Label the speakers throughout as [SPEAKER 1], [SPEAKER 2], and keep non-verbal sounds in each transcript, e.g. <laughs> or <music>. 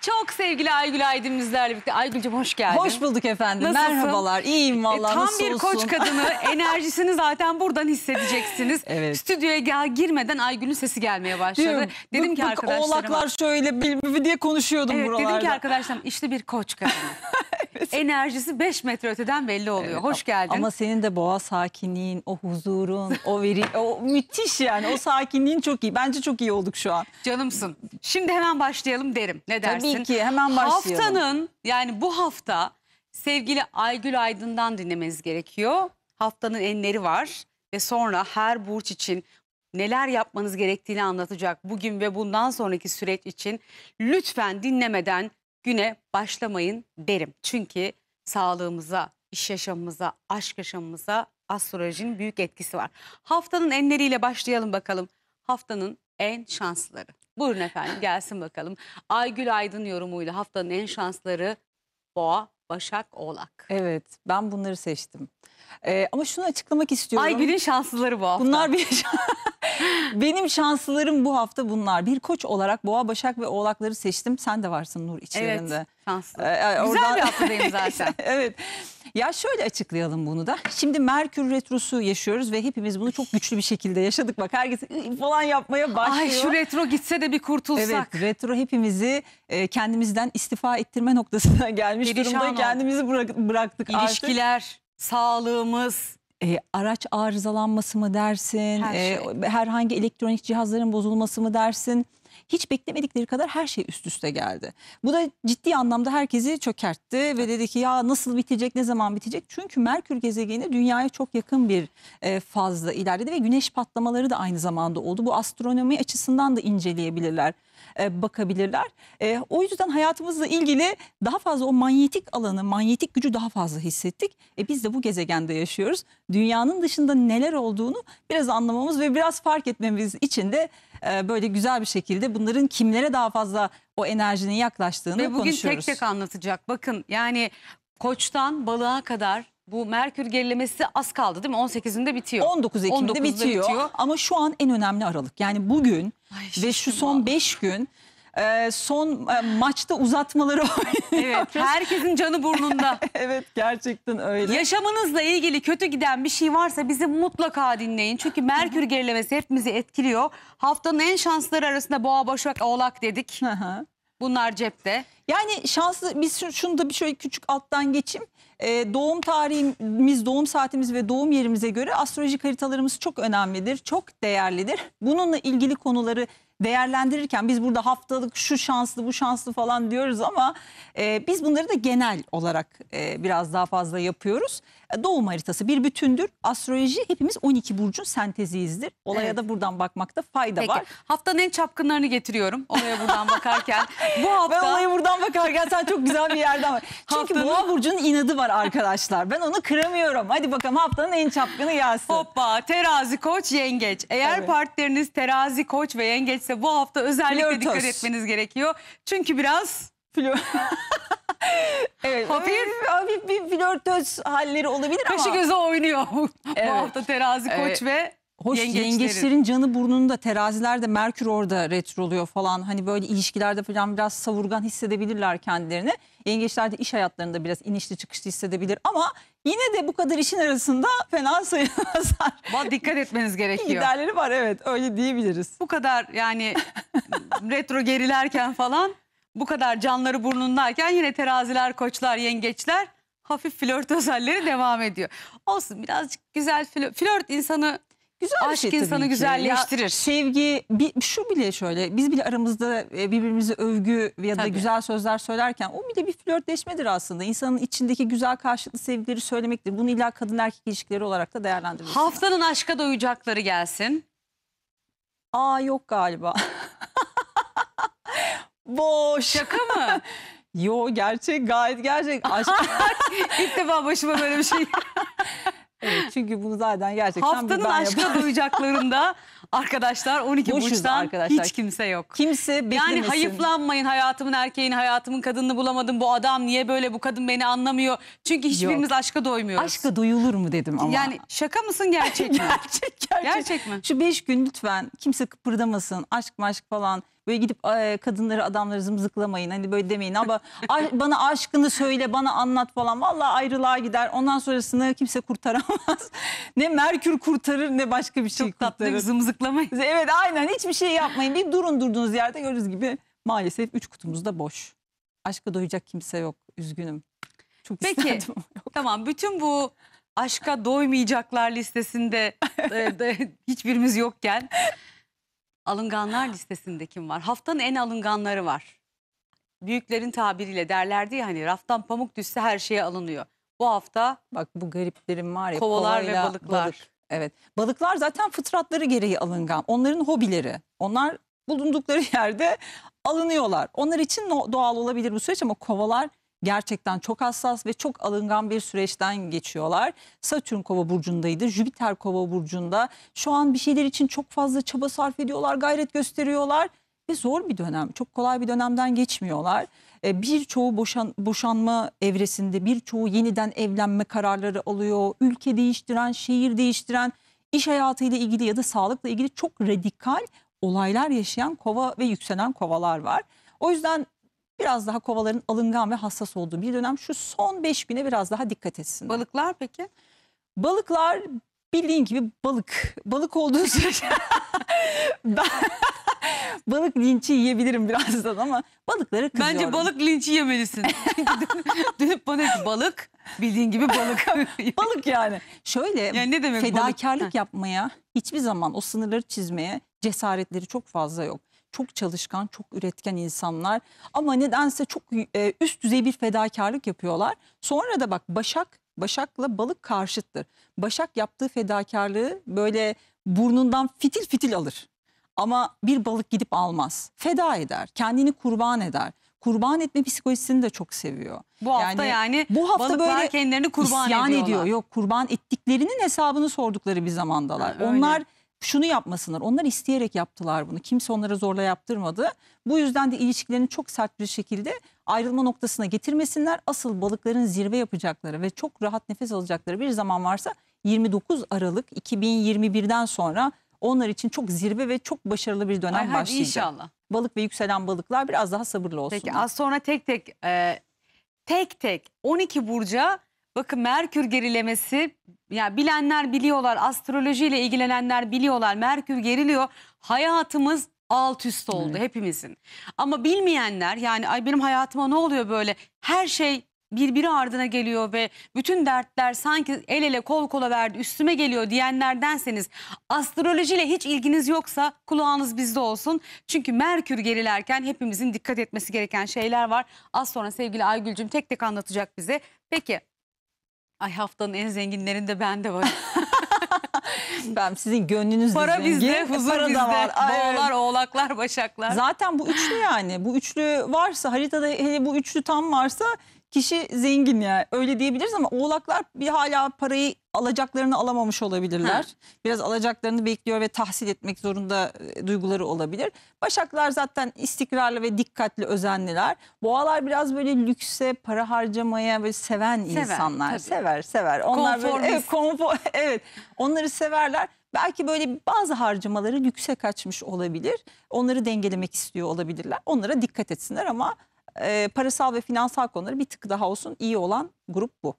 [SPEAKER 1] Çok sevgili Aygül Aydın bizlerle birlikte. Aygül'cüm hoş geldin.
[SPEAKER 2] Hoş bulduk efendim.
[SPEAKER 1] Nasılsın?
[SPEAKER 2] Merhabalar. İyiyim
[SPEAKER 1] E,
[SPEAKER 2] vallahi.
[SPEAKER 1] Tam
[SPEAKER 2] Nasıl
[SPEAKER 1] bir koç
[SPEAKER 2] olsun?
[SPEAKER 1] kadını <laughs> enerjisini zaten buradan hissedeceksiniz. <laughs>
[SPEAKER 2] Evet.
[SPEAKER 1] Stüdyoya gel girmeden Aygül'ün sesi gelmeye başladı.
[SPEAKER 2] Diyorum,
[SPEAKER 1] Dedim
[SPEAKER 2] bık
[SPEAKER 1] ki arkadaşlarıma.
[SPEAKER 2] Oğlaklar şöyle bil bil diye konuşuyordum
[SPEAKER 1] Evet
[SPEAKER 2] buralarda.
[SPEAKER 1] dedim ki arkadaşlarım işte bir koç kadını. <laughs> Enerjisi 5 metre öteden belli oluyor.
[SPEAKER 2] Evet,
[SPEAKER 1] hoş geldin.
[SPEAKER 2] Ama senin de boğa sakinliğin, o huzurun, o veri, o müthiş yani. O sakinliğin çok iyi. Bence çok iyi olduk şu an.
[SPEAKER 1] Canımsın. Şimdi hemen başlayalım derim. Ne dersin?
[SPEAKER 2] Tabii ki hemen başlayalım.
[SPEAKER 1] Haftanın yani bu hafta sevgili Aygül Aydın'dan dinlemeniz gerekiyor. Haftanın enleri var ve sonra her burç için neler yapmanız gerektiğini anlatacak bugün ve bundan sonraki süreç için lütfen dinlemeden güne başlamayın derim. Çünkü sağlığımıza, iş yaşamımıza, aşk yaşamımıza astrolojinin büyük etkisi var. Haftanın enleriyle başlayalım bakalım. Haftanın en şanslıları. Buyurun efendim gelsin bakalım. Aygül Aydın yorumuyla haftanın en şansları Boğa, Başak, Oğlak.
[SPEAKER 2] Evet ben bunları seçtim. Ee, ama şunu açıklamak istiyorum.
[SPEAKER 1] Aygül'ün şanslıları bu hafta.
[SPEAKER 2] Bunlar bir <laughs> benim şanslılarım bu hafta bunlar. Bir koç olarak Boğa, Başak ve Oğlakları seçtim. Sen de varsın Nur içlerinde.
[SPEAKER 1] Evet şanslı.
[SPEAKER 2] Ee,
[SPEAKER 1] Güzel
[SPEAKER 2] oradan-
[SPEAKER 1] bir haftadayım zaten. <laughs>
[SPEAKER 2] evet. Ya şöyle açıklayalım bunu da. Şimdi Merkür Retrosu yaşıyoruz ve hepimiz bunu çok güçlü bir şekilde yaşadık. Bak herkes falan yapmaya başlıyor.
[SPEAKER 1] Ay şu retro gitse de bir kurtulsak.
[SPEAKER 2] Evet retro hepimizi e, kendimizden istifa ettirme noktasına <laughs> gelmiş
[SPEAKER 1] Perişan
[SPEAKER 2] durumda.
[SPEAKER 1] olduk.
[SPEAKER 2] Kendimizi bırak- bıraktık artık.
[SPEAKER 1] İlişkiler, sağlığımız.
[SPEAKER 2] E, araç arızalanması mı dersin?
[SPEAKER 1] Her
[SPEAKER 2] e,
[SPEAKER 1] şey.
[SPEAKER 2] herhangi elektronik cihazların bozulması mı dersin? Hiç beklemedikleri kadar her şey üst üste geldi. Bu da ciddi anlamda herkesi çökertti ve dedi ki ya nasıl bitecek, ne zaman bitecek? Çünkü Merkür gezegeni dünyaya çok yakın bir e, fazla ilerledi ve güneş patlamaları da aynı zamanda oldu. Bu astronomi açısından da inceleyebilirler, e, bakabilirler. E, o yüzden hayatımızla ilgili daha fazla o manyetik alanı, manyetik gücü daha fazla hissettik. E, biz de bu gezegende yaşıyoruz. Dünyanın dışında neler olduğunu biraz anlamamız ve biraz fark etmemiz için de e, böyle güzel bir şekilde bunların kimlere daha fazla o enerjinin yaklaştığını
[SPEAKER 1] Ve bugün
[SPEAKER 2] konuşuyoruz.
[SPEAKER 1] tek tek anlatacak. Bakın yani koçtan balığa kadar bu Merkür gerilemesi az kaldı değil mi? 18'inde bitiyor.
[SPEAKER 2] 19 Ekim'de
[SPEAKER 1] 19'da
[SPEAKER 2] bitiyor.
[SPEAKER 1] bitiyor.
[SPEAKER 2] ama şu an en önemli aralık. Yani bugün
[SPEAKER 1] Ay,
[SPEAKER 2] ve şu son
[SPEAKER 1] vallahi.
[SPEAKER 2] 5 gün e, son e, maçta uzatmaları
[SPEAKER 1] Evet <laughs> herkesin canı burnunda. <laughs>
[SPEAKER 2] evet gerçekten öyle.
[SPEAKER 1] Yaşamınızla ilgili kötü giden bir şey varsa bizi mutlaka dinleyin. Çünkü Merkür gerilemesi hepimizi etkiliyor. Haftanın en şansları arasında Boğa, Başak, Oğlak dedik.
[SPEAKER 2] Hı hı.
[SPEAKER 1] Bunlar cepte.
[SPEAKER 2] Yani şanslı biz şu- şunu da bir şöyle küçük alttan geçeyim. Ee, doğum tarihimiz, doğum saatimiz ve doğum yerimize göre astrolojik haritalarımız çok önemlidir, çok değerlidir. Bununla ilgili konuları değerlendirirken biz burada haftalık şu şanslı bu şanslı falan diyoruz ama e, biz bunları da genel olarak e, biraz daha fazla yapıyoruz. Doğum haritası bir bütündür. Astroloji hepimiz 12 burcun senteziyizdir. Olaya
[SPEAKER 1] Evet.
[SPEAKER 2] da buradan bakmakta fayda
[SPEAKER 1] Peki
[SPEAKER 2] var.
[SPEAKER 1] haftanın en çapkınlarını getiriyorum. Oraya buradan bakarken. <laughs> Bu hafta...
[SPEAKER 2] Ben olaya buradan bakarken sen çok güzel bir yerden bak. <laughs> Çünkü
[SPEAKER 1] Haftanın-
[SPEAKER 2] Boğa Burcu'nun inadı var arkadaşlar. Ben onu kıramıyorum. Hadi bakalım haftanın en çapkını gelsin.
[SPEAKER 1] Hoppa terazi koç yengeç. Eğer
[SPEAKER 2] Evet.
[SPEAKER 1] partneriniz terazi koç ve yengeçse bu hafta özellikle
[SPEAKER 2] Flörtöz.
[SPEAKER 1] dikkat etmeniz gerekiyor. Çünkü biraz
[SPEAKER 2] Flör... <laughs> evet,
[SPEAKER 1] Hafif.
[SPEAKER 2] hafif, hafif bir flörtöz halleri olabilir
[SPEAKER 1] kaşı
[SPEAKER 2] ama.
[SPEAKER 1] gözü oynuyor.
[SPEAKER 2] Evet.
[SPEAKER 1] bu hafta terazi koç
[SPEAKER 2] Evet.
[SPEAKER 1] ve
[SPEAKER 2] Hoş
[SPEAKER 1] yengeçlerin.
[SPEAKER 2] yengeçlerin canı burnunda terazilerde Merkür orada retroluyor falan. Hani böyle ilişkilerde falan biraz savurgan hissedebilirler kendilerini. Yengeçler de iş hayatlarında biraz inişli çıkışlı hissedebilir ama yine de bu kadar işin arasında fena sayılmazlar. <laughs>
[SPEAKER 1] Ba- dikkat etmeniz gerekiyor.
[SPEAKER 2] giderleri var evet öyle diyebiliriz.
[SPEAKER 1] Bu kadar yani <laughs> retro gerilerken falan bu kadar canları burnundayken yine teraziler, koçlar, yengeçler hafif flört <laughs> halleri devam ediyor. Olsun birazcık güzel flört, flört insanı
[SPEAKER 2] Güzel bir
[SPEAKER 1] Aşk
[SPEAKER 2] şey tabii
[SPEAKER 1] insanı
[SPEAKER 2] ki.
[SPEAKER 1] güzelleştirir.
[SPEAKER 2] Ya sevgi bir, şu bile şöyle biz bile aramızda e, birbirimize övgü ya da
[SPEAKER 1] Tabii.
[SPEAKER 2] güzel sözler söylerken o bile bir flörtleşmedir aslında. İnsanın içindeki güzel karşılıklı sevgileri söylemektir. Bunu illa kadın erkek ilişkileri olarak da değerlendirebiliriz.
[SPEAKER 1] haftanın aşka doyacakları gelsin.
[SPEAKER 2] Aa yok galiba. <laughs> Boş.
[SPEAKER 1] Şaka mı? <laughs>
[SPEAKER 2] Yo gerçek gayet gerçek. Aşk. <laughs>
[SPEAKER 1] İlk defa başıma böyle bir şey. <laughs>
[SPEAKER 2] evet, çünkü bunu zaten gerçekten bir
[SPEAKER 1] Haftanın
[SPEAKER 2] ben
[SPEAKER 1] aşka
[SPEAKER 2] yaparım.
[SPEAKER 1] doyacaklarında arkadaşlar 12
[SPEAKER 2] Boşuz
[SPEAKER 1] burçtan
[SPEAKER 2] arkadaşlar.
[SPEAKER 1] hiç kimse yok.
[SPEAKER 2] Kimse
[SPEAKER 1] Yani
[SPEAKER 2] beklemesin.
[SPEAKER 1] hayıflanmayın hayatımın erkeğini, hayatımın kadınını bulamadım. Bu adam niye böyle, bu kadın beni anlamıyor. Çünkü hiçbirimiz aşka doymuyoruz.
[SPEAKER 2] Aşka doyulur mu dedim ama.
[SPEAKER 1] Yani şaka mısın gerçek mi?
[SPEAKER 2] gerçek gerçek.
[SPEAKER 1] Gerçek mi?
[SPEAKER 2] Şu beş gün lütfen kimse kıpırdamasın. Aşk maşk falan. Böyle gidip e, kadınları adamları zımzıklamayın hani böyle demeyin ama "Ay, bana aşkını söyle bana anlat falan. Vallahi ayrılığa gider ondan sonrasını kimse kurtaramaz. <laughs> ne Merkür kurtarır ne başka bir şey
[SPEAKER 1] Çok tatlı
[SPEAKER 2] kurtarır.
[SPEAKER 1] zımzıklamayın. <laughs>
[SPEAKER 2] Evet aynen hiçbir şey yapmayın. Bir durun durduğunuz yerde gördüğünüz gibi maalesef üç kutumuz da boş. Aşka doyacak kimse yok. Üzgünüm. Çok
[SPEAKER 1] Peki. Tamam bütün bu aşka doymayacaklar listesinde <laughs> e, de hiçbirimiz yokken alınganlar listesinde kim var? Haftanın en alınganları var. Büyüklerin tabiriyle derlerdi ya hani raftan pamuk düşse her şeye alınıyor. Bu hafta
[SPEAKER 2] Bak bu gariplerim var ya.
[SPEAKER 1] Kovalar ve balıklar.
[SPEAKER 2] balık. Evet. Balıklar zaten fıtratları gereği alıngan. Onların hobileri. Onlar bulundukları <laughs> yerde alınıyorlar. Onlar için no- doğal olabilir bu süreç ama kovalar gerçekten çok hassas ve çok alıngan bir süreçten geçiyorlar. Satürn kova burcundaydı. Jüpiter kova burcunda. Şu an bir şeyler için çok fazla çaba sarf ediyorlar, gayret gösteriyorlar ve zor bir dönem. Çok kolay bir dönemden geçmiyorlar. E, Birçoğu boşan, boşanma evresinde, birçoğu yeniden evlenme kararları alıyor. Ülke değiştiren, şehir değiştiren, iş hayatıyla ilgili ya da sağlıkla ilgili çok radikal olaylar yaşayan kova ve yükselen kovalar var. O yüzden biraz daha kovaların alıngan ve hassas olduğu bir dönem şu son 5 güne biraz daha dikkat etsinler.
[SPEAKER 1] balıklar peki?
[SPEAKER 2] Balıklar bildiğin gibi balık. Balık olduğu sürece <laughs> ben balık linçi yiyebilirim birazdan ama balıkları kızıyorum.
[SPEAKER 1] Bence balık linçi yemelisin. Dönüp- <laughs> Dönüp bana ki balık bildiğin gibi balık. <laughs>
[SPEAKER 2] balık yani. Şöyle
[SPEAKER 1] yani ne demek
[SPEAKER 2] fedakarlık
[SPEAKER 1] balık?
[SPEAKER 2] yapmaya hiçbir zaman o sınırları çizmeye cesaretleri çok fazla yok. Çok çalışkan, çok üretken insanlar ama nedense çok e, üst düzey bir fedakarlık yapıyorlar. Sonra da bak Başak, Başak'la balık karşıttır. Başak yaptığı fedakarlığı böyle burnundan fitil fitil alır. Ama bir balık gidip almaz. Feda eder, kendini kurban eder. Kurban etme psikolojisini de çok seviyor.
[SPEAKER 1] Bu hafta
[SPEAKER 2] Yani
[SPEAKER 1] yani,
[SPEAKER 2] bu hafta
[SPEAKER 1] balıklar
[SPEAKER 2] böyle
[SPEAKER 1] kendilerini kurban
[SPEAKER 2] İsyan
[SPEAKER 1] ediyorlar.
[SPEAKER 2] ediyor. Yok kurban ettiklerinin hesabını sordukları bir zamandalar.
[SPEAKER 1] Ha, öyle.
[SPEAKER 2] Onlar şunu yapmasınlar. Onlar isteyerek yaptılar bunu. Kimse onlara zorla yaptırmadı. Bu yüzden de ilişkilerini çok sert bir şekilde ayrılma noktasına getirmesinler. Asıl balıkların zirve yapacakları ve çok rahat nefes alacakları bir zaman varsa 29 Aralık 2021'den sonra onlar için çok zirve ve çok başarılı bir dönem
[SPEAKER 1] Ay, hadi
[SPEAKER 2] başlayacak.
[SPEAKER 1] inşallah.
[SPEAKER 2] Balık ve yükselen balıklar biraz daha sabırlı olsunlar.
[SPEAKER 1] Peki az sonra tek tek e, tek tek 12 burca bakın Merkür gerilemesi ya bilenler biliyorlar astrolojiyle ilgilenenler biliyorlar Merkür geriliyor hayatımız alt üst oldu
[SPEAKER 2] Evet.
[SPEAKER 1] hepimizin. Ama bilmeyenler yani ay benim hayatıma ne oluyor böyle her şey birbiri ardına geliyor ve bütün dertler sanki el ele kol kola verdi üstüme geliyor diyenlerdenseniz astrolojiyle hiç ilginiz yoksa kulağınız bizde olsun. Çünkü Merkür gerilerken hepimizin dikkat etmesi gereken şeyler var. Az sonra sevgili Aygül'cüm tek tek anlatacak bize. Peki ay haftanın en zenginlerinde ben de var. <laughs>
[SPEAKER 2] Ben sizin gönlünüz
[SPEAKER 1] Para
[SPEAKER 2] zengin,
[SPEAKER 1] bizde, huzur
[SPEAKER 2] para da
[SPEAKER 1] bizde.
[SPEAKER 2] var.
[SPEAKER 1] Boğalar, oğlaklar, başaklar.
[SPEAKER 2] Zaten bu üçlü yani. Bu üçlü varsa haritada hele bu üçlü tam varsa kişi zengin yani. Öyle diyebiliriz ama oğlaklar bir hala parayı alacaklarını alamamış olabilirler.
[SPEAKER 1] Ha.
[SPEAKER 2] Biraz alacaklarını bekliyor ve tahsil etmek zorunda e, duyguları olabilir. Başaklar zaten istikrarlı ve dikkatli, özenliler. Boğalar biraz böyle lükse, para harcamaya ve seven,
[SPEAKER 1] Sever,
[SPEAKER 2] insanlar.
[SPEAKER 1] tabii.
[SPEAKER 2] Sever, sever. Onlar böyle evet, konfor, <laughs> evet. Onları severler. Belki böyle bazı harcamaları lükse kaçmış olabilir. Onları dengelemek istiyor olabilirler. Onlara dikkat etsinler ama e, parasal ve finansal konuları bir tık daha olsun iyi olan grup bu.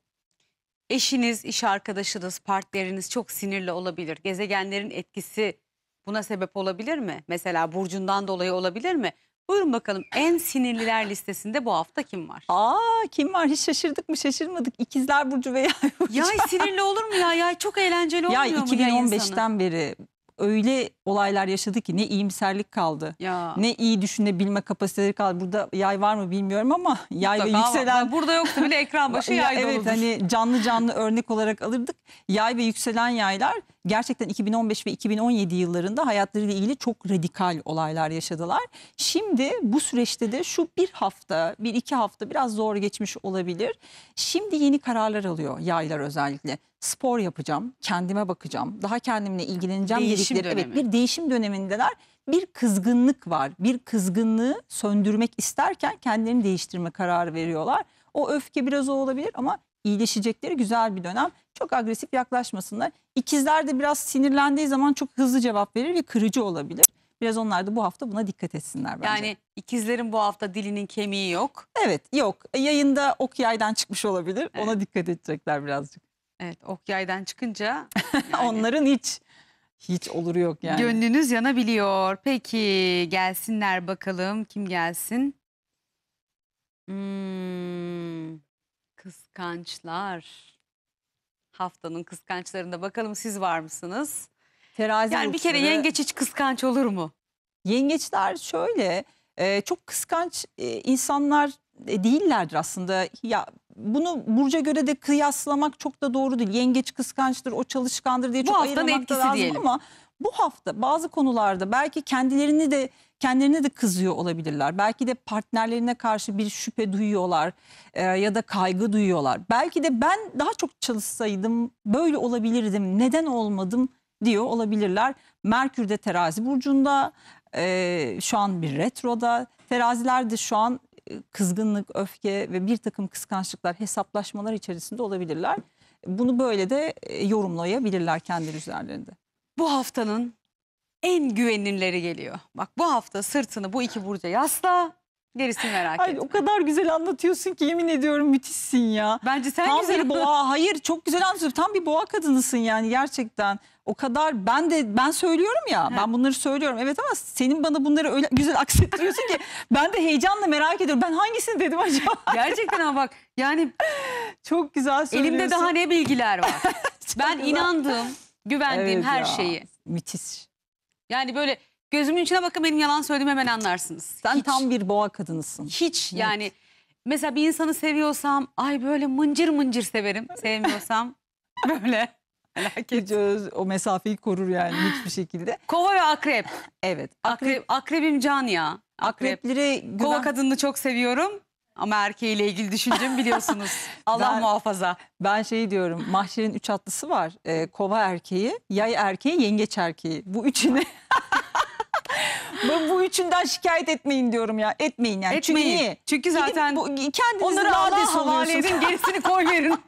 [SPEAKER 1] Eşiniz, iş arkadaşınız, partneriniz çok sinirli olabilir. Gezegenlerin etkisi buna sebep olabilir mi? Mesela burcundan dolayı olabilir mi? Buyurun bakalım en sinirliler listesinde bu hafta kim var?
[SPEAKER 2] Aa kim var hiç şaşırdık mı şaşırmadık. İkizler Burcu ve Yay Burcu.
[SPEAKER 1] Yay sinirli olur mu ya? Yay çok eğlenceli olmuyor
[SPEAKER 2] Ya
[SPEAKER 1] mu insanı?
[SPEAKER 2] 2015'ten beri öyle olaylar yaşadı ki ne iyimserlik kaldı.
[SPEAKER 1] Ya.
[SPEAKER 2] Ne iyi düşünebilme kapasiteleri kaldı. Burada yay var mı bilmiyorum ama yay ve
[SPEAKER 1] Mutlaka var.
[SPEAKER 2] yükselen
[SPEAKER 1] Bak Burada yoksa bile ekran <laughs> başı
[SPEAKER 2] Ya
[SPEAKER 1] yay
[SPEAKER 2] evet
[SPEAKER 1] doludur.
[SPEAKER 2] hani canlı canlı örnek olarak alırdık. Yay ve yükselen yaylar gerçekten 2015 ve 2017 yıllarında hayatlarıyla ilgili çok radikal olaylar yaşadılar. Şimdi bu süreçte de şu bir hafta, bir iki hafta biraz zor geçmiş olabilir. Şimdi yeni kararlar alıyor yaylar özellikle. Spor yapacağım, kendime bakacağım, daha kendimle ilgileneceğim
[SPEAKER 1] Değişim
[SPEAKER 2] dedikleri evet
[SPEAKER 1] dönemi.
[SPEAKER 2] bir değişim dönemindeler. Bir kızgınlık var. Bir kızgınlığı söndürmek isterken kendilerini değiştirme kararı veriyorlar. O öfke biraz o olabilir ama iyileşecekleri güzel bir dönem. Çok agresif yaklaşmasınlar. İkizler de biraz sinirlendiği zaman çok hızlı cevap verir ve kırıcı olabilir. Biraz onlar da bu hafta buna dikkat etsinler bence.
[SPEAKER 1] Yani ikizlerin bu hafta dilinin kemiği yok.
[SPEAKER 2] Evet yok yayında ok yaydan çıkmış olabilir.
[SPEAKER 1] Evet.
[SPEAKER 2] Ona dikkat edecekler birazcık.
[SPEAKER 1] Evet ok yaydan çıkınca <laughs> yani
[SPEAKER 2] Onların hiç hiç oluru yok yani.
[SPEAKER 1] gönlünüz yanabiliyor. Peki gelsinler bakalım kim gelsin? Hmm, kıskançlar. Haftanın kıskançlarında bakalım siz var mısınız?
[SPEAKER 2] Terazi
[SPEAKER 1] Yani bir kere
[SPEAKER 2] burçları-
[SPEAKER 1] yengeç hiç kıskanç olur mu?
[SPEAKER 2] Yengeçler şöyle e, çok kıskanç e, insanlar e, değillerdir aslında. Ya bunu burca göre de kıyaslamak çok da doğru değil. Yengeç kıskançtır, o çalışkandır diye
[SPEAKER 1] Bu
[SPEAKER 2] çok
[SPEAKER 1] haftanın
[SPEAKER 2] ayırmamak da
[SPEAKER 1] etkisi
[SPEAKER 2] lazım
[SPEAKER 1] diyelim.
[SPEAKER 2] ama bu hafta bazı konularda belki kendilerini de kendilerine de kızıyor olabilirler. Belki de partnerlerine karşı bir şüphe duyuyorlar e, ya da kaygı duyuyorlar. Belki de ben daha çok çalışsaydım böyle olabilirdim. Neden olmadım diyor olabilirler. Merkür de terazi burcunda e, şu an bir retroda. Teraziler de şu an e, kızgınlık, öfke ve bir takım kıskançlıklar, hesaplaşmalar içerisinde olabilirler. Bunu böyle de e, yorumlayabilirler kendi üzerlerinde.
[SPEAKER 1] Bu haftanın en güvenilirleri geliyor. Bak bu hafta sırtını bu iki burca yasla. Gerisini merak
[SPEAKER 2] Ay,
[SPEAKER 1] etme.
[SPEAKER 2] o kadar güzel anlatıyorsun ki yemin ediyorum müthişsin ya.
[SPEAKER 1] Bence sen
[SPEAKER 2] Tam
[SPEAKER 1] güzel
[SPEAKER 2] bir boğa, hayır çok güzel anlatıyorsun. Tam bir boğa kadınısın yani gerçekten. O kadar ben de ben söylüyorum ya
[SPEAKER 1] He.
[SPEAKER 2] ben bunları söylüyorum evet ama senin bana bunları öyle güzel <laughs> aksettiriyorsun ki ben de heyecanla merak ediyorum. Ben hangisini dedim acaba? <laughs>
[SPEAKER 1] Gerçekten ama bak yani
[SPEAKER 2] Çok güzel söylüyorsun.
[SPEAKER 1] elimde daha ne bilgiler var. <laughs> Ben
[SPEAKER 2] güzel.
[SPEAKER 1] inandığım, güvendiğim
[SPEAKER 2] Evet
[SPEAKER 1] her
[SPEAKER 2] ya,
[SPEAKER 1] şeyi.
[SPEAKER 2] Müthiş.
[SPEAKER 1] Yani böyle gözümün içine bakın benim yalan söylediğimi hemen anlarsınız.
[SPEAKER 2] Sen
[SPEAKER 1] Hiç,
[SPEAKER 2] tam bir boğa kadınısın.
[SPEAKER 1] hiç
[SPEAKER 2] Net.
[SPEAKER 1] yani mesela bir insanı seviyorsam ay böyle mıncır mıncır severim. Sevmiyorsam <laughs> böyle.
[SPEAKER 2] Hiç o mesafeyi korur yani hiçbir şekilde. <gasps>
[SPEAKER 1] Kova ve akrep.
[SPEAKER 2] Evet.
[SPEAKER 1] Akrep, akrebim can ya. Akrep.
[SPEAKER 2] Akrepleri güven...
[SPEAKER 1] Kova kadınını çok seviyorum. Ama erkeğiyle ilgili düşüncemi biliyorsunuz. <laughs> Allah
[SPEAKER 2] Ben-
[SPEAKER 1] muhafaza.
[SPEAKER 2] Ben şey diyorum mahşerin üç atlısı var. Ee, kova erkeği, yay erkeği, yengeç erkeği. Bu üçüne... <laughs> bu, bu üçünden şikayet etmeyin diyorum ya. Etmeyin yani.
[SPEAKER 1] Etmeyin.
[SPEAKER 2] Çünkü niye?
[SPEAKER 1] Çünkü zaten
[SPEAKER 2] bu, kendinizi
[SPEAKER 1] onları
[SPEAKER 2] lades
[SPEAKER 1] Allah'a havale
[SPEAKER 2] oluyorsunuz.
[SPEAKER 1] edin <laughs> gerisini koy verin.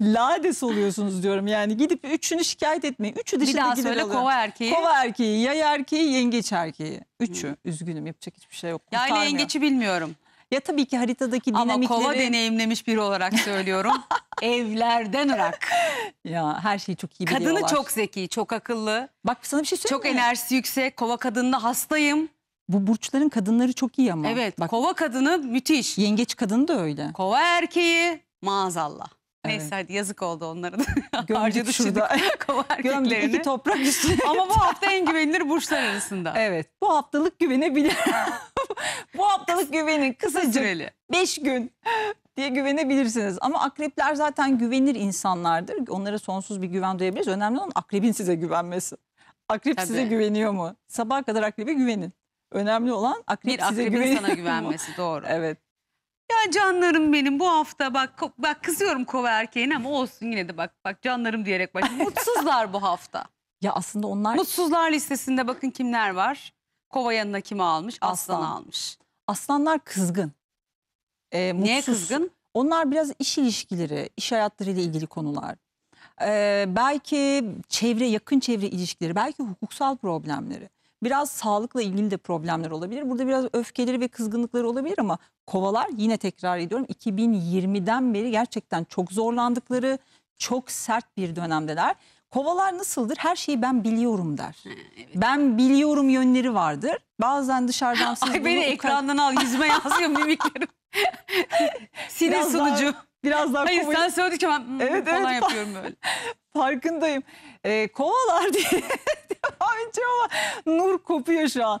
[SPEAKER 2] lades oluyorsunuz diyorum yani. Gidip üçünü şikayet etmeyin. Üçü
[SPEAKER 1] Bir
[SPEAKER 2] dışındakileri
[SPEAKER 1] daha söyle
[SPEAKER 2] oluyor.
[SPEAKER 1] kova erkeği.
[SPEAKER 2] Kova erkeği, yay erkeği, yengeç erkeği. Üçü. Üzgünüm yapacak hiçbir şey yok.
[SPEAKER 1] Yayla
[SPEAKER 2] Kurtarmıyor.
[SPEAKER 1] yengeci bilmiyorum.
[SPEAKER 2] Ya tabii ki haritadaki
[SPEAKER 1] Ama
[SPEAKER 2] dinamikleri...
[SPEAKER 1] kova deneyimlemiş biri olarak söylüyorum. <laughs> Evlerden ırak.
[SPEAKER 2] Ya her şeyi çok iyi
[SPEAKER 1] Kadını
[SPEAKER 2] biliyorlar.
[SPEAKER 1] çok zeki, çok akıllı,
[SPEAKER 2] Bak sana bir şey söyleyeyim
[SPEAKER 1] çok
[SPEAKER 2] mi?
[SPEAKER 1] enerjisi yüksek. Kova kadınına hastayım.
[SPEAKER 2] Bu burçların kadınları çok iyi ama.
[SPEAKER 1] Evet,
[SPEAKER 2] Bak
[SPEAKER 1] kova kadını müthiş.
[SPEAKER 2] yengeç kadını da öyle.
[SPEAKER 1] Kova erkeği maazallah. Neyse
[SPEAKER 2] Evet.
[SPEAKER 1] hadi yazık oldu onlara da. <laughs>
[SPEAKER 2] Gömdük
[SPEAKER 1] Harcadı
[SPEAKER 2] şurada. <laughs>
[SPEAKER 1] kova
[SPEAKER 2] Gömdük iki toprak üstüne.
[SPEAKER 1] Ama bu hafta en güvenilir burçlar arasında.
[SPEAKER 2] evet bu haftalık güvenebilir. <laughs> bu haftalık güvenin
[SPEAKER 1] Kısa
[SPEAKER 2] kısacık
[SPEAKER 1] süreli.
[SPEAKER 2] 5 gün diye güvenebilirsiniz. Ama akrepler zaten güvenir insanlardır. Onlara sonsuz bir güven duyabiliriz. Önemli olan akrebin size güvenmesi. Akrep
[SPEAKER 1] Tabii.
[SPEAKER 2] size güveniyor mu? Sabaha kadar akrebe güvenin. Önemli olan akrep
[SPEAKER 1] Bir
[SPEAKER 2] size
[SPEAKER 1] akrebin
[SPEAKER 2] güveniyor
[SPEAKER 1] sana
[SPEAKER 2] mu?
[SPEAKER 1] güvenmesi doğru.
[SPEAKER 2] Evet.
[SPEAKER 1] Ya canlarım benim bu hafta bak bak kızıyorum kova erkeğine ama olsun yine de bak bak canlarım diyerek bak <laughs> mutsuzlar bu hafta.
[SPEAKER 2] Ya aslında onlar
[SPEAKER 1] Mutsuzlar listesinde bakın kimler var. Kova yanına kimi almış? Aslan,
[SPEAKER 2] Aslan.
[SPEAKER 1] almış.
[SPEAKER 2] aslanlar kızgın. Ee,
[SPEAKER 1] Niye
[SPEAKER 2] mutsuz.
[SPEAKER 1] kızgın?
[SPEAKER 2] Onlar biraz iş ilişkileri, iş hayatlarıyla ilgili konular. Ee, belki çevre, yakın çevre ilişkileri, belki hukuksal problemleri. Biraz sağlıkla ilgili de problemler olabilir. Burada biraz öfkeleri ve kızgınlıkları olabilir ama kovalar yine tekrar ediyorum 2020'den beri gerçekten çok zorlandıkları, çok sert bir dönemdeler. Kovalar nasıldır? Her şeyi ben biliyorum der. Ben biliyorum yönleri vardır. Bazen dışarıdan <laughs> siz
[SPEAKER 1] Ay beni ekrandan al yüzüme <laughs> yazıyor mimiklerim. <laughs> Sinir
[SPEAKER 2] Biraz daha-
[SPEAKER 1] sunucu.
[SPEAKER 2] Biraz daha
[SPEAKER 1] Hayır
[SPEAKER 2] kovayı-
[SPEAKER 1] sen söyledikçe ben hmm
[SPEAKER 2] Evet,
[SPEAKER 1] falan
[SPEAKER 2] evet.
[SPEAKER 1] yapıyorum böyle. <laughs>
[SPEAKER 2] Farkındayım. Ee, kovalar <laughs> diye devam edeceğim ama nur kopuyor şu an.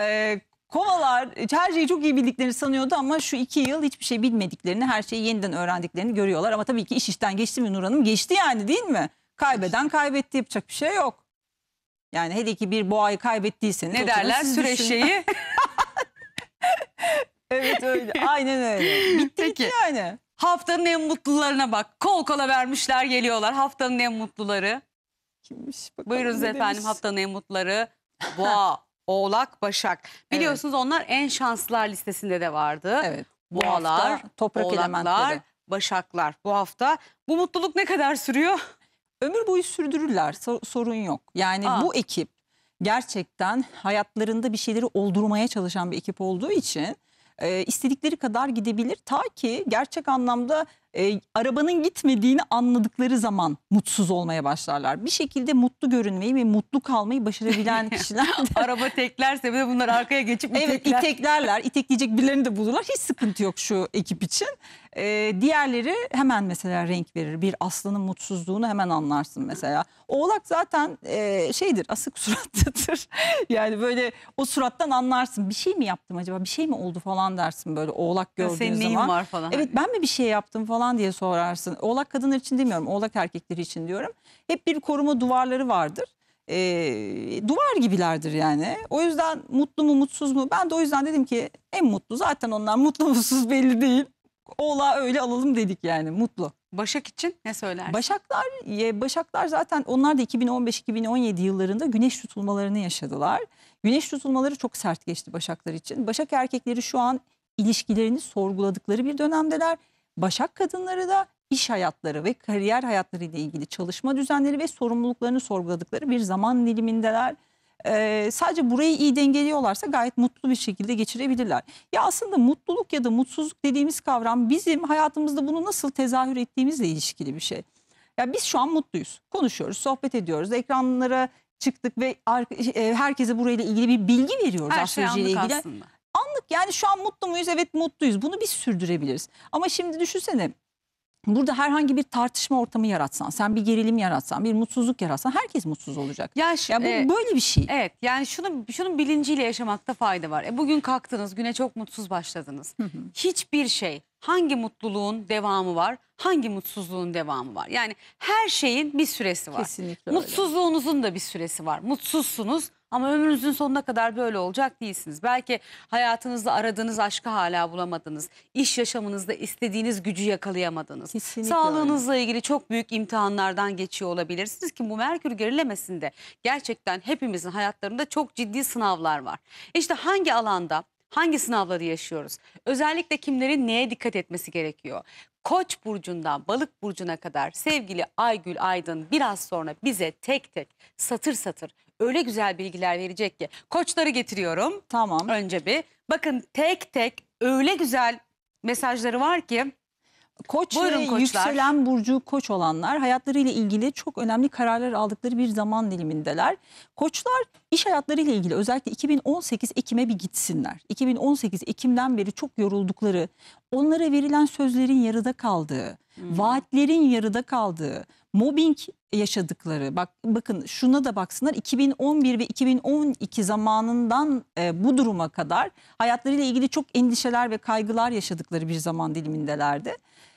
[SPEAKER 2] Ee, kovalar her şeyi çok iyi bildiklerini sanıyordu ama şu iki yıl hiçbir şey bilmediklerini, her şeyi yeniden öğrendiklerini görüyorlar. Ama tabii ki iş işten geçti mi Nur Hanım? Geçti yani değil mi? Kaybeden kaybetti yapacak bir şey yok. Yani hele ki bir boğayı kaybettiyseniz.
[SPEAKER 1] Ne derler süreç şeyi. <laughs>
[SPEAKER 2] Evet öyle. Aynen öyle. Bitti
[SPEAKER 1] Peki.
[SPEAKER 2] yani.
[SPEAKER 1] Haftanın en mutlularına bak. Kol kola vermişler geliyorlar. Haftanın en mutluları.
[SPEAKER 2] Kimmiş bakalım
[SPEAKER 1] Buyurunuz
[SPEAKER 2] ne
[SPEAKER 1] efendim
[SPEAKER 2] demiş?
[SPEAKER 1] haftanın en mutluları. <laughs> Boğa, Oğlak, Başak. Biliyorsunuz onlar en şanslılar listesinde de vardı.
[SPEAKER 2] Evet. Bu
[SPEAKER 1] Boğalar,
[SPEAKER 2] toprak
[SPEAKER 1] Oğlaklar,
[SPEAKER 2] elementleri.
[SPEAKER 1] Başaklar bu hafta. Bu mutluluk ne kadar sürüyor?
[SPEAKER 2] ömür boyu sürdürürler so- sorun yok. Yani
[SPEAKER 1] Aa.
[SPEAKER 2] bu ekip gerçekten hayatlarında bir şeyleri oldurmaya çalışan bir ekip olduğu için e, istedikleri kadar gidebilir. Ta ki gerçek anlamda e, arabanın gitmediğini anladıkları zaman mutsuz olmaya başlarlar. Bir şekilde mutlu görünmeyi ve mutlu kalmayı başarabilen <laughs> kişiler <laughs>
[SPEAKER 1] Araba teklerse bir de bunlar arkaya geçip
[SPEAKER 2] Evet
[SPEAKER 1] itekler.
[SPEAKER 2] iteklerler. İtekleyecek birilerini de bulurlar. Hiç sıkıntı yok şu ekip için. Ee, diğerleri hemen mesela renk verir. Bir aslanın mutsuzluğunu hemen anlarsın mesela. Oğlak zaten e, şeydir asık <laughs> suratlıdır. yani böyle o surattan anlarsın. Bir şey mi yaptım acaba? Bir şey mi oldu falan dersin böyle oğlak gördüğün
[SPEAKER 1] Senin
[SPEAKER 2] zaman.
[SPEAKER 1] neyin var falan.
[SPEAKER 2] Evet ben mi bir şey yaptım falan diye sorarsın. Oğlak kadınlar için demiyorum. Oğlak erkekleri için diyorum. Hep bir koruma duvarları vardır. Ee, duvar gibilerdir yani. O yüzden mutlu mu mutsuz mu? Ben de o yüzden dedim ki en mutlu. Zaten onlar mutlu mutsuz belli değil. Oğlağı öyle alalım dedik yani mutlu.
[SPEAKER 1] Başak için ne söylersin?
[SPEAKER 2] Başaklar, Başaklar zaten onlar da 2015-2017 yıllarında güneş tutulmalarını yaşadılar. Güneş tutulmaları çok sert geçti Başaklar için. Başak erkekleri şu an ilişkilerini sorguladıkları bir dönemdeler. Başak kadınları da iş hayatları ve kariyer hayatları ile ilgili çalışma düzenleri ve sorumluluklarını sorguladıkları bir zaman dilimindeler. Ee, sadece burayı iyi dengeliyorlarsa gayet mutlu bir şekilde geçirebilirler. Ya aslında mutluluk ya da mutsuzluk dediğimiz kavram bizim hayatımızda bunu nasıl tezahür ettiğimizle ilişkili bir şey. Ya biz şu an mutluyuz. Konuşuyoruz, sohbet ediyoruz. Ekranlara çıktık ve e, herkese burayla ilgili bir bilgi veriyoruz
[SPEAKER 1] Her şey anlık
[SPEAKER 2] ilgili.
[SPEAKER 1] aslında.
[SPEAKER 2] Anlık yani şu an mutlu muyuz? Evet mutluyuz. Bunu biz sürdürebiliriz. Ama şimdi düşünsene burada herhangi bir tartışma ortamı yaratsan, sen bir gerilim yaratsan, bir mutsuzluk yaratsan herkes mutsuz olacak.
[SPEAKER 1] Ya, şu-
[SPEAKER 2] Ya bu
[SPEAKER 1] e,
[SPEAKER 2] böyle bir şey.
[SPEAKER 1] Evet yani şunu şunun bilinciyle yaşamakta fayda var. E, bugün kalktınız güne çok mutsuz başladınız. Hiçbir şey hangi mutluluğun devamı var hangi mutsuzluğun devamı var. Yani her şeyin bir süresi var.
[SPEAKER 2] Kesinlikle öyle.
[SPEAKER 1] Mutsuzluğunuzun da bir süresi var. Mutsuzsunuz ama ömrünüzün sonuna kadar böyle olacak değilsiniz. Belki hayatınızda aradığınız aşkı hala bulamadınız. İş yaşamınızda istediğiniz gücü yakalayamadınız.
[SPEAKER 2] Kesinlikle
[SPEAKER 1] Sağlığınızla ilgili çok büyük imtihanlardan geçiyor olabilirsiniz ki bu Merkür gerilemesinde gerçekten hepimizin hayatlarında çok ciddi sınavlar var. İşte hangi alanda hangi sınavları yaşıyoruz? Özellikle kimlerin neye dikkat etmesi gerekiyor? Koç burcundan balık burcuna kadar sevgili Aygül Aydın biraz sonra bize tek tek satır satır öyle güzel bilgiler verecek ki. Koçları getiriyorum
[SPEAKER 2] Tamam.
[SPEAKER 1] önce bir. Bakın tek tek öyle güzel mesajları var ki
[SPEAKER 2] Koç
[SPEAKER 1] Buyurun
[SPEAKER 2] ve
[SPEAKER 1] koçlar.
[SPEAKER 2] yükselen burcu koç olanlar hayatlarıyla ilgili çok önemli kararlar aldıkları bir zaman dilimindeler. Koçlar iş hayatlarıyla ilgili özellikle 2018 Ekim'e bir gitsinler. 2018 Ekim'den beri çok yoruldukları, onlara verilen sözlerin yarıda kaldığı, vaatlerin yarıda kaldığı, mobbing yaşadıkları. Bak bakın şuna da baksınlar 2011 ve 2012 zamanından e, bu duruma kadar hayatlarıyla ilgili çok endişeler ve kaygılar yaşadıkları bir zaman dilimindelerdi.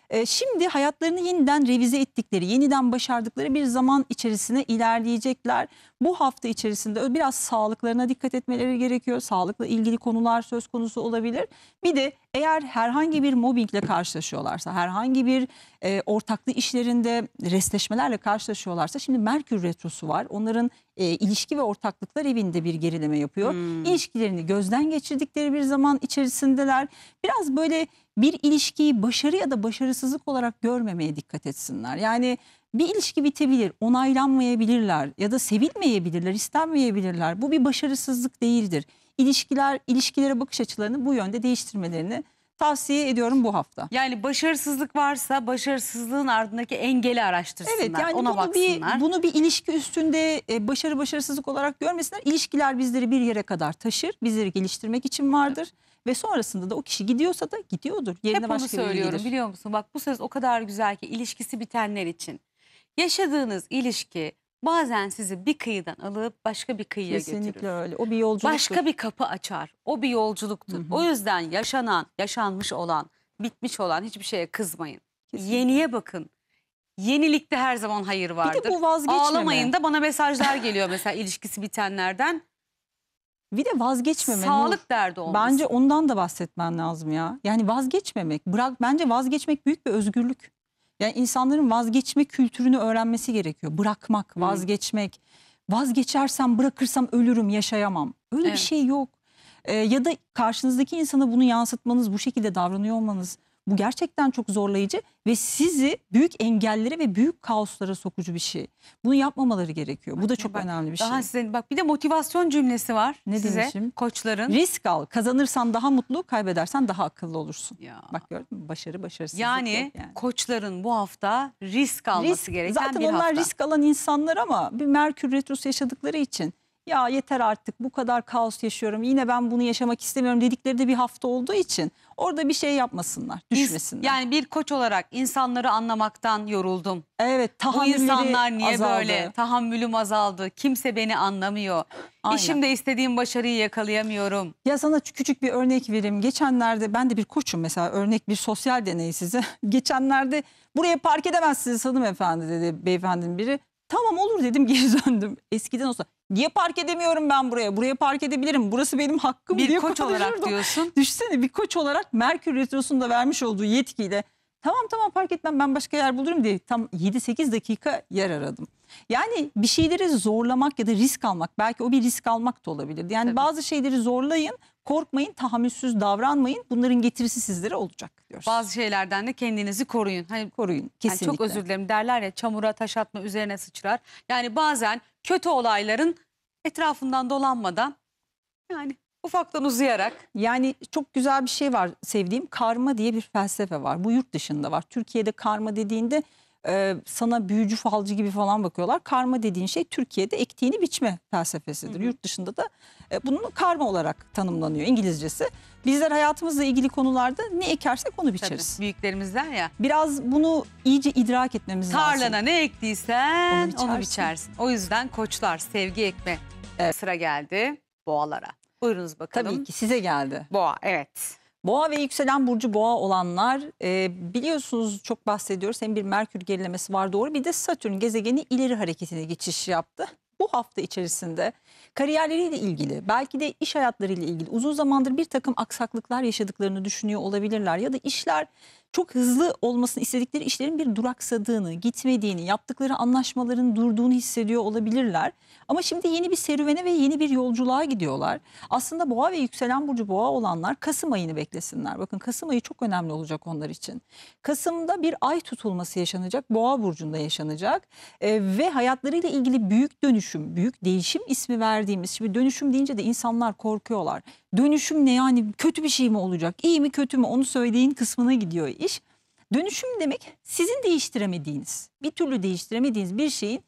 [SPEAKER 2] E, şimdi hayatlarını yeniden revize ettikleri, yeniden başardıkları bir zaman içerisine ilerleyecekler. Bu hafta içerisinde biraz sağlıklarına dikkat etmeleri gerekiyor. Sağlıkla ilgili konular söz konusu olabilir. Bir de eğer herhangi bir mobbingle karşılaşıyorlarsa, herhangi bir e, ortaklı işlerinde restleşmelerle karşılaşıyorlarsa şimdi Merkür Retrosu var. Onların e, ilişki ve ortaklıklar evinde bir gerileme yapıyor. İlişkilerini gözden geçirdikleri bir zaman içerisindeler. Biraz böyle bir ilişkiyi başarı ya da başarısızlık olarak görmemeye dikkat etsinler. Yani bir ilişki bitebilir, onaylanmayabilirler ya da sevilmeyebilirler, istenmeyebilirler. Bu bir başarısızlık değildir. İlişkiler, ilişkilere bakış açılarını bu yönde değiştirmelerini tavsiye ediyorum bu hafta.
[SPEAKER 1] yani başarısızlık varsa başarısızlığın ardındaki engeli araştırsınlar.
[SPEAKER 2] Evet yani
[SPEAKER 1] ona
[SPEAKER 2] bunu bir
[SPEAKER 1] baksınlar.
[SPEAKER 2] bunu bir ilişki üstünde e, başarı başarısızlık olarak görmesinler. İlişkiler bizleri bir yere kadar taşır. Bizleri geliştirmek için vardır ve sonrasında da o kişi gidiyorsa da gidiyordur. Yerine
[SPEAKER 1] Hep onu
[SPEAKER 2] başka biri
[SPEAKER 1] söylüyorum biliyor musun? Bak bu söz o kadar güzel ki ilişkisi bitenler için. Yaşadığınız ilişki bazen sizi bir kıyıdan alıp başka bir kıyıya
[SPEAKER 2] Kesinlikle
[SPEAKER 1] götürür.
[SPEAKER 2] öyle. O bir yolculuk.
[SPEAKER 1] Başka bir kapı açar. O bir yolculuktur. O yüzden yaşanan, yaşanmış olan, bitmiş olan hiçbir şeye kızmayın.
[SPEAKER 2] Kesinlikle.
[SPEAKER 1] Yeniye bakın. Yenilikte her zaman hayır vardır.
[SPEAKER 2] bu vazgeçmeme.
[SPEAKER 1] Ağlamayın da bana mesajlar geliyor mesela ilişkisi bitenlerden.
[SPEAKER 2] Bir de vazgeçmeme. Nur.
[SPEAKER 1] Sağlık derdi olmasın.
[SPEAKER 2] Bence ondan da bahsetmen lazım ya. Yani vazgeçmemek. Bırak bence vazgeçmek büyük bir özgürlük. Yani insanların vazgeçme kültürünü öğrenmesi gerekiyor. Bırakmak, vazgeçmek. Vazgeçersem, bırakırsam ölürüm, yaşayamam. Öyle bir
[SPEAKER 1] Evet.
[SPEAKER 2] şey yok. Ee, ya da karşınızdaki insana bunu yansıtmanız, bu şekilde davranıyor olmanız Bu gerçekten çok zorlayıcı ve sizi büyük engellere ve büyük kaoslara sokucu bir şey. Bunu yapmamaları gerekiyor. Bu da çok
[SPEAKER 1] Bak,
[SPEAKER 2] önemli bir
[SPEAKER 1] Daha
[SPEAKER 2] şey.
[SPEAKER 1] size bak bir de motivasyon cümlesi var
[SPEAKER 2] Ne
[SPEAKER 1] size
[SPEAKER 2] demişim?
[SPEAKER 1] koçların.
[SPEAKER 2] Risk al. Kazanırsan daha mutlu, kaybedersen daha akıllı olursun.
[SPEAKER 1] Ya.
[SPEAKER 2] Bak gördün mü? Başarı başarısızlık
[SPEAKER 1] yani,
[SPEAKER 2] yani.
[SPEAKER 1] koçların bu hafta risk alması
[SPEAKER 2] Risk-
[SPEAKER 1] gereken
[SPEAKER 2] zaten
[SPEAKER 1] bir
[SPEAKER 2] onlar
[SPEAKER 1] hafta.
[SPEAKER 2] risk alan insanlar ama bir Merkür Retrosu yaşadıkları için ya yeter artık bu kadar kaos yaşıyorum yine ben bunu yaşamak istemiyorum dedikleri de bir hafta olduğu için orada bir şey yapmasınlar, düşmesinler.
[SPEAKER 1] Yani bir koç olarak insanları anlamaktan yoruldum.
[SPEAKER 2] evet
[SPEAKER 1] Bu
[SPEAKER 2] tahammülleri
[SPEAKER 1] insanlar niye
[SPEAKER 2] azaldı.
[SPEAKER 1] böyle? Tahammülüm azaldı. Kimse beni anlamıyor.
[SPEAKER 2] Aynen.
[SPEAKER 1] İşimde istediğim başarıyı yakalayamıyorum.
[SPEAKER 2] Ya sana küçük bir örnek vereyim. Geçenlerde ben de bir koçum mesela örnek bir sosyal deney size. <laughs> Geçenlerde buraya park edemezsiniz hanımefendi dedi beyefendinin biri. Tamam olur dedim geri <laughs> döndüm. Eskiden olsa niye park edemiyorum ben buraya? Buraya park edebilirim. Burası benim hakkım
[SPEAKER 1] Bir
[SPEAKER 2] diye
[SPEAKER 1] koç olarak diyorsun.
[SPEAKER 2] Düşünsene bir koç olarak Merkür Retrosu'nda vermiş olduğu yetkiyle tamam tamam park etmem ben başka yer bulurum diye tam 7-8 dakika yer aradım. Yani bir şeyleri zorlamak ya da risk almak belki o bir risk almak da olabilir. Yani
[SPEAKER 1] Tabii.
[SPEAKER 2] bazı şeyleri zorlayın, korkmayın, tahammülsüz davranmayın. Bunların getirisi sizlere olacak diyoruz.
[SPEAKER 1] Bazı şeylerden de kendinizi koruyun. Hani
[SPEAKER 2] koruyun
[SPEAKER 1] Yani
[SPEAKER 2] kesinlikle.
[SPEAKER 1] çok özür dilerim derler ya çamura taş atma üzerine sıçrar. Yani bazen kötü olayların etrafından dolanmadan yani ufaktan uzayarak
[SPEAKER 2] Yani çok güzel bir şey var sevdiğim karma diye bir felsefe var. Bu yurt dışında var. Türkiye'de karma dediğinde e, sana büyücü falcı gibi falan bakıyorlar. Karma dediğin şey Türkiye'de ektiğini biçme felsefesidir.
[SPEAKER 1] Hı hı.
[SPEAKER 2] Yurt dışında da e, bunun karma olarak tanımlanıyor İngilizcesi. Bizler hayatımızla ilgili konularda ne ekersek onu
[SPEAKER 1] tabii
[SPEAKER 2] biçeriz.
[SPEAKER 1] büyüklerimiz der ya
[SPEAKER 2] Biraz bunu iyice idrak etmemiz
[SPEAKER 1] tarlana
[SPEAKER 2] lazım.
[SPEAKER 1] ne ektiysen
[SPEAKER 2] Onu biçersin.
[SPEAKER 1] onu biçersin. O yüzden koçlar sevgi ekme
[SPEAKER 2] Evet.
[SPEAKER 1] sıra geldi boğalara. Buyurunuz bakalım.
[SPEAKER 2] Tabii ki size geldi.
[SPEAKER 1] Boğa evet.
[SPEAKER 2] Boğa ve yükselen burcu boğa olanlar e, biliyorsunuz çok bahsediyoruz. Hem bir Merkür gerilemesi var doğru bir de Satürn gezegeni ileri hareketine geçiş yaptı. Bu hafta içerisinde kariyerleriyle ilgili belki de iş hayatlarıyla ilgili uzun zamandır bir takım aksaklıklar yaşadıklarını düşünüyor olabilirler. Ya da işler çok hızlı olmasını istedikleri işlerin bir duraksadığını, gitmediğini, yaptıkları anlaşmaların durduğunu hissediyor olabilirler. Ama şimdi yeni bir serüvene ve yeni bir yolculuğa gidiyorlar. Aslında boğa ve yükselen burcu boğa olanlar Kasım ayını beklesinler. Bakın Kasım ayı çok önemli olacak onlar için. Kasım'da bir ay tutulması yaşanacak. Boğa burcunda yaşanacak. Ee, ve hayatlarıyla ilgili büyük dönüşüm, büyük değişim ismi verdiğimiz. Şimdi dönüşüm deyince de insanlar korkuyorlar. Dönüşüm ne yani kötü bir şey mi olacak? İyi mi kötü mü onu söyleyin kısmına gidiyor iş. Dönüşüm demek sizin değiştiremediğiniz, bir türlü değiştiremediğiniz bir şeyin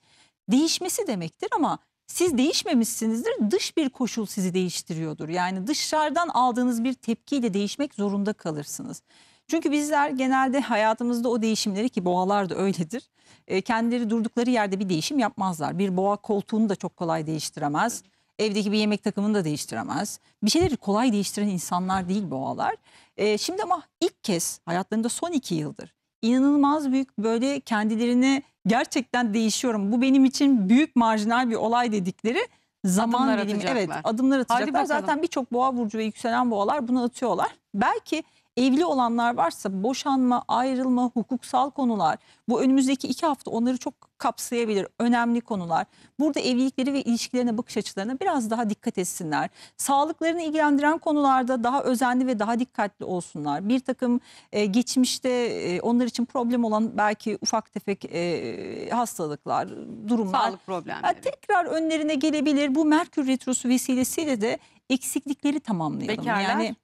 [SPEAKER 2] değişmesi demektir ama siz değişmemişsinizdir. Dış bir koşul sizi değiştiriyordur. Yani dışarıdan aldığınız bir tepkiyle değişmek zorunda kalırsınız. Çünkü bizler genelde hayatımızda o değişimleri ki boğalar da öyledir. e, kendileri durdukları yerde bir değişim yapmazlar. Bir boğa koltuğunu da çok kolay değiştiremez. Evdeki bir yemek takımını da değiştiremez. Bir şeyleri kolay değiştiren insanlar değil boğalar. E, şimdi ama ilk kez hayatlarında son iki yıldır inanılmaz büyük böyle kendilerine gerçekten değişiyorum. Bu benim için büyük marjinal bir olay dedikleri zaman
[SPEAKER 1] Adımlar
[SPEAKER 2] dilimi. Evet adımlar atacaklar. Zaten birçok boğa burcu ve yükselen boğalar bunu atıyorlar. Belki evli olanlar varsa boşanma, ayrılma, hukuksal konular bu önümüzdeki iki hafta onları çok kapsayabilir. Önemli konular. Burada evlilikleri ve ilişkilerine bakış açılarına biraz daha dikkat etsinler. Sağlıklarını ilgilendiren konularda daha özenli ve daha dikkatli olsunlar. Bir takım e, geçmişte e, onlar için problem olan belki ufak tefek e, hastalıklar, durumlar
[SPEAKER 1] Sağlık problemleri.
[SPEAKER 2] tekrar önlerine gelebilir. Bu Merkür Retrosu vesilesiyle de eksiklikleri tamamlayalım.
[SPEAKER 1] Bekarlar?
[SPEAKER 2] Yani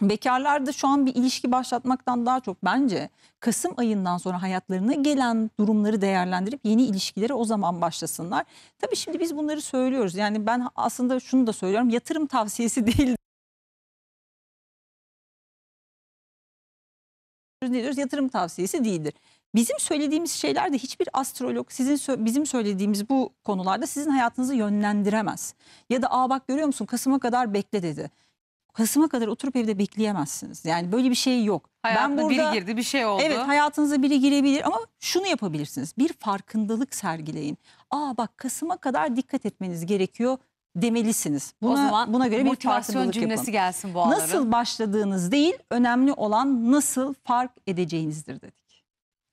[SPEAKER 2] bekarlar da şu an bir ilişki başlatmaktan daha çok bence Kasım ayından sonra hayatlarına gelen durumları değerlendirip yeni ilişkileri o zaman başlasınlar. Tabii şimdi biz bunları söylüyoruz. Yani ben aslında şunu da söylüyorum. Yatırım tavsiyesi <laughs> değil. ne diyoruz? Yatırım tavsiyesi değildir. Bizim söylediğimiz şeyler de hiçbir astrolog sizin bizim söylediğimiz bu konularda sizin hayatınızı yönlendiremez. Ya da aa bak görüyor musun Kasım'a kadar bekle dedi. Kasım'a kadar oturup evde bekleyemezsiniz. Yani böyle bir şey yok.
[SPEAKER 1] Hayatına biri girdi bir şey oldu.
[SPEAKER 2] Evet hayatınıza biri girebilir ama şunu yapabilirsiniz. Bir farkındalık sergileyin. Aa bak Kasım'a kadar dikkat etmeniz gerekiyor demelisiniz. Buna,
[SPEAKER 1] o zaman
[SPEAKER 2] buna göre bir
[SPEAKER 1] motivasyon cümlesi
[SPEAKER 2] yapın.
[SPEAKER 1] gelsin boğaların.
[SPEAKER 2] Nasıl başladığınız değil, önemli olan nasıl fark edeceğinizdir dedik.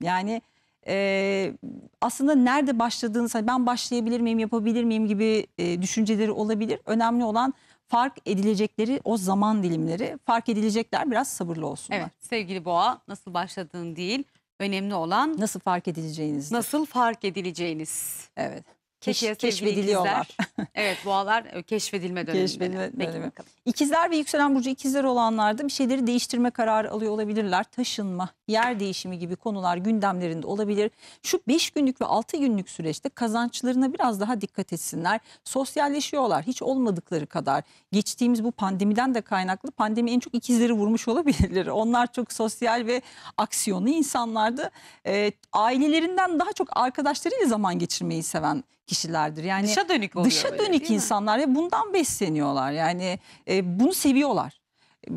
[SPEAKER 2] Yani e, aslında nerede başladığınız, hani ben başlayabilir miyim, yapabilir miyim gibi e, düşünceleri olabilir. Önemli olan fark edilecekleri o zaman dilimleri fark edilecekler biraz sabırlı olsunlar.
[SPEAKER 1] Evet sevgili Boğa nasıl başladığın değil önemli olan
[SPEAKER 2] Nasıl fark edileceğiniz.
[SPEAKER 1] nasıl fark edileceğiniz.
[SPEAKER 2] Evet.
[SPEAKER 1] Peki
[SPEAKER 2] Keş,
[SPEAKER 1] ya
[SPEAKER 2] keşfediliyorlar.
[SPEAKER 1] ikizler? <laughs> evet boğalar e, keşfedilme döneminde.
[SPEAKER 2] Keşfedilme dönemi.
[SPEAKER 1] bakalım.
[SPEAKER 2] İkizler ve yükselen burcu ikizler olanlar da bir şeyleri değiştirme kararı alıyor olabilirler. Taşınma, yer değişimi gibi konular gündemlerinde olabilir. Şu 5 günlük ve 6 günlük süreçte kazançlarına biraz daha dikkat etsinler. Sosyalleşiyorlar hiç olmadıkları kadar. Geçtiğimiz bu pandemiden de kaynaklı pandemi en çok ikizleri vurmuş olabilir. <laughs> Onlar çok sosyal ve aksiyonlu insanlardı. Ee, ailelerinden daha çok arkadaşlarıyla zaman geçirmeyi seven kişilerdir. Yani
[SPEAKER 1] Dışa dönük oluyor
[SPEAKER 2] dışa
[SPEAKER 1] böyle,
[SPEAKER 2] dönük insanlar ve bundan besleniyorlar. Yani e, bunu seviyorlar.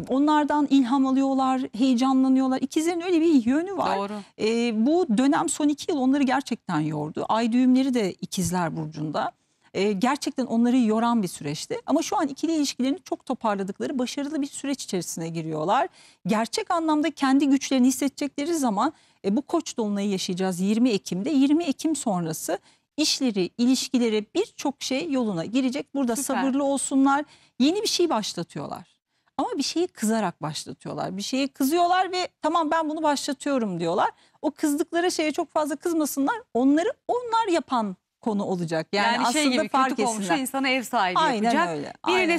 [SPEAKER 2] Onlardan ilham alıyorlar, heyecanlanıyorlar. İkizlerin öyle bir yönü var.
[SPEAKER 1] Doğru.
[SPEAKER 2] E, bu dönem son iki yıl onları gerçekten yordu. Ay düğümleri de ikizler burcunda. E, gerçekten onları yoran bir süreçti. Ama şu an ikili ilişkilerini çok toparladıkları başarılı bir süreç içerisine giriyorlar. Gerçek anlamda kendi güçlerini hissedecekleri zaman e, bu koç dolunayı yaşayacağız 20 Ekim'de. 20 Ekim sonrası işleri, ilişkileri birçok şey yoluna girecek. Burada
[SPEAKER 1] Süper.
[SPEAKER 2] sabırlı olsunlar. Yeni bir şey başlatıyorlar. Ama bir şeyi kızarak başlatıyorlar. Bir şeye kızıyorlar ve tamam ben bunu başlatıyorum diyorlar. O kızdıkları şeye çok fazla kızmasınlar. Onları onlar yapan konu olacak. Yani,
[SPEAKER 1] Yani,
[SPEAKER 2] aslında
[SPEAKER 1] şey gibi
[SPEAKER 2] fark
[SPEAKER 1] kötü komşu
[SPEAKER 2] etsinler.
[SPEAKER 1] insana ev sahibi
[SPEAKER 2] Aynen
[SPEAKER 1] yapacak.
[SPEAKER 2] öyle.
[SPEAKER 1] Birine
[SPEAKER 2] aynen öyle.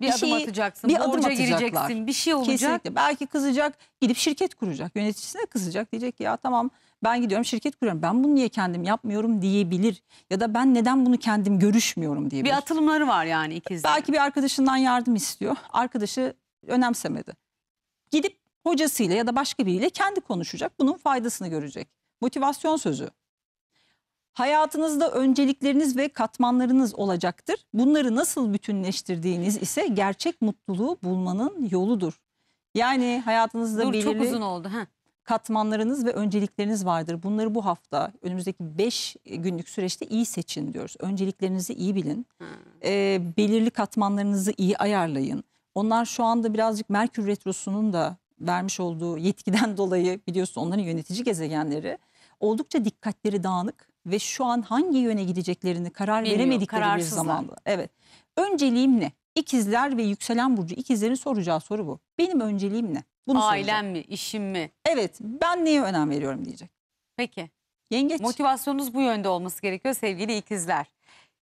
[SPEAKER 1] Bir,
[SPEAKER 2] Bir
[SPEAKER 1] adım
[SPEAKER 2] şeyi-
[SPEAKER 1] atacaksın.
[SPEAKER 2] bir adım
[SPEAKER 1] gireceksin. Bir şey olacak.
[SPEAKER 2] Kesinlikle. Belki kızacak, gidip şirket kuracak. Yöneticisine kızacak. Diyecek ki ya tamam ben gidiyorum şirket kuruyorum. Ben bunu niye kendim yapmıyorum diyebilir. Ya da ben neden bunu kendim görüşmüyorum diyebilir.
[SPEAKER 1] Bir atılımları var yani ikizlerin.
[SPEAKER 2] Belki bir arkadaşından yardım istiyor. Arkadaşı önemsemedi. Gidip hocasıyla ya da başka biriyle kendi konuşacak. Bunun faydasını görecek. Motivasyon sözü. Hayatınızda öncelikleriniz ve katmanlarınız olacaktır. Bunları nasıl bütünleştirdiğiniz ise gerçek mutluluğu bulmanın yoludur. Yani hayatınızda
[SPEAKER 1] Dur
[SPEAKER 2] belirli
[SPEAKER 1] çok uzun oldu. Heh.
[SPEAKER 2] katmanlarınız ve öncelikleriniz vardır. Bunları bu hafta önümüzdeki 5 günlük süreçte iyi seçin diyoruz. Önceliklerinizi iyi bilin.
[SPEAKER 1] Hmm.
[SPEAKER 2] Ee, belirli katmanlarınızı iyi ayarlayın. Onlar şu anda birazcık Merkür Retrosu'nun da vermiş olduğu yetkiden <laughs> dolayı biliyorsun onların yönetici gezegenleri oldukça dikkatleri dağınık ve şu an hangi yöne gideceklerini karar
[SPEAKER 1] Bilmiyor,
[SPEAKER 2] veremedikleri bir zamanda. Evet. Önceliğim ne? İkizler ve yükselen burcu ikizlerin soracağı soru bu. Benim önceliğim ne? Bunu soracak.
[SPEAKER 1] Ailem mi, işim mi?
[SPEAKER 2] Evet ben neye önem veriyorum diyecek.
[SPEAKER 1] Peki.
[SPEAKER 2] Yengeç.
[SPEAKER 1] Motivasyonunuz bu yönde olması gerekiyor sevgili ikizler.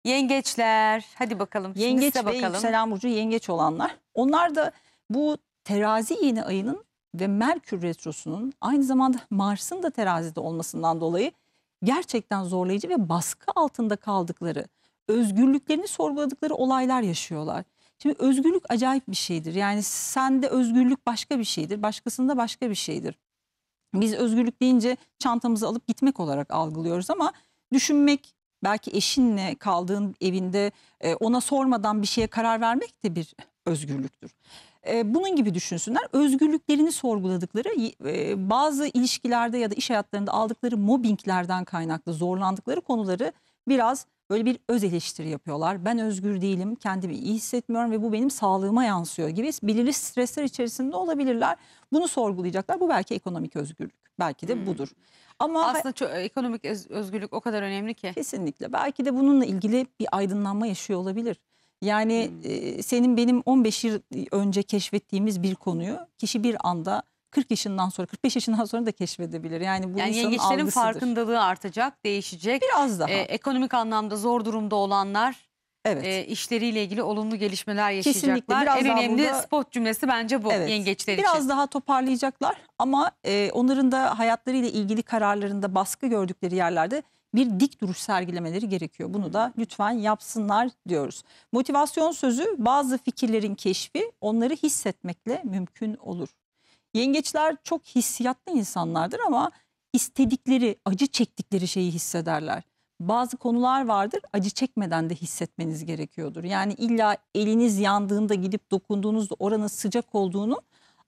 [SPEAKER 1] Yengeçler. Hadi bakalım.
[SPEAKER 2] Yengeç ve
[SPEAKER 1] bakalım.
[SPEAKER 2] yükselen burcu yengeç olanlar. Onlar da bu terazi yeni ayının ve Merkür retrosunun aynı zamanda Mars'ın da terazide olmasından dolayı gerçekten zorlayıcı ve baskı altında kaldıkları, özgürlüklerini sorguladıkları olaylar yaşıyorlar. Şimdi özgürlük acayip bir şeydir. Yani sende özgürlük başka bir şeydir, başkasında başka bir şeydir. Biz özgürlük deyince çantamızı alıp gitmek olarak algılıyoruz ama düşünmek, belki eşinle kaldığın evinde e, ona sormadan bir şeye karar vermek de bir özgürlüktür. E, Bunun gibi düşünsünler. Özgürlüklerini sorguladıkları e, bazı ilişkilerde ya da iş hayatlarında aldıkları mobbinglerden kaynaklı zorlandıkları konuları biraz böyle bir öz eleştiri yapıyorlar. Ben özgür değilim, kendimi iyi hissetmiyorum ve bu benim sağlığıma yansıyor gibi belirli stresler içerisinde olabilirler. Bunu sorgulayacaklar. Bu belki ekonomik özgürlük. Belki de
[SPEAKER 1] Hmm.
[SPEAKER 2] budur. Ama
[SPEAKER 1] Aslında çok, ekonomik öz- özgürlük o kadar önemli ki.
[SPEAKER 2] Kesinlikle. Belki de bununla ilgili bir aydınlanma yaşıyor olabilir. Yani
[SPEAKER 1] Hmm.
[SPEAKER 2] e, senin benim 15 yıl önce keşfettiğimiz bir konuyu kişi bir anda 40 yaşından sonra 45 yaşından sonra da keşfedebilir. Yani bu
[SPEAKER 1] Yani
[SPEAKER 2] insanın
[SPEAKER 1] yengeçlerin
[SPEAKER 2] algısıdır.
[SPEAKER 1] farkındalığı artacak, değişecek.
[SPEAKER 2] biraz daha.
[SPEAKER 1] Ee, ekonomik anlamda zor durumda olanlar
[SPEAKER 2] evet.
[SPEAKER 1] e, işleriyle ilgili olumlu gelişmeler
[SPEAKER 2] Kesinlikle,
[SPEAKER 1] yaşayacaklar.
[SPEAKER 2] biraz
[SPEAKER 1] En önemli
[SPEAKER 2] burada-
[SPEAKER 1] spot cümlesi bence bu
[SPEAKER 2] Evet.
[SPEAKER 1] yengeçler
[SPEAKER 2] Biraz
[SPEAKER 1] için.
[SPEAKER 2] daha toparlayacaklar ama e, onların da hayatlarıyla ilgili kararlarında baskı gördükleri yerlerde bir dik duruş sergilemeleri gerekiyor. Bunu da lütfen yapsınlar diyoruz. Motivasyon sözü bazı fikirlerin keşfi onları hissetmekle mümkün olur. Yengeçler çok hissiyatlı insanlardır ama istedikleri, acı çektikleri şeyi hissederler. Bazı konular vardır acı çekmeden de hissetmeniz gerekiyordur. Yani illa eliniz yandığında gidip dokunduğunuzda oranın sıcak olduğunu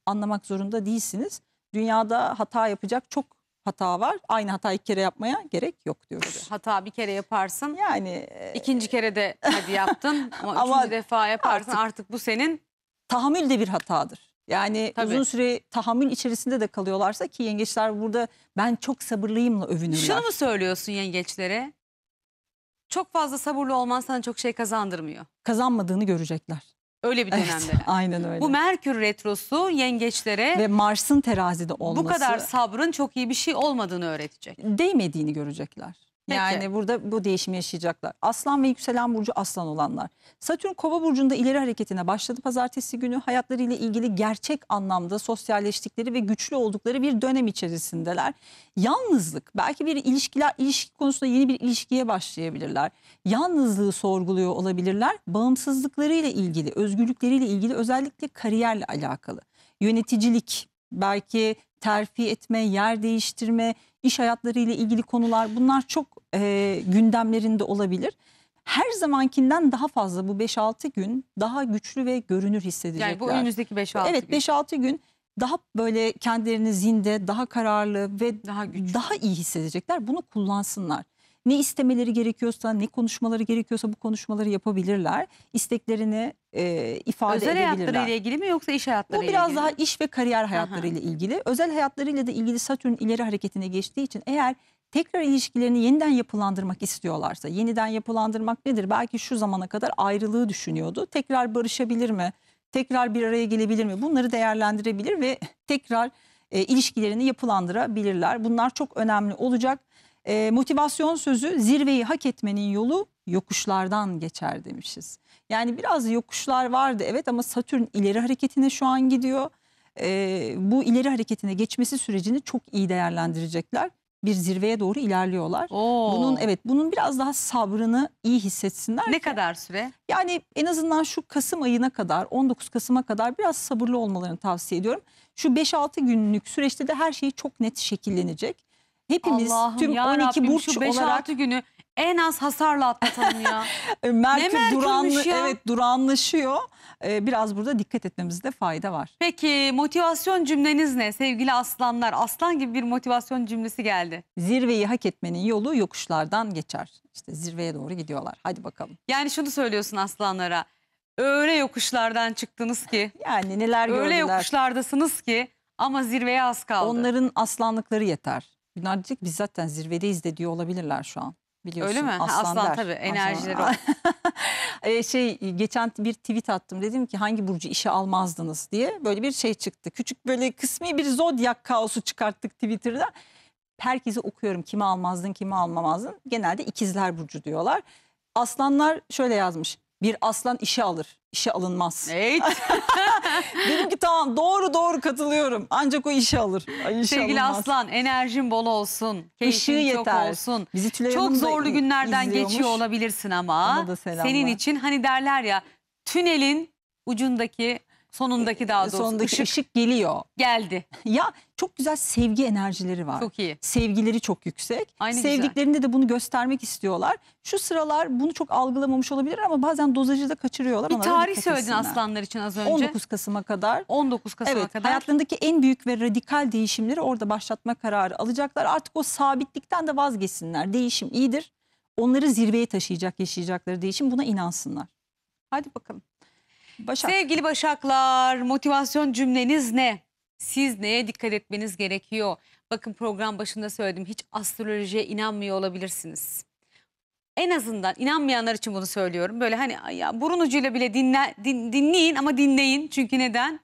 [SPEAKER 2] anlamak zorunda değilsiniz. Dünyada hata yapacak çok hata var. Aynı hatayı iki kere yapmaya gerek yok diyoruz.
[SPEAKER 1] Hata bir kere yaparsın.
[SPEAKER 2] Yani e,
[SPEAKER 1] İkinci kere de hadi yaptın <laughs> ama,
[SPEAKER 2] Ama
[SPEAKER 1] üçüncü defa yaparsın
[SPEAKER 2] artık-
[SPEAKER 1] artık, bu senin
[SPEAKER 2] tahammül de bir hatadır. Yani
[SPEAKER 1] Tabii.
[SPEAKER 2] uzun süre tahammül içerisinde de kalıyorlarsa ki yengeçler burada ben çok sabırlıyımla övünürler.
[SPEAKER 1] Şunu mu söylüyorsun yengeçlere? çok fazla sabırlı olman sana çok şey kazandırmıyor.
[SPEAKER 2] Kazanmadığını görecekler.
[SPEAKER 1] Öyle bir
[SPEAKER 2] Evet,
[SPEAKER 1] dönemdeler.
[SPEAKER 2] aynen öyle.
[SPEAKER 1] Bu Merkür Retrosu yengeçlere
[SPEAKER 2] Ve Mars'ın terazide olması
[SPEAKER 1] bu kadar sabrın çok iyi bir şey olmadığını öğretecek.
[SPEAKER 2] değmediğini görecekler.
[SPEAKER 1] Peki.
[SPEAKER 2] Yani burada bu değişimi yaşayacaklar. Aslan ve yükselen burcu aslan olanlar. Satürn kova burcunda ileri hareketine başladı pazartesi günü. Hayatlarıyla ilgili gerçek anlamda sosyalleştikleri ve güçlü oldukları bir dönem içerisindeler. Yalnızlık, belki bir ilişkiler ilişki konusunda yeni bir ilişkiye başlayabilirler. Yalnızlığı sorguluyor olabilirler. Bağımsızlıklarıyla ilgili, özgürlükleriyle ilgili özellikle kariyerle alakalı. Yöneticilik, belki terfi etme, yer değiştirme, iş hayatlarıyla ilgili konular bunlar çok e, gündemlerinde olabilir. Her zamankinden daha fazla bu 5-6 gün daha güçlü ve görünür hissedecekler.
[SPEAKER 1] Yani bu önümüzdeki 5-6
[SPEAKER 2] Evet
[SPEAKER 1] gün.
[SPEAKER 2] 5-6 gün daha böyle kendilerini zinde, daha kararlı ve
[SPEAKER 1] Daha güçlü.
[SPEAKER 2] daha iyi hissedecekler. Bunu kullansınlar. Ne istemeleri gerekiyorsa, ne konuşmaları gerekiyorsa bu konuşmaları yapabilirler. İsteklerini e, ifade
[SPEAKER 1] Özel
[SPEAKER 2] edebilirler.
[SPEAKER 1] hayatlarıyla ilgili mi yoksa iş
[SPEAKER 2] Bu
[SPEAKER 1] hayatlarıyla
[SPEAKER 2] biraz
[SPEAKER 1] ilgili
[SPEAKER 2] daha
[SPEAKER 1] mi?
[SPEAKER 2] iş ve kariyer hayatlarıyla ilgili. Özel hayatlarıyla da ilgili Satürn ileri hareketine geçtiği için eğer tekrar ilişkilerini yeniden yapılandırmak istiyorlarsa, yeniden yapılandırmak nedir? Belki şu zamana kadar ayrılığı düşünüyordu. Tekrar barışabilir mi? Tekrar bir araya gelebilir mi? Bunları değerlendirebilir ve tekrar e, ilişkilerini yapılandırabilirler. Bunlar çok önemli olacak. E, motivasyon sözü zirveyi hak etmenin yolu yokuşlardan geçer demişiz. Yani biraz yokuşlar vardı evet ama Satürn ileri hareketine şu an gidiyor. E, bu ileri hareketine geçmesi sürecini çok iyi değerlendirecekler. Bir zirveye doğru ilerliyorlar.
[SPEAKER 1] Oo.
[SPEAKER 2] Bunun evet bunun biraz daha sabrını iyi hissetsinler.
[SPEAKER 1] ne
[SPEAKER 2] ki-
[SPEAKER 1] kadar süre?
[SPEAKER 2] yani en azından şu Kasım ayına kadar 19 Kasım'a kadar biraz sabırlı olmalarını tavsiye ediyorum. Şu 5-6 günlük süreçte de her şey çok net şekillenecek. Hepimiz
[SPEAKER 1] Allah'ım
[SPEAKER 2] tüm
[SPEAKER 1] ya
[SPEAKER 2] 12
[SPEAKER 1] Rabbim,
[SPEAKER 2] burç
[SPEAKER 1] şu 5-6
[SPEAKER 2] olarak
[SPEAKER 1] günü en az hasarla atlatalım ya. <laughs>
[SPEAKER 2] e, Merkür
[SPEAKER 1] Merkürmüş
[SPEAKER 2] duranlı
[SPEAKER 1] ya?
[SPEAKER 2] evet duranlaşıyor. E, biraz burada dikkat etmemizde fayda var.
[SPEAKER 1] Peki motivasyon cümleniz ne sevgili aslanlar? Aslan gibi bir motivasyon cümlesi geldi.
[SPEAKER 2] Zirveyi hak etmenin yolu yokuşlardan geçer. İşte zirveye doğru gidiyorlar. Hadi bakalım.
[SPEAKER 1] Yani şunu söylüyorsun aslanlara. Öyle yokuşlardan çıktınız ki, <laughs>
[SPEAKER 2] Yani neler
[SPEAKER 1] öyle
[SPEAKER 2] gördüler.
[SPEAKER 1] yokuşlardasınız ki ama zirveye az kaldı.
[SPEAKER 2] Onların aslanlıkları yeter. Bunlar diyecek biz zaten zirvedeyiz de diyor olabilirler şu an. Biliyorsun.
[SPEAKER 1] Öyle mi? Aslan
[SPEAKER 2] der.
[SPEAKER 1] tabii, enerjileri
[SPEAKER 2] Aslan. <laughs> E, şey geçen bir tweet attım dedim ki hangi burcu işe almazdınız diye böyle bir şey çıktı. Küçük böyle kısmi bir zodyak kaosu çıkarttık Twitter'da. Herkesi okuyorum kimi almazdın kimi almamazdın. Genelde ikizler burcu diyorlar. Aslanlar şöyle yazmış. Bir aslan işe alır, işe alınmaz.
[SPEAKER 1] Evet. <laughs>
[SPEAKER 2] Dedim ki tamam doğru doğru katılıyorum. Ancak o işe alır. Ay, işe
[SPEAKER 1] Sevgili
[SPEAKER 2] alınmaz.
[SPEAKER 1] aslan enerjin bol olsun.
[SPEAKER 2] Işığı
[SPEAKER 1] Keyfin çok
[SPEAKER 2] yeter.
[SPEAKER 1] olsun.
[SPEAKER 2] Bizi Tülay
[SPEAKER 1] Çok
[SPEAKER 2] Hanım da
[SPEAKER 1] zorlu günlerden
[SPEAKER 2] izliyormuş.
[SPEAKER 1] geçiyor olabilirsin ama
[SPEAKER 2] Ona da selamlar.
[SPEAKER 1] senin için hani derler ya tünelin ucundaki sonundaki daha doğrusu
[SPEAKER 2] Sondaki
[SPEAKER 1] ışık
[SPEAKER 2] ışık geliyor.
[SPEAKER 1] geldi.
[SPEAKER 2] Ya çok güzel sevgi enerjileri var.
[SPEAKER 1] Çok iyi.
[SPEAKER 2] Sevgileri çok yüksek.
[SPEAKER 1] Aynı güzel.
[SPEAKER 2] Sevdiklerinde de bunu göstermek istiyorlar. Şu sıralar bunu çok algılamamış olabilir ama bazen dozajı da kaçırıyorlar.
[SPEAKER 1] Bir
[SPEAKER 2] Onlara
[SPEAKER 1] tarih söyledin aslanlar için az önce.
[SPEAKER 2] 19 Kasım'a kadar.
[SPEAKER 1] 19 Kasım'a
[SPEAKER 2] evet,
[SPEAKER 1] kadar.
[SPEAKER 2] hayatlarındaki en büyük ve radikal değişimleri orada başlatma kararı alacaklar. Artık o sabitlikten de vazgeçsinler. Değişim iyidir. Onları zirveye taşıyacak, yaşayacakları değişim buna inansınlar. Hadi bakalım. Başak.
[SPEAKER 1] Sevgili Başaklar, motivasyon cümleniz ne? Siz neye dikkat etmeniz gerekiyor? Bakın program başında söyledim. Hiç astrolojiye inanmıyor olabilirsiniz. En azından inanmayanlar için bunu söylüyorum. Böyle hani "Ay ya burun ucuyla bile dinle, din- dinleyin ama dinleyin. Çünkü neden?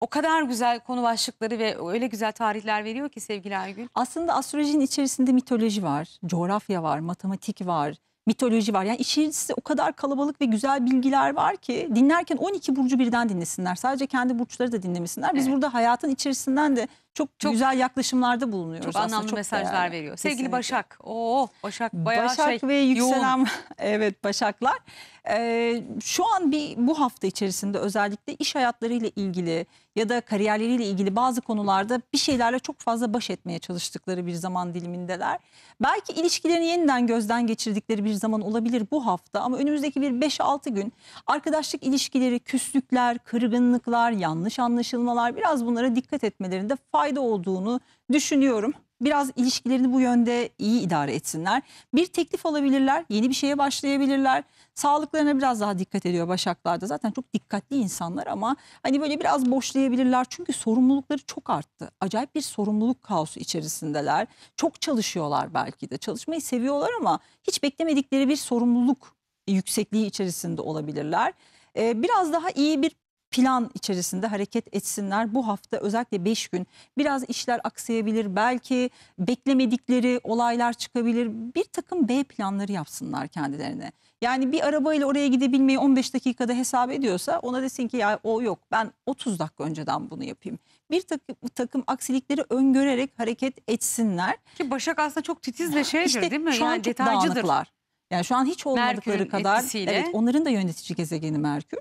[SPEAKER 1] O kadar güzel konu başlıkları ve öyle güzel tarihler veriyor ki sevgili Aygül.
[SPEAKER 2] Aslında astrolojinin içerisinde mitoloji var, coğrafya var, matematik var, mitoloji var. Yani içerisinde o kadar kalabalık ve güzel bilgiler var ki dinlerken 12 burcu birden dinlesinler. Sadece kendi burçları da dinlemesinler. Biz
[SPEAKER 1] Evet.
[SPEAKER 2] burada hayatın içerisinden de çok,
[SPEAKER 1] Çok-
[SPEAKER 2] güzel yaklaşımlarda bulunuyoruz.
[SPEAKER 1] Çok
[SPEAKER 2] aslında.
[SPEAKER 1] anlamlı mesajlar
[SPEAKER 2] değerli.
[SPEAKER 1] veriyor. Sevgili
[SPEAKER 2] Kesinlikle.
[SPEAKER 1] Başak. Oo Başak bayağı
[SPEAKER 2] Başak
[SPEAKER 1] şey
[SPEAKER 2] ve yükselen <laughs> evet Başaklar Ee, şu an bir bu hafta içerisinde özellikle iş hayatlarıyla ilgili ya da kariyerleriyle ilgili bazı konularda bir şeylerle çok fazla baş etmeye çalıştıkları bir zaman dilimindeler. Belki ilişkilerini yeniden gözden geçirdikleri bir zaman olabilir bu hafta ama önümüzdeki bir 5-6 gün arkadaşlık ilişkileri, küslükler, kırgınlıklar, yanlış anlaşılmalar biraz bunlara dikkat etmelerinde fayda olduğunu düşünüyorum. Biraz ilişkilerini bu yönde iyi idare etsinler. Bir teklif alabilirler, yeni bir şeye başlayabilirler. Sağlıklarına biraz daha dikkat ediyor Başaklar'da. Zaten çok dikkatli insanlar ama hani böyle biraz boşlayabilirler. Çünkü sorumlulukları çok arttı. Acayip bir sorumluluk kaosu içerisindeler. Çok çalışıyorlar belki de. Çalışmayı seviyorlar ama hiç beklemedikleri bir sorumluluk yüksekliği içerisinde olabilirler. Ee, biraz daha iyi bir plan içerisinde hareket etsinler. Bu hafta özellikle 5 gün biraz işler aksayabilir. Belki beklemedikleri olaylar çıkabilir. Bir takım B planları yapsınlar kendilerine. Yani bir arabayla oraya gidebilmeyi 15 dakikada hesap ediyorsa ona desin ki ya o yok ben 30 dakika önceden bunu yapayım. Bir takım, takım aksilikleri öngörerek hareket etsinler.
[SPEAKER 1] Ki Başak aslında çok titiz ve şeydir
[SPEAKER 2] İşte
[SPEAKER 1] değil mi?
[SPEAKER 2] şu an
[SPEAKER 1] yani
[SPEAKER 2] çok
[SPEAKER 1] detaycıdır.
[SPEAKER 2] dağınıklar. Yani şu an hiç olmadıkları
[SPEAKER 1] Merkür'ün
[SPEAKER 2] kadar
[SPEAKER 1] etkisiyle.
[SPEAKER 2] evet onların da yönetici gezegeni Merkür.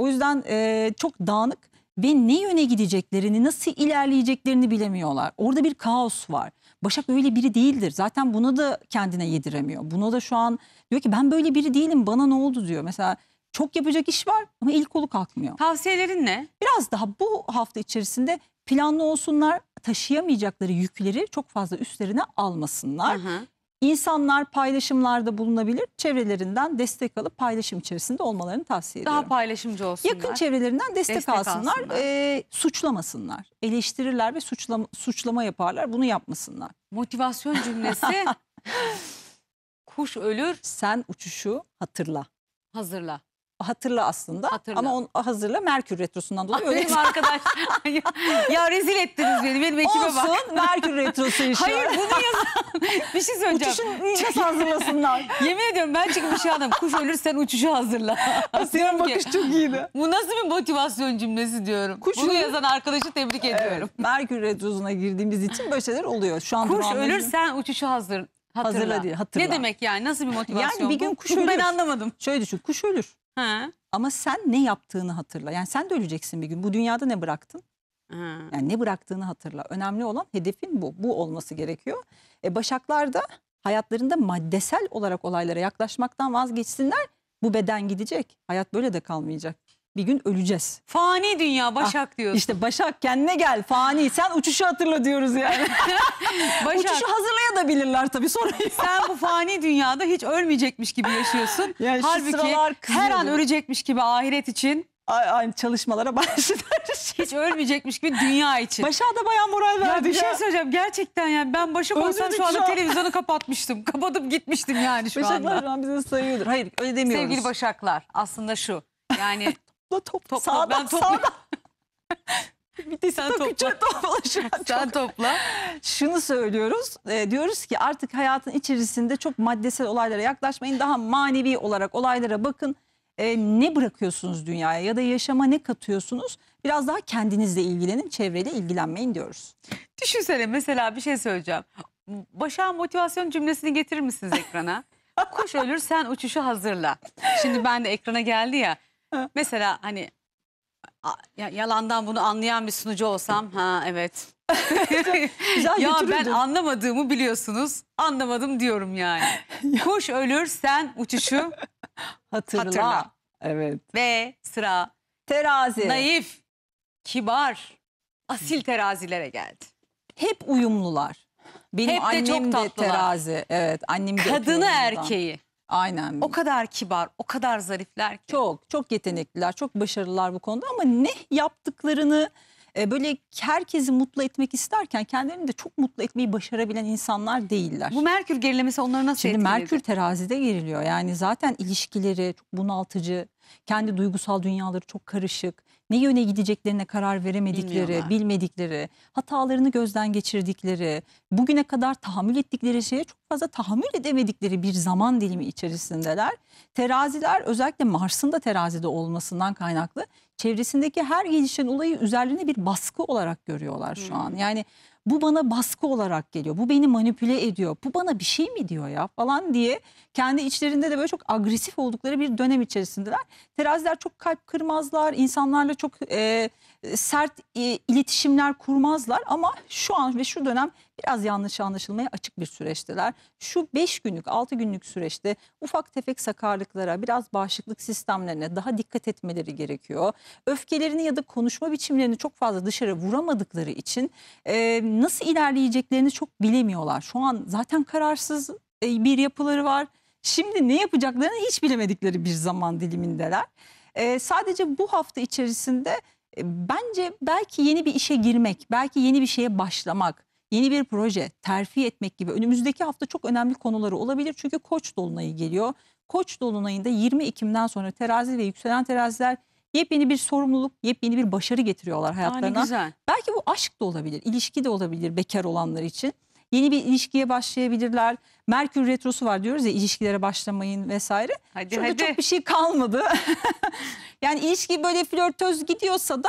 [SPEAKER 2] O yüzden e, çok dağınık ve ne yöne gideceklerini, nasıl ilerleyeceklerini bilemiyorlar. Orada bir kaos var. Başak öyle biri değildir. Zaten buna da kendine yediremiyor. Buna da şu an diyor ki ben böyle biri değilim. Bana ne oldu diyor. Mesela çok yapacak iş var ama el kolu kalkmıyor.
[SPEAKER 1] Tavsiyelerin ne?
[SPEAKER 2] Biraz daha bu hafta içerisinde planlı olsunlar. Taşıyamayacakları yükleri çok fazla üstlerine almasınlar.
[SPEAKER 1] Hı hı.
[SPEAKER 2] İnsanlar paylaşımlarda bulunabilir. Çevrelerinden destek alıp paylaşım içerisinde olmalarını tavsiye
[SPEAKER 1] Daha
[SPEAKER 2] ediyorum.
[SPEAKER 1] paylaşımcı olsunlar.
[SPEAKER 2] Yakın çevrelerinden destek,
[SPEAKER 1] Destek
[SPEAKER 2] alsınlar,
[SPEAKER 1] alsınlar.
[SPEAKER 2] e, suçlamasınlar. Eleştirirler ve suçlama, suçlama yaparlar. Bunu yapmasınlar.
[SPEAKER 1] Motivasyon cümlesi. <laughs> Kuş ölür
[SPEAKER 2] Sen uçuşu hatırla.
[SPEAKER 1] hazırla.
[SPEAKER 2] Hatırla aslında
[SPEAKER 1] Hatırla.
[SPEAKER 2] ama on, hazırla Merkür Retrosu'ndan dolayı öyle
[SPEAKER 1] Benim arkadaş. ya, <laughs> ya rezil ettiniz beni. Benim ekibe bak.
[SPEAKER 2] Olsun Merkür Retrosu işi.
[SPEAKER 1] Hayır bunu yazan. <laughs> bir şey söyleyeceğim.
[SPEAKER 2] Uçuşun nasıl hazırlasınlar? <laughs>
[SPEAKER 1] Yemin ediyorum ben çünkü bir şey anladım. Kuş ölürsen uçuşu hazırla.
[SPEAKER 2] Senin
[SPEAKER 1] Diyorum ki,
[SPEAKER 2] bakış çok iyiydi.
[SPEAKER 1] Bu nasıl bir motivasyon cümlesi diyorum.
[SPEAKER 2] Kuş
[SPEAKER 1] Bunu
[SPEAKER 2] ölür-
[SPEAKER 1] yazan arkadaşı tebrik ediyorum.
[SPEAKER 2] Evet, Merkür Retrosu'na girdiğimiz için böyle şeyler oluyor. Şu an
[SPEAKER 1] Kuş ölürsen uçuşu hazır. Hatırla.
[SPEAKER 2] Hazırla diye, hatırla.
[SPEAKER 1] Ne demek yani? Nasıl bir motivasyon
[SPEAKER 2] Yani bir gün kuş
[SPEAKER 1] Bunu Ben
[SPEAKER 2] ölür.
[SPEAKER 1] anlamadım.
[SPEAKER 2] Şöyle düşün kuş ölür.
[SPEAKER 1] Ha.
[SPEAKER 2] Ama sen ne yaptığını hatırla. Yani sen de öleceksin bir gün. Bu dünyada ne bıraktın?
[SPEAKER 1] Ha.
[SPEAKER 2] Yani ne bıraktığını hatırla. Önemli olan hedefin bu. Bu olması gerekiyor. E, Başaklar da hayatlarında maddesel olarak olaylara yaklaşmaktan vazgeçsinler. Bu beden gidecek. Hayat böyle de kalmayacak. Bir gün öleceğiz.
[SPEAKER 1] Fani dünya Başak diyorsun.
[SPEAKER 2] İşte Başak kendine gel fani. Sen uçuşu hatırla diyoruz yani. <laughs> <laughs>
[SPEAKER 1] Başak
[SPEAKER 2] Uçuşu hazırlayabilirler tabii sonra.
[SPEAKER 1] sen bu fani dünyada hiç ölmeyecekmiş gibi yaşıyorsun.
[SPEAKER 2] Yani
[SPEAKER 1] Halbuki her an ölecekmiş gibi ahiret için,
[SPEAKER 2] Aynı çalışmalara <laughs> başladılar.
[SPEAKER 1] hiç ölmeyecekmiş gibi dünya için.
[SPEAKER 2] Başak'a da bayağı moral
[SPEAKER 1] ya
[SPEAKER 2] verdi.
[SPEAKER 1] bir şey söyleyeceğim gerçekten yani ben Başak olsam şu anda
[SPEAKER 2] şu an.
[SPEAKER 1] televizyonu kapatmıştım. Kapatıp gitmiştim yani şu
[SPEAKER 2] Başaklar
[SPEAKER 1] anda.
[SPEAKER 2] şu an bize sayıyordur. Hayır öyle demiyoruz.
[SPEAKER 1] Sevgili Başaklar aslında şu yani
[SPEAKER 2] Topla top.
[SPEAKER 1] Topla,
[SPEAKER 2] sağdan
[SPEAKER 1] ben topla-
[SPEAKER 2] sağdan. <laughs> Vitesi
[SPEAKER 1] Sen
[SPEAKER 2] takınca topla. An <laughs>
[SPEAKER 1] sen
[SPEAKER 2] çok-
[SPEAKER 1] topla.
[SPEAKER 2] Şunu söylüyoruz. e, diyoruz ki artık hayatın içerisinde çok maddesel olaylara yaklaşmayın. Daha manevi olarak olaylara bakın. E, ne bırakıyorsunuz dünyaya ya da yaşama ne katıyorsunuz? Biraz daha kendinizle ilgilenin, çevreyle ilgilenmeyin diyoruz.
[SPEAKER 1] Düşünsene mesela bir şey söyleyeceğim. Başak'ın motivasyon cümlesini getirir misiniz ekrana? <laughs> Kuş ölür sen uçuşu hazırla. Şimdi ben de ekrana geldi ya. <laughs> Mesela hani a- ya- yalandan bunu anlayan bir sunucu olsam ha evet. <laughs>
[SPEAKER 2] Güzel
[SPEAKER 1] ya ben
[SPEAKER 2] götürürdün.
[SPEAKER 1] anlamadığımı biliyorsunuz. Anlamadım diyorum yani. <laughs> Kuş ölür sen uçuşu
[SPEAKER 2] Hatırla.
[SPEAKER 1] Hatırla.
[SPEAKER 2] Evet.
[SPEAKER 1] ve sıra
[SPEAKER 2] Terazi.
[SPEAKER 1] naif, kibar, asil terazilere geldi.
[SPEAKER 2] Hep uyumlular. Benim
[SPEAKER 1] Hep de çok
[SPEAKER 2] annem
[SPEAKER 1] tatlılar.
[SPEAKER 2] terazi. Evet annem de
[SPEAKER 1] Kadını
[SPEAKER 2] öpüyorum buradan.
[SPEAKER 1] erkeği.
[SPEAKER 2] Aynen.
[SPEAKER 1] O kadar kibar, o kadar zarifler ki.
[SPEAKER 2] Çok çok yetenekliler, çok başarılılar bu konuda ama ne yaptıklarını e, böyle herkesi mutlu etmek isterken kendilerini de çok mutlu etmeyi başarabilen insanlar değiller.
[SPEAKER 1] Bu Merkür gerilemesi onları nasıl
[SPEAKER 2] Şimdi
[SPEAKER 1] etkiledi?
[SPEAKER 2] Merkür terazide geriliyor. Yani zaten ilişkileri çok bunaltıcı, kendi duygusal dünyaları çok karışık. Ne yöne gideceklerine karar veremedikleri,
[SPEAKER 1] Bilmiyorlar.
[SPEAKER 2] bilmedikleri, hatalarını gözden geçirdikleri, bugüne kadar tahammül ettikleri şeye çok fazla tahammül edemedikleri bir zaman dilimi içerisindeler. Teraziler özellikle Mars'ın da terazide olmasından kaynaklı çevresindeki her gelişen olayı üzerlerine bir baskı olarak görüyorlar şu an. Yani bu bana baskı olarak geliyor. Bu beni manipüle ediyor. Bu bana bir şey mi diyor ya falan diye kendi içlerinde de böyle çok agresif oldukları bir dönem içerisindeler. Teraziler çok kalp kırmazlar, insanlarla çok e, sert e, iletişimler kurmazlar ama şu an ve şu dönem biraz yanlış anlaşılmaya açık bir süreçteler. Şu 5 günlük 6 günlük süreçte ufak tefek sakarlıklara biraz bağışıklık sistemlerine daha dikkat etmeleri gerekiyor. Öfkelerini ya da konuşma biçimlerini çok fazla dışarı vuramadıkları için e, nasıl ilerleyeceklerini çok bilemiyorlar. Şu an zaten kararsız e, bir yapıları var. Şimdi ne yapacaklarını hiç bilemedikleri bir zaman dilimindeler. E, sadece bu hafta içerisinde e, bence belki yeni bir işe girmek, belki yeni bir şeye başlamak, yeni bir proje terfi etmek gibi önümüzdeki hafta çok önemli konuları olabilir. Çünkü Koç dolunayı geliyor. Koç dolunayında 20 Ekim'den sonra terazi ve yükselen teraziler yepyeni bir sorumluluk, yepyeni bir başarı getiriyorlar
[SPEAKER 1] Aa,
[SPEAKER 2] hayatlarına.
[SPEAKER 1] güzel.
[SPEAKER 2] Belki bu aşk da olabilir, ilişki de olabilir bekar olanlar için. Yeni bir ilişkiye başlayabilirler. Merkür retrosu var diyoruz ya ilişkilere başlamayın vesaire.
[SPEAKER 1] Hadi
[SPEAKER 2] Şurada
[SPEAKER 1] hadi.
[SPEAKER 2] çok bir şey kalmadı. <laughs> yani ilişki böyle flörtöz gidiyorsa da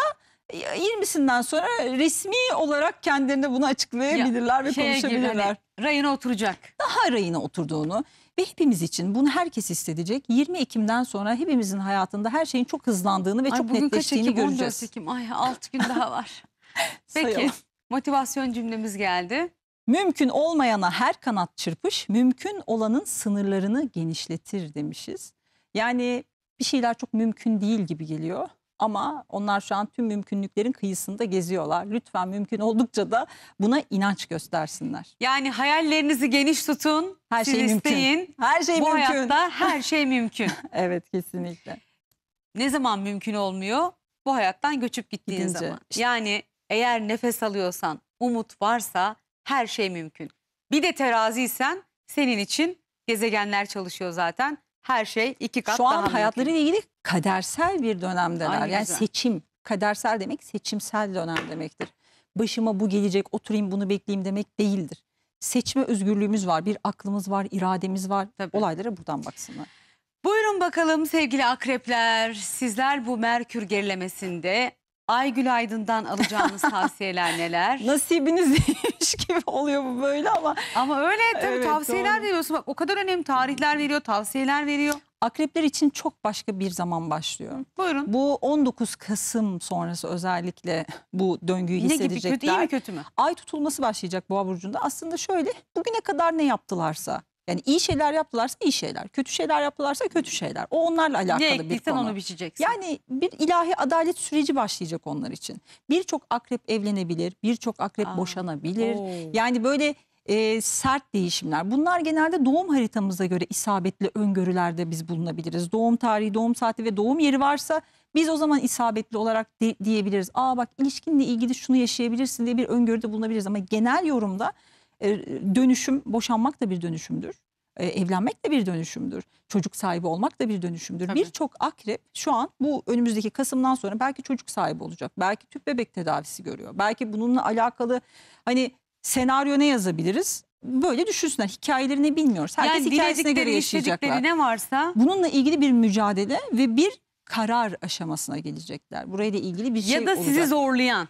[SPEAKER 2] 20'sinden sonra resmi olarak kendilerine bunu açıklayabilirler ve
[SPEAKER 1] Şeye gibi,
[SPEAKER 2] konuşabilirler.
[SPEAKER 1] hani, rayına oturacak.
[SPEAKER 2] Daha rayına oturduğunu ve hepimiz için bunu herkes hissedecek. 20 Ekim'den sonra hepimizin hayatında her şeyin çok hızlandığını ve
[SPEAKER 1] Ay
[SPEAKER 2] çok
[SPEAKER 1] bugün kaç
[SPEAKER 2] netleştiğini
[SPEAKER 1] Ekim? 14
[SPEAKER 2] göreceğiz.
[SPEAKER 1] Ekim. Ay 6 gün daha var. <laughs> Peki motivasyon cümlemiz geldi.
[SPEAKER 2] Mümkün olmayana her kanat çırpış, mümkün olanın sınırlarını genişletir demişiz. Yani bir şeyler çok mümkün değil gibi geliyor. Ama onlar şu an tüm mümkünlüklerin kıyısında geziyorlar. Lütfen mümkün oldukça da buna inanç göstersinler.
[SPEAKER 1] Yani hayallerinizi geniş tutun.
[SPEAKER 2] Her şey mümkün.
[SPEAKER 1] isteyin.
[SPEAKER 2] Her şey
[SPEAKER 1] Bu
[SPEAKER 2] mümkün.
[SPEAKER 1] hayatta her <laughs> şey mümkün.
[SPEAKER 2] Evet kesinlikle.
[SPEAKER 1] ne zaman mümkün olmuyor? Bu hayattan göçüp gittiğin
[SPEAKER 2] Gidince.
[SPEAKER 1] zaman. Yani eğer nefes alıyorsan, umut varsa her şey mümkün. Bir de teraziysen senin için gezegenler çalışıyor zaten. Her şey iki kat
[SPEAKER 2] Şu
[SPEAKER 1] daha
[SPEAKER 2] an
[SPEAKER 1] mümkün.
[SPEAKER 2] hayatlarıyla ilgili kadersel bir dönemdeler.
[SPEAKER 1] Ay, ne
[SPEAKER 2] yani
[SPEAKER 1] güzel.
[SPEAKER 2] seçim, kadersel demek seçimsel dönem demektir. Başıma bu gelecek, oturayım bunu bekleyeyim demek değildir. Seçme özgürlüğümüz var, bir aklımız var, irademiz var.
[SPEAKER 1] Tabii.
[SPEAKER 2] Olaylara buradan baksınlar.
[SPEAKER 1] Buyurun bakalım sevgili akrepler. Sizler bu Merkür gerilemesinde Aygül Aydın'dan alacağınız <laughs> tavsiyeler neler?
[SPEAKER 2] Nasibiniz değilmiş gibi oluyor bu böyle ama
[SPEAKER 1] Ama öyle tabii
[SPEAKER 2] Evet,
[SPEAKER 1] tavsiyeler
[SPEAKER 2] doğru.
[SPEAKER 1] veriyorsun. Bak o kadar önemli tarihler veriyor, tavsiyeler veriyor.
[SPEAKER 2] akrepler için çok başka bir zaman başlıyor.
[SPEAKER 1] Buyurun.
[SPEAKER 2] Bu 19 Kasım sonrası özellikle bu döngüyü
[SPEAKER 1] Ne gibi kötü, iyi
[SPEAKER 2] hissedecekler.
[SPEAKER 1] mi kötü mü?
[SPEAKER 2] ay tutulması başlayacak boğa burcunda. Aslında şöyle bugüne kadar ne yaptılarsa yani iyi şeyler yaptılarsa iyi şeyler, kötü şeyler yaptılarsa kötü şeyler. O onlarla alakalı
[SPEAKER 1] Ne
[SPEAKER 2] bir konu.
[SPEAKER 1] onu biçeceksin.
[SPEAKER 2] Yani bir ilahi adalet süreci başlayacak onlar için. Birçok akrep evlenebilir, birçok akrep
[SPEAKER 1] Aa,
[SPEAKER 2] boşanabilir.
[SPEAKER 1] Oo.
[SPEAKER 2] Yani böyle e, sert değişimler. Bunlar genelde doğum haritamıza göre isabetli öngörülerde biz bulunabiliriz. Doğum tarihi, doğum saati ve doğum yeri varsa biz o zaman isabetli olarak de- diyebiliriz. Aa bak ilişkinle ilgili şunu yaşayabilirsin diye bir öngörüde bulunabiliriz. Ama genel yorumda dönüşüm, boşanmak da bir dönüşümdür. E, evlenmek de bir dönüşümdür. Çocuk sahibi olmak da bir dönüşümdür. Birçok akrep şu an bu önümüzdeki Kasım'dan sonra belki çocuk sahibi olacak. Belki tüp bebek tedavisi görüyor. Belki bununla alakalı hani senaryo ne yazabiliriz? Böyle düşünsünler. Hikayelerini bilmiyoruz. Herkes
[SPEAKER 1] yani
[SPEAKER 2] hikayesine göre yaşayacaklar.
[SPEAKER 1] ne varsa
[SPEAKER 2] Bununla ilgili bir mücadele ve bir karar aşamasına gelecekler. Burayla ilgili bir şey
[SPEAKER 1] ya da sizi
[SPEAKER 2] olacak.
[SPEAKER 1] zorlayan,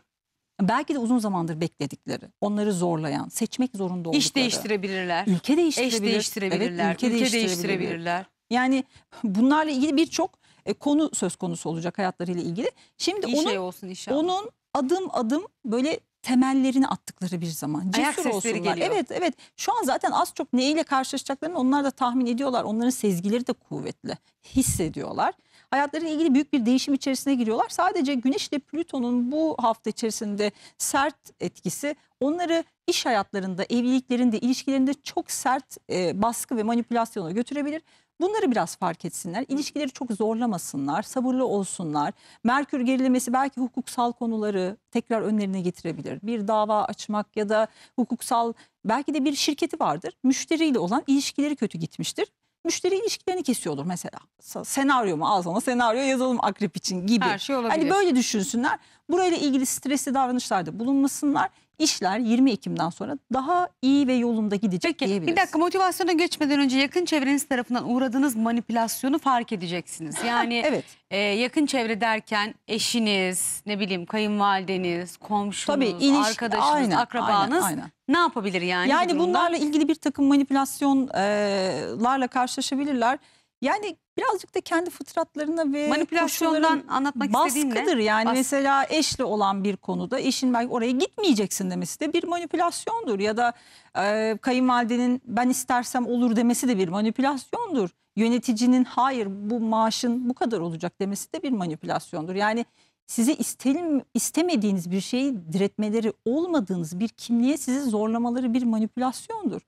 [SPEAKER 2] Belki de uzun zamandır bekledikleri, onları zorlayan, seçmek zorunda oldukları.
[SPEAKER 1] iş değiştirebilirler,
[SPEAKER 2] Ülke değiştirebilir.
[SPEAKER 1] eş değiştirebilirler,
[SPEAKER 2] Evet,
[SPEAKER 1] ülke, değiştirebilirler.
[SPEAKER 2] Yani bunlarla ilgili birçok e, konu söz konusu olacak hayatlarıyla ilgili. Şimdi
[SPEAKER 1] İyi
[SPEAKER 2] onun
[SPEAKER 1] şey olsun inşallah.
[SPEAKER 2] onun adım adım böyle temellerini attıkları bir zaman.
[SPEAKER 1] Ayak
[SPEAKER 2] Cesur
[SPEAKER 1] sesleri
[SPEAKER 2] olsunlar.
[SPEAKER 1] geliyor.
[SPEAKER 2] Evet evet. Şu an zaten az çok neyle karşılaşacaklarını onlar da tahmin ediyorlar. Onların sezgileri de kuvvetli. Hissediyorlar. Hayatlarıyla ilgili büyük bir değişim içerisine giriyorlar. Sadece Güneş ile Plüton'un bu hafta içerisinde sert etkisi onları iş hayatlarında, evliliklerinde, ilişkilerinde çok sert e, baskı ve manipülasyona götürebilir. Bunları biraz fark etsinler. İlişkileri çok zorlamasınlar, sabırlı olsunlar. Merkür gerilemesi belki hukuksal konuları tekrar önlerine getirebilir. Bir dava açmak ya da hukuksal belki de bir şirketi vardır. Müşteriyle olan ilişkileri kötü gitmiştir. Müşteri ilişkilerini kesiyordur mesela. Senaryo mu? Al sana senaryo yazalım akrep için gibi.
[SPEAKER 1] Her şey olabilir.
[SPEAKER 2] Hani böyle düşünsünler. Burayla ilgili stresli davranışlarda bulunmasınlar. İşler 20 Ekim'den sonra daha iyi ve yolunda gidecek
[SPEAKER 1] Peki
[SPEAKER 2] diyebiliriz.
[SPEAKER 1] bir dakika motivasyona geçmeden önce yakın çevreniz tarafından uğradığınız manipülasyonu fark edeceksiniz. <laughs> Yani
[SPEAKER 2] Evet.
[SPEAKER 1] e, yakın çevre derken eşiniz, ne bileyim kayınvalideniz, komşunuz,
[SPEAKER 2] Tabii iliş-
[SPEAKER 1] arkadaşınız,
[SPEAKER 2] aynen,
[SPEAKER 1] akrabanız
[SPEAKER 2] aynen, aynen.
[SPEAKER 1] ne yapabilir yani? bu
[SPEAKER 2] Yani
[SPEAKER 1] durumda?
[SPEAKER 2] bunlarla ilgili bir takım manipülasyonlarla karşılaşabilirler. Yani birazcık da kendi fıtratlarına ve
[SPEAKER 1] Manipülasyondan anlatmak istediğin ne?
[SPEAKER 2] baskıdır. Yani
[SPEAKER 1] Baskı.
[SPEAKER 2] mesela eşle olan bir konuda eşin belki oraya gitmeyeceksin demesi de bir manipülasyondur. Ya da e, kayınvalidenin ben istersem olur demesi de bir manipülasyondur. Yöneticinin hayır bu maaşın bu kadar olacak demesi de bir manipülasyondur. Yani sizi istelim, istemediğiniz bir şeyi diretmeleri, olmadığınız bir kimliğe sizi zorlamaları bir manipülasyondur.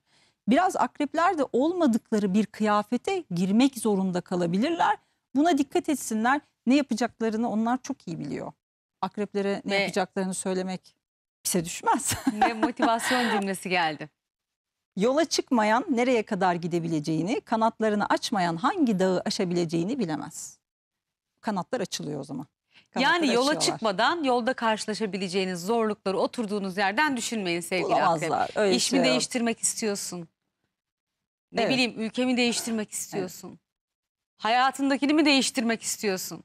[SPEAKER 2] Biraz akrepler de olmadıkları bir kıyafete girmek zorunda kalabilirler. Buna dikkat etsinler. Ne yapacaklarını onlar çok iyi biliyor. Akreplere ne
[SPEAKER 1] Ve-
[SPEAKER 2] yapacaklarını söylemek bize düşmez. <laughs>
[SPEAKER 1] Ve motivasyon cümlesi geldi.
[SPEAKER 2] Yola çıkmayan nereye kadar gidebileceğini, kanatlarını açmayan hangi dağı aşabileceğini bilemez. Kanatlar açılıyor o zaman. Kanatları
[SPEAKER 1] yani yola
[SPEAKER 2] açıyorlar.
[SPEAKER 1] çıkmadan yolda karşılaşabileceğiniz zorlukları oturduğunuz yerden düşünmeyin sevgili akrep.
[SPEAKER 2] Bulamazlar. Öyle
[SPEAKER 1] İş
[SPEAKER 2] şey
[SPEAKER 1] değiştirmek istiyorsun? Ne
[SPEAKER 2] Evet.
[SPEAKER 1] bileyim ülkemi değiştirmek istiyorsun? Hayatındakini mi değiştirmek istiyorsun?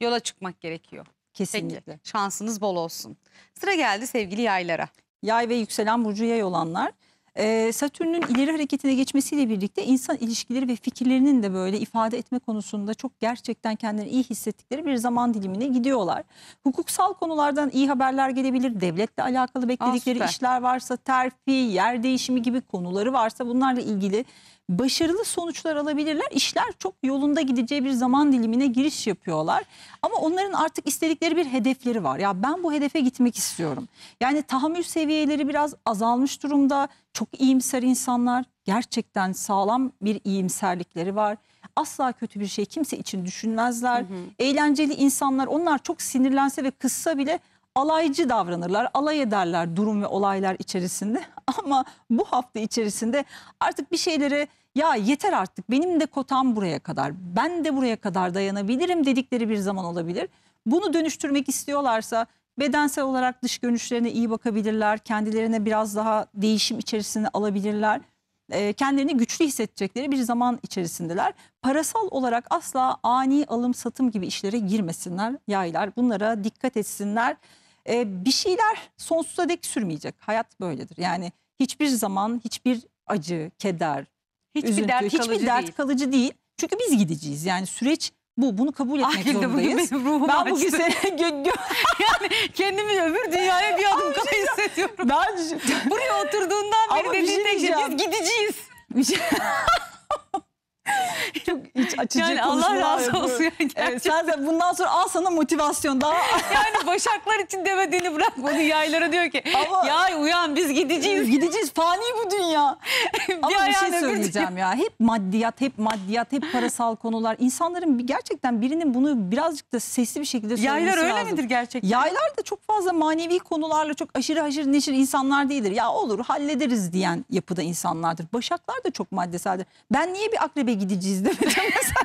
[SPEAKER 1] Yola çıkmak gerekiyor.
[SPEAKER 2] Kesinlikle.
[SPEAKER 1] Peki şansınız bol olsun. Sıra geldi sevgili yaylara.
[SPEAKER 2] Yay ve yükselen burcu yay olanlar. E, Satürn'ün ileri hareketine geçmesiyle birlikte insan ilişkileri ve fikirlerinin de böyle ifade etme konusunda çok gerçekten kendilerini iyi hissettikleri bir zaman dilimine gidiyorlar. Hukuksal konulardan iyi haberler gelebilir. Devletle alakalı bekledikleri
[SPEAKER 1] süper.
[SPEAKER 2] işler varsa, terfi, yer değişimi gibi konuları varsa bunlarla ilgili başarılı sonuçlar alabilirler. İşler çok yolunda gideceği bir zaman dilimine giriş yapıyorlar. Ama onların artık istedikleri bir hedefleri var. Ya ben bu hedefe gitmek istiyorum. Yani tahammül seviyeleri biraz azalmış durumda. Çok iyimser insanlar. Gerçekten sağlam bir iyimserlikleri var. Asla kötü bir şey kimse için düşünmezler. Eğlenceli insanlar onlar çok sinirlense ve kızsa bile alaycı davranırlar, alay ederler durum ve olaylar içerisinde. <laughs> <laughs> Ama bu hafta içerisinde artık bir şeylere ya yeter artık benim de kotam buraya kadar, ben de buraya kadar dayanabilirim dedikleri bir zaman olabilir. Bunu dönüştürmek istiyorlarsa bedensel olarak dış görünüşlerine iyi bakabilirler, kendilerine biraz daha değişim içerisine alabilirler. Ee, kendilerini güçlü hissedecekleri bir zaman içerisindeler. Parasal olarak asla ani alım satım gibi işlere girmesinler yaylar. Bunlara dikkat etsinler. Ee, bir şeyler sonsuza dek sürmeyecek. Hayat böyledir. Yani hiçbir zaman hiçbir acı, keder,
[SPEAKER 1] Hiçbir
[SPEAKER 2] üzüntü,
[SPEAKER 1] dert
[SPEAKER 2] hiçbir
[SPEAKER 1] kalıcı
[SPEAKER 2] dert
[SPEAKER 1] değil.
[SPEAKER 2] kalıcı değil. Çünkü biz gideceğiz. Yani süreç bu. Bunu kabul etmek
[SPEAKER 1] bugün
[SPEAKER 2] zorundayız.
[SPEAKER 1] ruhumu
[SPEAKER 2] Ben bugün
[SPEAKER 1] açtı.
[SPEAKER 2] seni <laughs>
[SPEAKER 1] yani kendimi öbür dünyaya bir adım kala hissediyorum.
[SPEAKER 2] ben
[SPEAKER 1] Buraya oturduğundan beri
[SPEAKER 2] şey
[SPEAKER 1] dediğin şey
[SPEAKER 2] diyeceğim.
[SPEAKER 1] biz gideceğiz.
[SPEAKER 2] bir şey... <laughs> Çok iç açıcı
[SPEAKER 1] Yani Allah
[SPEAKER 2] konuşmalar
[SPEAKER 1] razı
[SPEAKER 2] yapıyorum.
[SPEAKER 1] olsun. Yani,
[SPEAKER 2] Evet, sen de bundan sonra al sana motivasyon daha <laughs>
[SPEAKER 1] yani başaklar için demediğini bırak onu yaylara diyor ki
[SPEAKER 2] Ama-
[SPEAKER 1] ya uyan biz gideceğiz.
[SPEAKER 2] gideceğiz fani bu dünya. <laughs> Ama bir
[SPEAKER 1] ayağın
[SPEAKER 2] şey
[SPEAKER 1] öbür
[SPEAKER 2] söyleyeceğim ya. Hep maddiyat, hep maddiyat, hep parasal konular. İnsanların bir- gerçekten birinin bunu birazcık da sesli bir şekilde söylemesi
[SPEAKER 1] Yaylar öyle
[SPEAKER 2] lazım.
[SPEAKER 1] midir gerçekten?
[SPEAKER 2] Yaylar da çok fazla manevi konularla çok aşırı haşır neşir insanlar değildir. Ya olur hallederiz diyen yapıda insanlardır. Başaklar da çok maddeseldir. Ben niye bir akrebe gideceğiz demedim <laughs> mesela.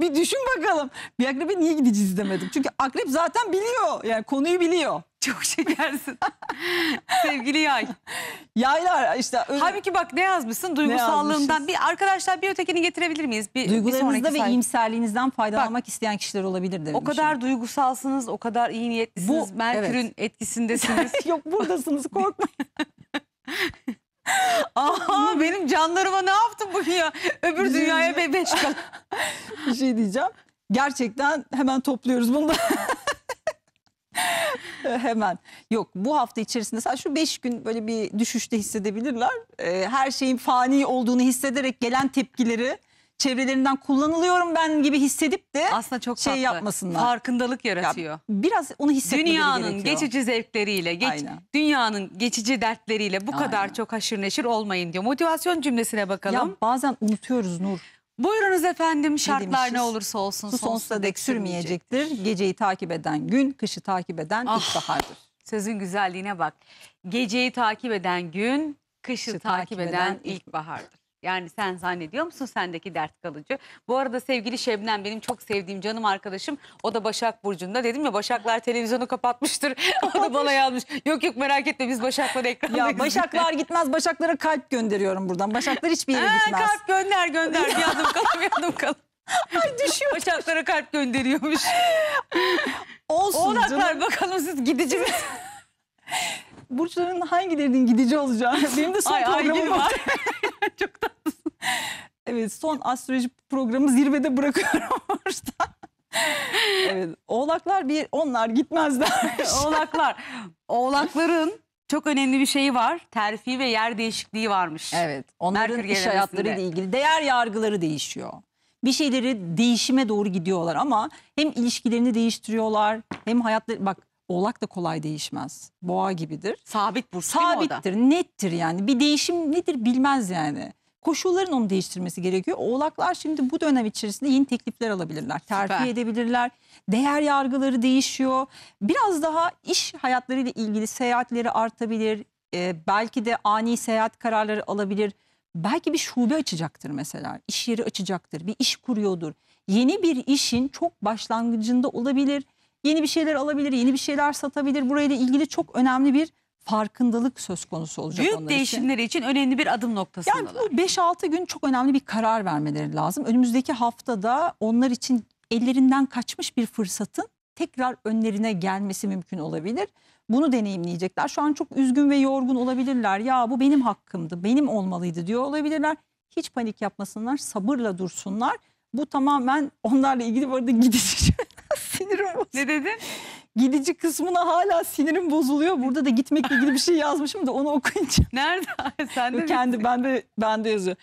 [SPEAKER 2] bir düşün bakalım. Bir akrebe niye gideceğiz demedim. Çünkü akrep zaten biliyor. Yani konuyu biliyor.
[SPEAKER 1] Çok şekersin. <laughs> Sevgili yay.
[SPEAKER 2] Yaylar işte ö-
[SPEAKER 1] Halbuki bak ne yazmışsın duygusallığından. Bir arkadaşlar bir ötekini getirebilir miyiz? Bir, bir
[SPEAKER 2] duygularınızda
[SPEAKER 1] sonraki
[SPEAKER 2] ve
[SPEAKER 1] sayfa.
[SPEAKER 2] iyimserliğinizden faydalanmak isteyen kişiler olabilir dedim.
[SPEAKER 1] O kadar duygusalsınız, o kadar iyi niyetlisiniz.
[SPEAKER 2] Bu-
[SPEAKER 1] Merkür'ün etkisindesiniz. <laughs>
[SPEAKER 2] Yok buradasınız korkmayın. <laughs>
[SPEAKER 1] Aa benim canlarıma ne yaptın bugün ya? Öbür dünyaya bebeş kal. <laughs>
[SPEAKER 2] bir şey diyeceğim. Gerçekten hemen topluyoruz bunu da. <laughs> hemen. Yok bu hafta içerisinde sadece şu beş gün böyle bir düşüşte hissedebilirler. Ee, her şeyin fani olduğunu hissederek gelen tepkileri çevrelerinden kullanılıyorum ben gibi hissedip de
[SPEAKER 1] Aslında çok
[SPEAKER 2] şey
[SPEAKER 1] tatlı.
[SPEAKER 2] yapmasınlar.
[SPEAKER 1] Farkındalık
[SPEAKER 2] Ya,
[SPEAKER 1] yaratıyor.
[SPEAKER 2] biraz onu hissetmeleri
[SPEAKER 1] Dünyanın
[SPEAKER 2] gerekiyor.
[SPEAKER 1] geçici zevkleriyle, geç,
[SPEAKER 2] Aynen.
[SPEAKER 1] dünyanın geçici dertleriyle bu kadar
[SPEAKER 2] Aynen.
[SPEAKER 1] çok haşır neşir olmayın diyor. Motivasyon cümlesine bakalım.
[SPEAKER 2] Ya bazen unutuyoruz Nur.
[SPEAKER 1] Buyurunuz efendim şartlar ne,
[SPEAKER 2] demişiz?
[SPEAKER 1] olursa olsun
[SPEAKER 2] Su sonsuza dek sürmeyecektir. Geceyi takip eden gün, kışı takip eden
[SPEAKER 1] Ah.
[SPEAKER 2] ilkbahardır.
[SPEAKER 1] Sözün güzelliğine bak. Geceyi takip eden gün, kışı
[SPEAKER 2] Kışı
[SPEAKER 1] takip
[SPEAKER 2] takip
[SPEAKER 1] eden
[SPEAKER 2] eden
[SPEAKER 1] ilkbahardır. Yani sen zannediyor musun sendeki dert kalıcı? Bu arada sevgili Şebnem benim çok sevdiğim canım arkadaşım. O da Başak Burcu'nda. Dedim ya Başaklar televizyonu kapatmıştır. <laughs> o da bana yazmış. Yok yok merak etme biz Başaklar ekrandayız.
[SPEAKER 2] Ya Başaklar gitmez. Başaklara kalp gönderiyorum buradan. Başaklar hiçbir yere
[SPEAKER 1] Ha,
[SPEAKER 2] gitmez.
[SPEAKER 1] kalp gönder gönder. Bir adım <laughs> kalın bir adım kalın. Ay düşüyor. Başaklara kalp gönderiyormuş.
[SPEAKER 2] Olsun
[SPEAKER 1] Oğlaklar
[SPEAKER 2] canım.
[SPEAKER 1] bakalım siz gidici misiniz? <laughs>
[SPEAKER 2] Burçların hangilerinin gidici olacağı. <laughs> Benim de son
[SPEAKER 1] Ay
[SPEAKER 2] programım
[SPEAKER 1] Aygül
[SPEAKER 2] var. <laughs>
[SPEAKER 1] çok tatlısın.
[SPEAKER 2] Evet son astroloji programı zirvede bırakıyorum <laughs> orada. evet oğlaklar bir onlar gitmezler.
[SPEAKER 1] Oğlaklar. Oğlakların çok önemli bir şeyi var. Terfi ve yer değişikliği varmış.
[SPEAKER 2] Evet onların
[SPEAKER 1] Merkür
[SPEAKER 2] iş hayatlarıyla ilgili değer yargıları değişiyor. Bir şeyleri değişime doğru gidiyorlar ama hem ilişkilerini değiştiriyorlar hem hayatları bak oğlak da kolay değişmez. Boğa gibidir.
[SPEAKER 1] Sabit burç?
[SPEAKER 2] Sabittir, nettir yani. Bir değişim nedir bilmez yani. Koşulların onu değiştirmesi gerekiyor. Oğlaklar şimdi bu dönem içerisinde yeni teklifler alabilirler. Terfi
[SPEAKER 1] Süper.
[SPEAKER 2] edebilirler. Değer yargıları değişiyor. Biraz daha iş hayatlarıyla ilgili seyahatleri artabilir. Ee, belki de ani seyahat kararları alabilir. Belki bir şube açacaktır mesela. İş yeri açacaktır. Bir iş kuruyordur. Yeni bir işin çok başlangıcında olabilir. Yeni bir şeyler alabilir, yeni bir şeyler satabilir. Burayla ilgili çok önemli bir farkındalık söz konusu olacak
[SPEAKER 1] Büyük
[SPEAKER 2] onlar için.
[SPEAKER 1] değişimleri için önemli bir adım
[SPEAKER 2] Yani
[SPEAKER 1] noktasındalar.
[SPEAKER 2] bu 5-6 gün çok önemli bir karar vermeleri lazım. Önümüzdeki haftada onlar için ellerinden kaçmış bir fırsatın tekrar önlerine gelmesi mümkün olabilir. Bunu deneyimleyecekler. Şu an çok üzgün ve yorgun olabilirler. Ya bu benim hakkımdı, benim olmalıydı diyor olabilirler. Hiç panik yapmasınlar, sabırla dursunlar. Bu tamamen onlarla ilgili bu arada <laughs> bozuldu.
[SPEAKER 1] Ne dedin?
[SPEAKER 2] Gidici kısmına hala sinirim bozuluyor. Burada da gitmekle ilgili bir şey yazmışım da onu okuyunca.
[SPEAKER 1] Nerede? <laughs> Sen de
[SPEAKER 2] kendi ben de ben de yazıyor.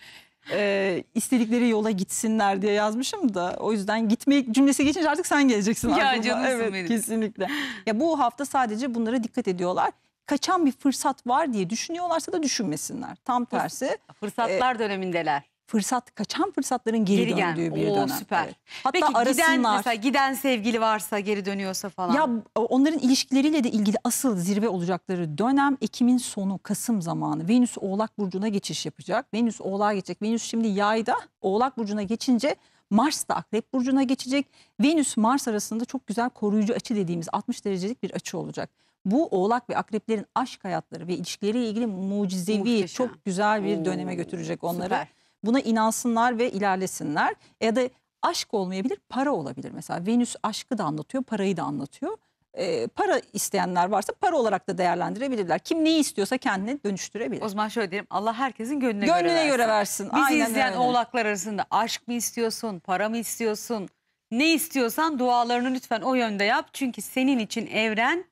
[SPEAKER 2] Ee, istedikleri yola gitsinler diye yazmışım da o yüzden gitmeyi cümlesi geçince artık sen geleceksin
[SPEAKER 1] Ya
[SPEAKER 2] aklıma.
[SPEAKER 1] canımsın
[SPEAKER 2] evet,
[SPEAKER 1] benim.
[SPEAKER 2] kesinlikle. Ya bu hafta sadece bunlara dikkat ediyorlar. Kaçan bir fırsat var diye düşünüyorlarsa da düşünmesinler. Tam tersi
[SPEAKER 1] Fırsatlar dönemindeler.
[SPEAKER 2] Fırsat kaçan fırsaların geri,
[SPEAKER 1] Geri gel.
[SPEAKER 2] döndüğü bir
[SPEAKER 1] Oo,
[SPEAKER 2] dönem.
[SPEAKER 1] süper.
[SPEAKER 2] Evet. Hatta
[SPEAKER 1] Peki giden
[SPEAKER 2] arasınlar.
[SPEAKER 1] mesela giden sevgili varsa geri dönüyorsa falan.
[SPEAKER 2] Ya onların ilişkileriyle de ilgili asıl zirve olacakları dönem Ekim'in sonu Kasım zamanı. Venüs Oğlak Burcu'na geçiş yapacak. Venüs Oğlak'a geçecek. Venüs şimdi yayda Oğlak Burcu'na geçince Mars da Akrep Burcu'na geçecek. Venüs Mars arasında çok güzel koruyucu açı dediğimiz 60 derecelik bir açı olacak. Bu Oğlak ve Akreplerin aşk hayatları ve ilişkileriyle ilgili mucizevi
[SPEAKER 1] Muhteşem.
[SPEAKER 2] çok güzel bir döneme götürecek onları.
[SPEAKER 1] süper.
[SPEAKER 2] Buna inansınlar ve ilerlesinler. Ya da aşk olmayabilir, para olabilir. Mesela Venüs aşkı da anlatıyor, parayı da anlatıyor. Ee, para isteyenler varsa para olarak da değerlendirebilirler. Kim neyi istiyorsa kendine dönüştürebilir.
[SPEAKER 1] O zaman şöyle diyelim Allah herkesin gönlüne, göre
[SPEAKER 2] Gönlüne
[SPEAKER 1] versin.
[SPEAKER 2] göre versin.
[SPEAKER 1] Bizi
[SPEAKER 2] Aynen
[SPEAKER 1] izleyen
[SPEAKER 2] öyle.
[SPEAKER 1] oğlaklar arasında aşk mı istiyorsun, para mı istiyorsun? Ne istiyorsan dualarını lütfen o yönde yap. Çünkü senin için evren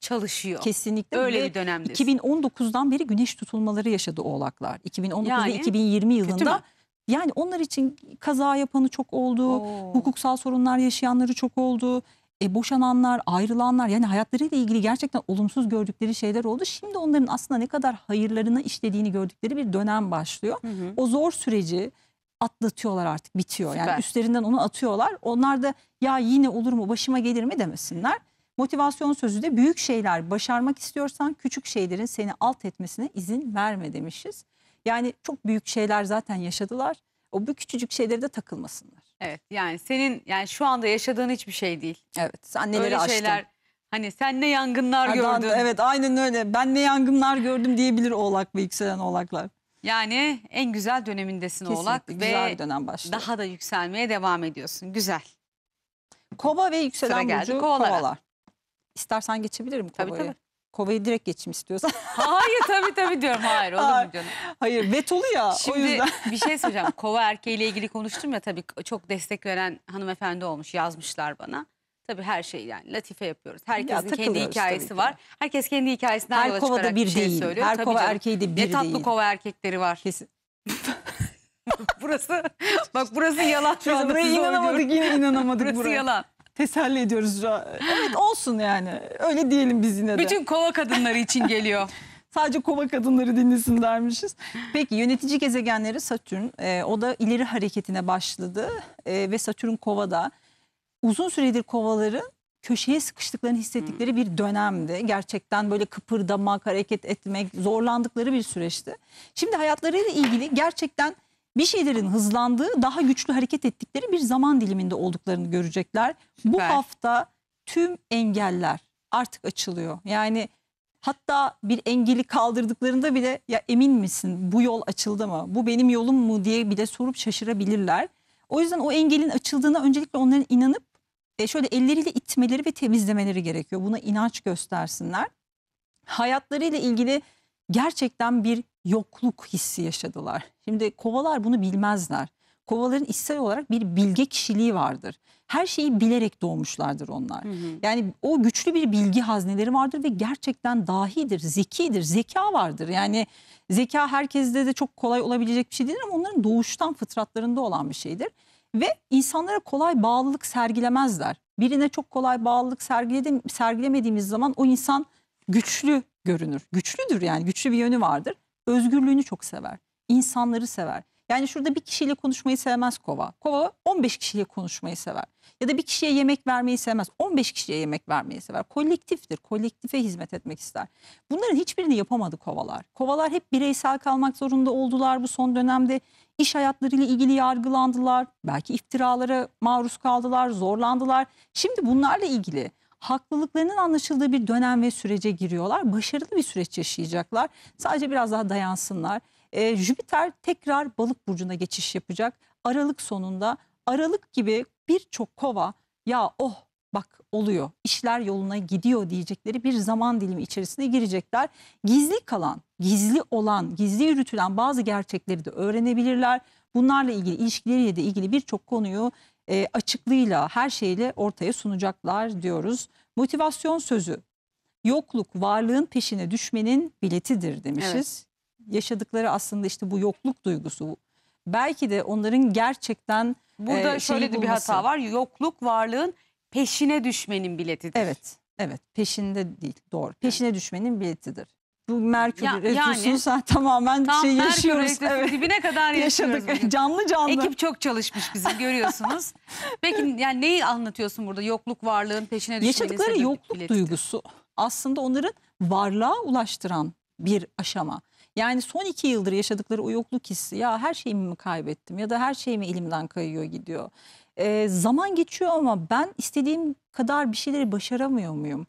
[SPEAKER 1] çalışıyor.
[SPEAKER 2] Kesinlikle.
[SPEAKER 1] Öyle bir dönemdesin.
[SPEAKER 2] 2019'dan beri güneş tutulmaları yaşadı oğlaklar. 2019
[SPEAKER 1] Yani,
[SPEAKER 2] ve 2020
[SPEAKER 1] kötü mü?
[SPEAKER 2] yılında yani onlar için kaza yapanı çok oldu.
[SPEAKER 1] Oo.
[SPEAKER 2] Hukuksal sorunlar yaşayanları çok oldu. E, boşananlar, ayrılanlar yani hayatlarıyla ilgili gerçekten olumsuz gördükleri şeyler oldu. Şimdi onların aslında ne kadar hayırlarına işlediğini gördükleri bir dönem başlıyor.
[SPEAKER 1] Hı hı.
[SPEAKER 2] O zor süreci atlatıyorlar artık bitiyor.
[SPEAKER 1] Süper.
[SPEAKER 2] Yani üstlerinden onu atıyorlar. Onlar da ya yine olur mu başıma gelir mi demesinler. Motivasyon sözü de büyük şeyler başarmak istiyorsan küçük şeylerin seni alt etmesine izin verme demişiz. Yani çok büyük şeyler zaten yaşadılar. O bu küçücük şeylere de takılmasınlar.
[SPEAKER 1] Evet yani senin yani şu anda yaşadığın hiçbir şey değil.
[SPEAKER 2] Evet sen neleri
[SPEAKER 1] Öyle
[SPEAKER 2] aştın.
[SPEAKER 1] şeyler hani sen ne yangınlar
[SPEAKER 2] Ha,
[SPEAKER 1] gördün.
[SPEAKER 2] Evet aynen öyle. Ben ne yangınlar gördüm diyebilir oğlak ve yükselen oğlaklar.
[SPEAKER 1] Yani en güzel dönemindesin
[SPEAKER 2] Kesinlikle
[SPEAKER 1] oğlak
[SPEAKER 2] güzel
[SPEAKER 1] ve
[SPEAKER 2] dönem başlıyor.
[SPEAKER 1] daha da yükselmeye devam ediyorsun. Güzel.
[SPEAKER 2] Kova ve
[SPEAKER 1] Sıra
[SPEAKER 2] yükselen
[SPEAKER 1] geldi
[SPEAKER 2] burcu
[SPEAKER 1] kovalara.
[SPEAKER 2] kovalar. İstersen geçebilirim
[SPEAKER 1] Tabii,
[SPEAKER 2] kovayı.
[SPEAKER 1] tabii.
[SPEAKER 2] Kovayı direkt geçeyim istiyorsan. <laughs>
[SPEAKER 1] Hayır tabii tabii diyorum. Hayır olur mu canım?
[SPEAKER 2] Hayır vetolu ya o
[SPEAKER 1] Şimdi
[SPEAKER 2] yüzden.
[SPEAKER 1] bir şey <laughs> söyleyeceğim. Kova erkeğiyle ilgili konuştum ya tabii çok destek veren hanımefendi olmuş yazmışlar bana. Tabii her şey yani latife yapıyoruz. Herkesin kendi
[SPEAKER 2] takılıyoruz
[SPEAKER 1] hikayesi
[SPEAKER 2] tabii
[SPEAKER 1] var. Herkes kendi hikayesinden
[SPEAKER 2] Her
[SPEAKER 1] yola çıkarak
[SPEAKER 2] bir
[SPEAKER 1] bir şey
[SPEAKER 2] değil.
[SPEAKER 1] söylüyor.
[SPEAKER 2] Her
[SPEAKER 1] Tabii
[SPEAKER 2] kova
[SPEAKER 1] canım.
[SPEAKER 2] erkeği de bir
[SPEAKER 1] Ne tatlı
[SPEAKER 2] değil.
[SPEAKER 1] kova erkekleri var.
[SPEAKER 2] Kesin. <laughs>
[SPEAKER 1] burası bak burası yalan.
[SPEAKER 2] Şu an
[SPEAKER 1] Biz
[SPEAKER 2] buraya inanamadık yine inanamadık
[SPEAKER 1] Burası
[SPEAKER 2] buraya.
[SPEAKER 1] yalan.
[SPEAKER 2] Teselli ediyoruz. Evet olsun yani. Öyle diyelim biz yine de.
[SPEAKER 1] Bütün kova kadınları için geliyor. <laughs>
[SPEAKER 2] Sadece kova kadınları dinlesin dermişiz. Peki yönetici gezegenleri Satürn. Ee, o da ileri hareketine başladı. Ee, ve Satürn kovada. Uzun süredir kovaları köşeye sıkıştıklarını hissettikleri bir dönemdi. Gerçekten böyle kıpırdamak, hareket etmek zorlandıkları bir süreçti. Şimdi hayatlarıyla ilgili gerçekten bir şeylerin hızlandığı, daha güçlü hareket ettikleri bir zaman diliminde olduklarını görecekler. Bu
[SPEAKER 1] Süper.
[SPEAKER 2] hafta tüm engeller artık açılıyor. Yani hatta bir engeli kaldırdıklarında bile ya emin misin bu yol açıldı mı? Bu benim yolum mu diye bile sorup şaşırabilirler. O yüzden o engelin açıldığına öncelikle onların inanıp e, şöyle elleriyle itmeleri ve temizlemeleri gerekiyor. Buna inanç göstersinler. Hayatlarıyla ilgili gerçekten bir yokluk hissi yaşadılar. Şimdi kovalar bunu bilmezler. Kovaların içsel olarak bir bilge kişiliği vardır. Her şeyi bilerek doğmuşlardır onlar.
[SPEAKER 1] Hı hı.
[SPEAKER 2] Yani o güçlü bir bilgi hazneleri vardır ve gerçekten dahidir, zekidir, zeka vardır. Yani zeka herkeste de çok kolay olabilecek bir şey değildir ama onların doğuştan fıtratlarında olan bir şeydir. Ve insanlara kolay bağlılık sergilemezler. Birine çok kolay bağlılık sergiledim, sergilemediğimiz zaman o insan güçlü görünür. Güçlüdür yani güçlü bir yönü vardır. Özgürlüğünü çok sever. İnsanları sever. Yani şurada bir kişiyle konuşmayı sevmez kova. Kova 15 kişiyle konuşmayı sever. Ya da bir kişiye yemek vermeyi sevmez. 15 kişiye yemek vermeyi sever. Kolektiftir. Kolektife hizmet etmek ister. Bunların hiçbirini yapamadı kovalar. Kovalar hep bireysel kalmak zorunda oldular bu son dönemde. İş hayatlarıyla ilgili yargılandılar. Belki iftiralara maruz kaldılar, zorlandılar. Şimdi bunlarla ilgili haklılıklarının anlaşıldığı bir dönem ve sürece giriyorlar. Başarılı bir süreç yaşayacaklar. Sadece biraz daha dayansınlar. Ee, Jüpiter tekrar balık burcuna geçiş yapacak. Aralık sonunda Aralık gibi birçok kova ya oh bak oluyor işler yoluna gidiyor diyecekleri bir zaman dilimi içerisine girecekler. Gizli kalan, gizli olan, gizli yürütülen bazı gerçekleri de öğrenebilirler. Bunlarla ilgili ilişkileriyle de ilgili birçok konuyu e, açıklığıyla her şeyle ortaya sunacaklar diyoruz. Motivasyon sözü yokluk varlığın peşine düşmenin biletidir demişiz. Yaşadıkları aslında işte bu yokluk duygusu. Belki de onların gerçekten
[SPEAKER 1] Burada
[SPEAKER 2] Ee,
[SPEAKER 1] şöyle de bir hata var. Yokluk varlığın peşine düşmenin biletidir.
[SPEAKER 2] evet evet peşinde değil doğru peşine düşmenin biletidir. Bu Merkür
[SPEAKER 1] Ya-
[SPEAKER 2] retrosu
[SPEAKER 1] yani-
[SPEAKER 2] sen tamamen
[SPEAKER 1] Tam
[SPEAKER 2] şey
[SPEAKER 1] Merkür
[SPEAKER 2] yaşıyoruz.
[SPEAKER 1] Retrosu
[SPEAKER 2] Evet.
[SPEAKER 1] dibine kadar yaşıyoruz
[SPEAKER 2] Yaşadık canlı canlı.
[SPEAKER 1] Ekip çok çalışmış bizim görüyorsunuz. Peki yani neyi anlatıyorsun burada? Yokluk varlığın peşine düşmenin
[SPEAKER 2] Yaşadıkları yokluk
[SPEAKER 1] biletidir.
[SPEAKER 2] duygusu aslında onların varlığa ulaştıran bir aşama. Yani son iki yıldır yaşadıkları o yokluk hissi ya her şeyimi mi kaybettim ya da her şeyimi elimden kayıyor gidiyor. Ee, zaman geçiyor ama ben istediğim kadar bir şeyleri başaramıyor muyum?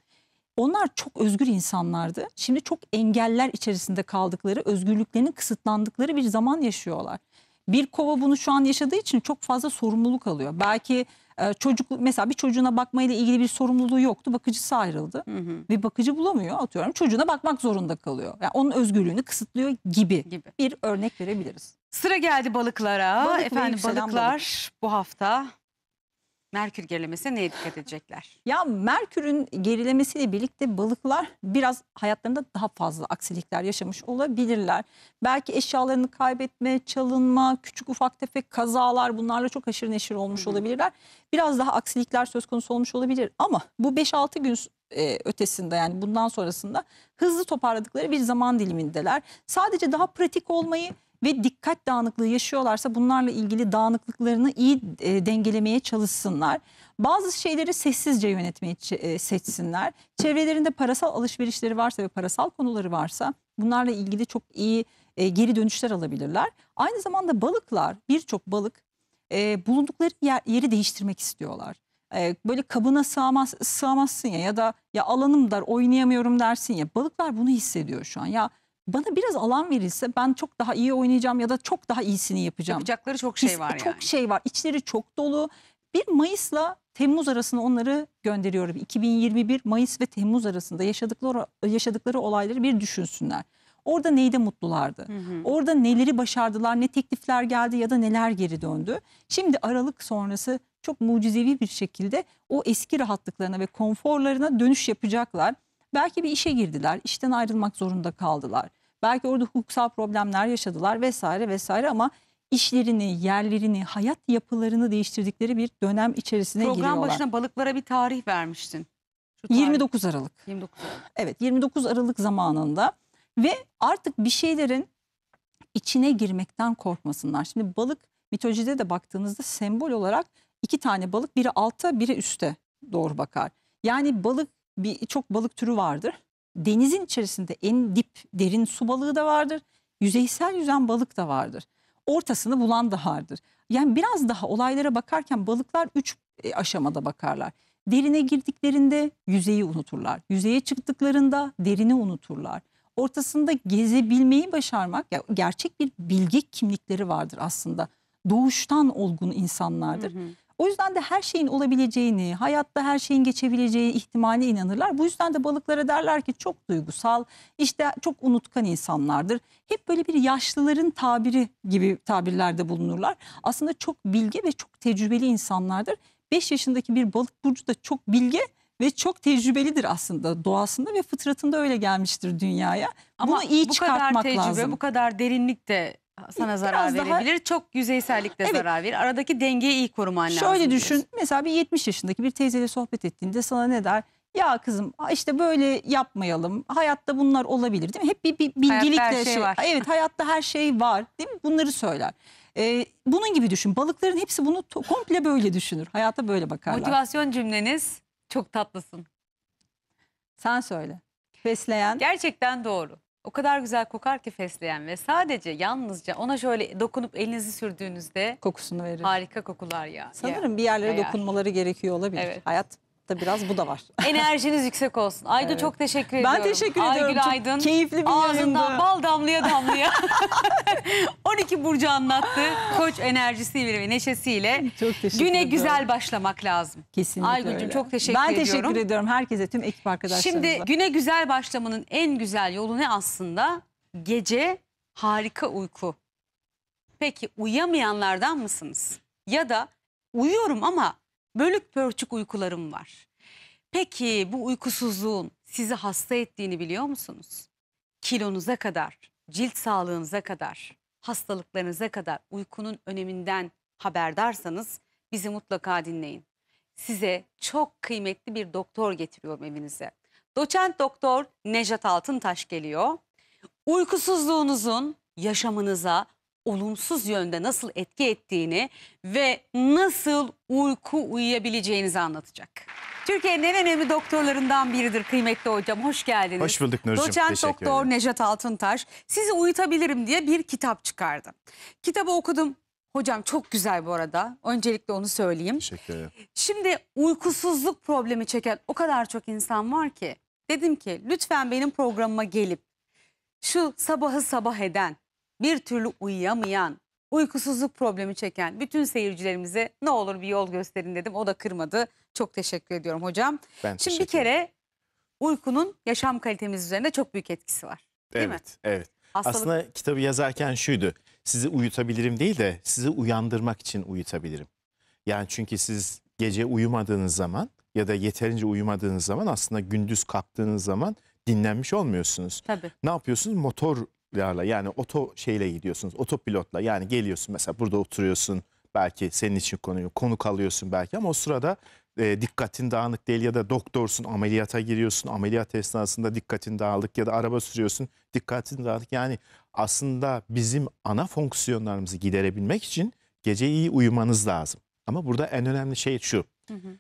[SPEAKER 2] Onlar çok özgür insanlardı. Şimdi çok engeller içerisinde kaldıkları, özgürlüklerinin kısıtlandıkları bir zaman yaşıyorlar. Bir kova bunu şu an yaşadığı için çok fazla sorumluluk alıyor. Belki e, çocuk mesela bir çocuğuna bakmayla ilgili bir sorumluluğu yoktu. Bakıcısı ayrıldı
[SPEAKER 1] Hı hı.
[SPEAKER 2] ve bakıcı bulamıyor atıyorum. Çocuğuna bakmak zorunda kalıyor. Yani onun özgürlüğünü kısıtlıyor gibi
[SPEAKER 1] gibi.
[SPEAKER 2] bir örnek verebiliriz.
[SPEAKER 1] Sıra geldi balıklara.
[SPEAKER 2] Balık
[SPEAKER 1] Efendim balıklar bu hafta Merkür gerilemesine neye dikkat edecekler?
[SPEAKER 2] Ya Merkür'ün gerilemesiyle birlikte balıklar biraz hayatlarında daha fazla aksilikler yaşamış olabilirler. Belki eşyalarını kaybetme, çalınma, küçük ufak tefek kazalar bunlarla çok aşırı neşir olmuş
[SPEAKER 1] Hı hı.
[SPEAKER 2] olabilirler. Biraz daha aksilikler söz konusu olmuş olabilir ama bu 5-6 gün e, ötesinde yani bundan sonrasında hızlı toparladıkları bir zaman dilimindeler. Sadece daha pratik olmayı ve dikkat dağınıklığı yaşıyorlarsa bunlarla ilgili dağınıklıklarını iyi e, dengelemeye çalışsınlar. Bazı şeyleri sessizce yönetmeyi e, seçsinler. Çevrelerinde parasal alışverişleri varsa ve parasal konuları varsa bunlarla ilgili çok iyi e, geri dönüşler alabilirler. Aynı zamanda balıklar birçok balık e, bulundukları yer, yeri değiştirmek istiyorlar. E, böyle kabına sığamaz, sığamazsın ya ya da ya alanım dar oynayamıyorum dersin ya balıklar bunu hissediyor şu an. Ya bana biraz alan verilse ben çok daha iyi oynayacağım ya da çok daha iyisini yapacağım.
[SPEAKER 1] Yapacakları çok şey var
[SPEAKER 2] çok
[SPEAKER 1] yani.
[SPEAKER 2] şey var. İçleri çok dolu. Bir Mayıs'la Temmuz arasında onları gönderiyorum. 2021 Mayıs ve Temmuz arasında yaşadıkları yaşadıkları olayları bir düşünsünler. Orada neyde mutlulardı?
[SPEAKER 1] Hı hı.
[SPEAKER 2] Orada neleri başardılar, ne teklifler geldi ya da neler geri döndü. Şimdi Aralık sonrası çok mucizevi bir şekilde o eski rahatlıklarına ve konforlarına dönüş yapacaklar. Belki bir işe girdiler, işten ayrılmak zorunda kaldılar. Belki orada hukuksal problemler yaşadılar vesaire vesaire ama işlerini, yerlerini, hayat yapılarını değiştirdikleri bir dönem içerisine
[SPEAKER 1] Program
[SPEAKER 2] giriyorlar.
[SPEAKER 1] başına balıklara bir tarih vermiştin. Şu tarih.
[SPEAKER 2] 29 Aralık.
[SPEAKER 1] 29 Aralık.
[SPEAKER 2] Evet 29 Aralık zamanında ve artık bir şeylerin içine girmekten korkmasınlar. Şimdi balık mitolojide de baktığınızda sembol olarak iki tane balık biri alta biri üste doğru bakar. Yani balık bir çok balık türü vardır. Denizin içerisinde en dip derin su balığı da vardır. Yüzeysel yüzen balık da vardır. Ortasını bulan da vardır. Yani biraz daha olaylara bakarken balıklar üç e, aşamada bakarlar. Derine girdiklerinde yüzeyi unuturlar. Yüzeye çıktıklarında derini unuturlar. Ortasında gezebilmeyi başarmak, ya gerçek bir bilge kimlikleri vardır aslında. Doğuştan olgun insanlardır.
[SPEAKER 1] Hı hı.
[SPEAKER 2] O yüzden de her şeyin olabileceğini, hayatta her şeyin geçebileceği ihtimaline inanırlar. Bu yüzden de balıklara derler ki çok duygusal, işte çok unutkan insanlardır. Hep böyle bir yaşlıların tabiri gibi tabirlerde bulunurlar. Aslında çok bilge ve çok tecrübeli insanlardır. 5 yaşındaki bir balık burcu da çok bilge ve çok tecrübelidir aslında doğasında ve fıtratında öyle gelmiştir dünyaya.
[SPEAKER 1] Ama
[SPEAKER 2] Bunu iyi
[SPEAKER 1] bu kadar
[SPEAKER 2] çıkartmak
[SPEAKER 1] tecrübe,
[SPEAKER 2] lazım.
[SPEAKER 1] bu kadar derinlik de sana
[SPEAKER 2] Biraz
[SPEAKER 1] zarar
[SPEAKER 2] daha-
[SPEAKER 1] verebilir. Çok yüzeysellik de
[SPEAKER 2] Evet.
[SPEAKER 1] zarar verir. Aradaki dengeyi iyi koruman lazım.
[SPEAKER 2] Şöyle
[SPEAKER 1] diyorsun.
[SPEAKER 2] düşün mesela bir 70 yaşındaki bir teyzeyle sohbet ettiğinde sana ne der? Ya kızım işte böyle yapmayalım. Hayatta bunlar olabilir değil mi? Hep bir, bir bilgilikle
[SPEAKER 1] her şey var.
[SPEAKER 2] Evet hayatta her şey var değil mi? Bunları söyler. Ee, bunun gibi düşün. Balıkların hepsi bunu to- komple böyle düşünür. Hayata böyle bakarlar.
[SPEAKER 1] Motivasyon cümleniz çok tatlısın.
[SPEAKER 2] Sen söyle. Fesleğen.
[SPEAKER 1] Gerçekten doğru. O kadar güzel kokar ki fesleğen ve sadece yalnızca ona şöyle dokunup elinizi sürdüğünüzde
[SPEAKER 2] kokusunu verir.
[SPEAKER 1] harika kokular ya.
[SPEAKER 2] Sanırım bir yerlere
[SPEAKER 1] ya.
[SPEAKER 2] dokunmaları gerekiyor olabilir.
[SPEAKER 1] Evet.
[SPEAKER 2] Hayatta biraz bu da var. <laughs>
[SPEAKER 1] Enerjiniz yüksek olsun. Aydın
[SPEAKER 2] Evet.
[SPEAKER 1] çok teşekkür
[SPEAKER 2] Ben
[SPEAKER 1] ediyorum.
[SPEAKER 2] teşekkür ediyorum.
[SPEAKER 1] Aygül
[SPEAKER 2] Çok
[SPEAKER 1] Aydın
[SPEAKER 2] keyifli bir
[SPEAKER 1] ağzından
[SPEAKER 2] yayındı.
[SPEAKER 1] bal damlaya damlaya <laughs> 12 burcu anlattı. Koç enerjisiyle ve neşesiyle.
[SPEAKER 2] Çok teşekkür
[SPEAKER 1] Güne
[SPEAKER 2] ediyorum.
[SPEAKER 1] güzel başlamak lazım.
[SPEAKER 2] Kesinlikle
[SPEAKER 1] Aygül'cüm çok teşekkür
[SPEAKER 2] ben
[SPEAKER 1] ediyorum.
[SPEAKER 2] teşekkür ediyorum herkese, tüm ekip arkadaşlarımıza.
[SPEAKER 1] Şimdi güne güzel başlamanın en güzel yolu ne aslında? Gece harika uyku. Peki uyuyamayanlardan mısınız? Ya da uyuyorum ama bölük pörçük uykularım var. Peki bu uykusuzluğun sizi hasta ettiğini biliyor musunuz? Kilonuza kadar, cilt sağlığınıza kadar, hastalıklarınıza kadar uykunun öneminden haberdarsanız bizi mutlaka dinleyin. Size çok kıymetli bir doktor getiriyorum evinize. Doçent doktor Nejat Altıntaş geliyor. Uykusuzluğunuzun yaşamınıza olumsuz yönde nasıl etki ettiğini ve nasıl uyku uyuyabileceğinizi anlatacak. Türkiye'nin en önemli doktorlarından biridir kıymetli hocam. Hoş geldiniz.
[SPEAKER 3] Hoş bulduk Nurcuğum.
[SPEAKER 1] Doçent
[SPEAKER 3] Teşekkür
[SPEAKER 1] doktor
[SPEAKER 3] ederim.
[SPEAKER 1] Nejat Altıntaş sizi uyutabilirim diye bir kitap çıkardı. Kitabı okudum. Hocam çok güzel bu arada. Öncelikle onu söyleyeyim.
[SPEAKER 3] Teşekkür ederim.
[SPEAKER 1] Şimdi uykusuzluk problemi çeken o kadar çok insan var ki dedim ki lütfen benim programıma gelip şu sabahı sabah eden, bir türlü uyuyamayan, uykusuzluk problemi çeken bütün seyircilerimize ne olur bir yol gösterin dedim. O da kırmadı. Çok teşekkür ediyorum hocam.
[SPEAKER 3] Ben
[SPEAKER 1] Şimdi bir kere uykunun yaşam kalitemiz üzerinde çok büyük etkisi var. Değil mi?
[SPEAKER 3] Evet, evet.
[SPEAKER 1] Hastalık
[SPEAKER 3] Aslında kitabı yazarken şuydu. Sizi uyutabilirim değil de sizi uyandırmak için uyutabilirim. Yani çünkü siz gece uyumadığınız zaman ya da yeterince uyumadığınız zaman aslında gündüz kalktığınız zaman dinlenmiş olmuyorsunuz.
[SPEAKER 1] tabii.
[SPEAKER 3] Ne yapıyorsunuz? Motorlarla yani oto şeyle gidiyorsunuz. Otopilotla yani geliyorsun mesela burada oturuyorsun. Belki senin için konuyu konuk alıyorsun belki ama o sırada e, dikkatin dağınık değil ya da doktorsun ameliyata giriyorsun. Ameliyat esnasında dikkatin dağınık ya da araba sürüyorsun dikkatin dağınık. Yani aslında bizim ana fonksiyonlarımızı giderebilmek için gece iyi uyumanız lazım. Ama burada en önemli şey şu.
[SPEAKER 1] Hı hı.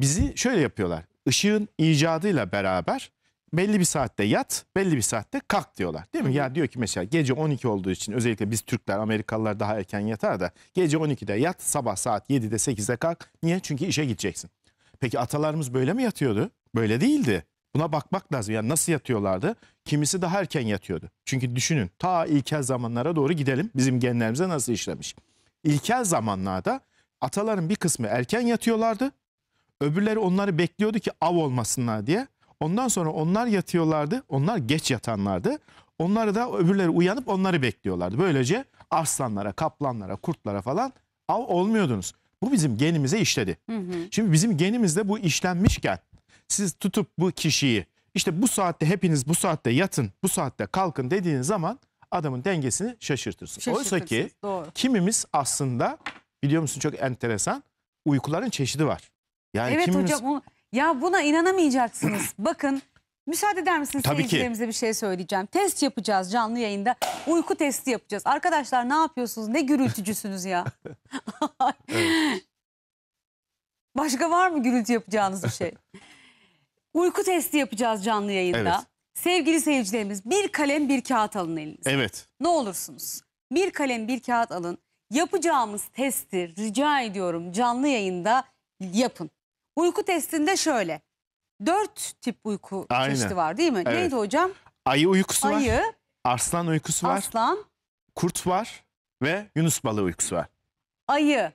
[SPEAKER 3] Bizi şöyle yapıyorlar. Işığın icadıyla beraber belli bir saatte yat, belli bir saatte kalk diyorlar. Değil mi?
[SPEAKER 1] Hı hı.
[SPEAKER 3] Ya diyor ki mesela gece 12 olduğu için özellikle biz Türkler, Amerikalılar daha erken yatar da gece 12'de yat, sabah saat 7'de 8'de kalk. Niye? Çünkü işe gideceksin. Peki atalarımız böyle mi yatıyordu? Böyle değildi. Buna bakmak lazım. Yani nasıl yatıyorlardı? Kimisi daha erken yatıyordu. Çünkü düşünün ta ilkel zamanlara doğru gidelim. Bizim genlerimize nasıl işlemiş. İlkel zamanlarda ataların bir kısmı erken yatıyorlardı. Öbürleri onları bekliyordu ki av olmasınlar diye. Ondan sonra onlar yatıyorlardı. Onlar geç yatanlardı. Onları da öbürleri uyanıp onları bekliyorlardı. Böylece arslanlara, kaplanlara, kurtlara falan av olmuyordunuz. Bu bizim genimize işledi.
[SPEAKER 1] Hı hı.
[SPEAKER 3] Şimdi bizim genimizde bu işlenmişken siz tutup bu kişiyi işte bu saatte hepiniz bu saatte yatın, bu saatte kalkın dediğiniz zaman adamın dengesini şaşırtırsın. Oysa ki
[SPEAKER 1] Şaşırtırsınız, doğru.
[SPEAKER 3] kimimiz aslında biliyor musun çok enteresan uykuların çeşidi var. Yani
[SPEAKER 1] Evet
[SPEAKER 3] kimimiz
[SPEAKER 1] hocam ya buna inanamayacaksınız. <clears throat> Bakın müsaade eder misiniz
[SPEAKER 3] Tabii ki.
[SPEAKER 1] seyircilerimize bir şey söyleyeceğim. Test yapacağız canlı yayında. Uyku testi yapacağız. Arkadaşlar ne yapıyorsunuz? Ne gürültücüsünüz ya? <laughs> <laughs> Başka var mı gürültü yapacağınız bir şey? Uyku testi yapacağız canlı yayında.
[SPEAKER 3] Evet.
[SPEAKER 1] Sevgili seyircilerimiz bir kalem bir kağıt alın elinize.
[SPEAKER 3] evet
[SPEAKER 1] Ne olursunuz bir kalem bir kağıt alın. Yapacağımız testi rica ediyorum canlı yayında yapın. Uyku testinde şöyle. Dört tip uyku
[SPEAKER 3] Aynen.
[SPEAKER 1] çeşidi var değil mi?
[SPEAKER 3] Evet.
[SPEAKER 1] Neydi hocam?
[SPEAKER 3] ayı uykusu var,
[SPEAKER 1] Ayı,
[SPEAKER 3] arslan uykusu var,
[SPEAKER 1] aslan,
[SPEAKER 3] kurt var ve yunus balığı uykusu var.
[SPEAKER 1] ayı,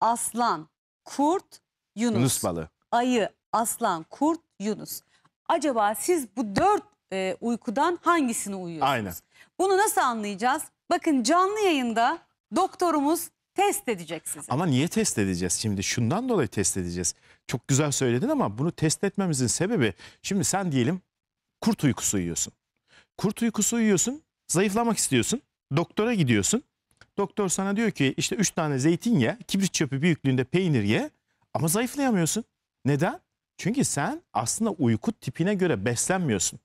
[SPEAKER 1] aslan, kurt, Yunus.
[SPEAKER 3] Yunus balığı.
[SPEAKER 1] Ayı, aslan, kurt, Yunus. Acaba siz bu dört e, uykudan hangisini uyuyorsunuz?
[SPEAKER 3] Aynen.
[SPEAKER 1] Bunu nasıl anlayacağız? Bakın canlı yayında doktorumuz test edecek sizi.
[SPEAKER 3] Ama niye test edeceğiz? Şimdi şundan dolayı test edeceğiz. Çok güzel söyledin ama bunu test etmemizin sebebi şimdi sen diyelim kurt uykusu uyuyorsun. Kurt uykusu uyuyorsun, zayıflamak istiyorsun. Doktora gidiyorsun. Doktor sana diyor ki işte 3 tane zeytin ye, kibrit çöpü büyüklüğünde peynir ye ama zayıflayamıyorsun. Neden? Çünkü sen aslında uyku tipine göre beslenmiyorsun.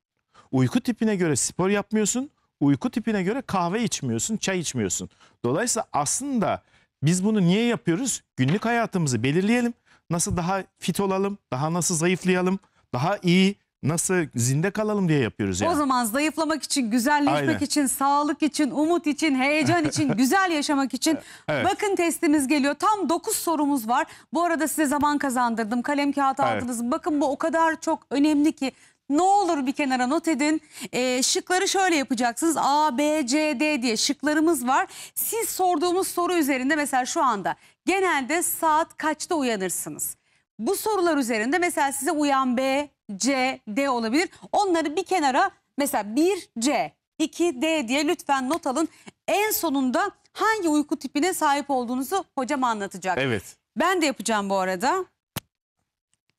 [SPEAKER 3] Uyku tipine göre spor yapmıyorsun. Uyku tipine göre kahve içmiyorsun, çay içmiyorsun. Dolayısıyla aslında biz bunu niye yapıyoruz? Günlük hayatımızı belirleyelim. Nasıl daha fit olalım, daha nasıl zayıflayalım, daha iyi nasıl zinde kalalım diye yapıyoruz yani.
[SPEAKER 1] O zaman zayıflamak için, güzelleşmek
[SPEAKER 3] Aynen.
[SPEAKER 1] için, sağlık için, umut için, heyecan için, <laughs> güzel yaşamak için
[SPEAKER 3] Evet.
[SPEAKER 1] bakın testimiz geliyor. Tam 9 sorumuz var. Bu arada size zaman kazandırdım. Kalem kağıt
[SPEAKER 3] Evet.
[SPEAKER 1] aldınız. Bakın bu o kadar çok önemli ki ne olur bir kenara not edin. Ee, şıkları şöyle yapacaksınız. A, B, C, D diye şıklarımız var. Siz sorduğumuz soru üzerinde mesela şu anda genelde saat kaçta uyanırsınız? Bu sorular üzerinde mesela size uyan B, C, D olabilir. Onları bir kenara mesela 1 C, 2 D diye lütfen not alın. En sonunda hangi uyku tipine sahip olduğunuzu hocam anlatacak.
[SPEAKER 3] Evet.
[SPEAKER 1] Ben de yapacağım bu arada.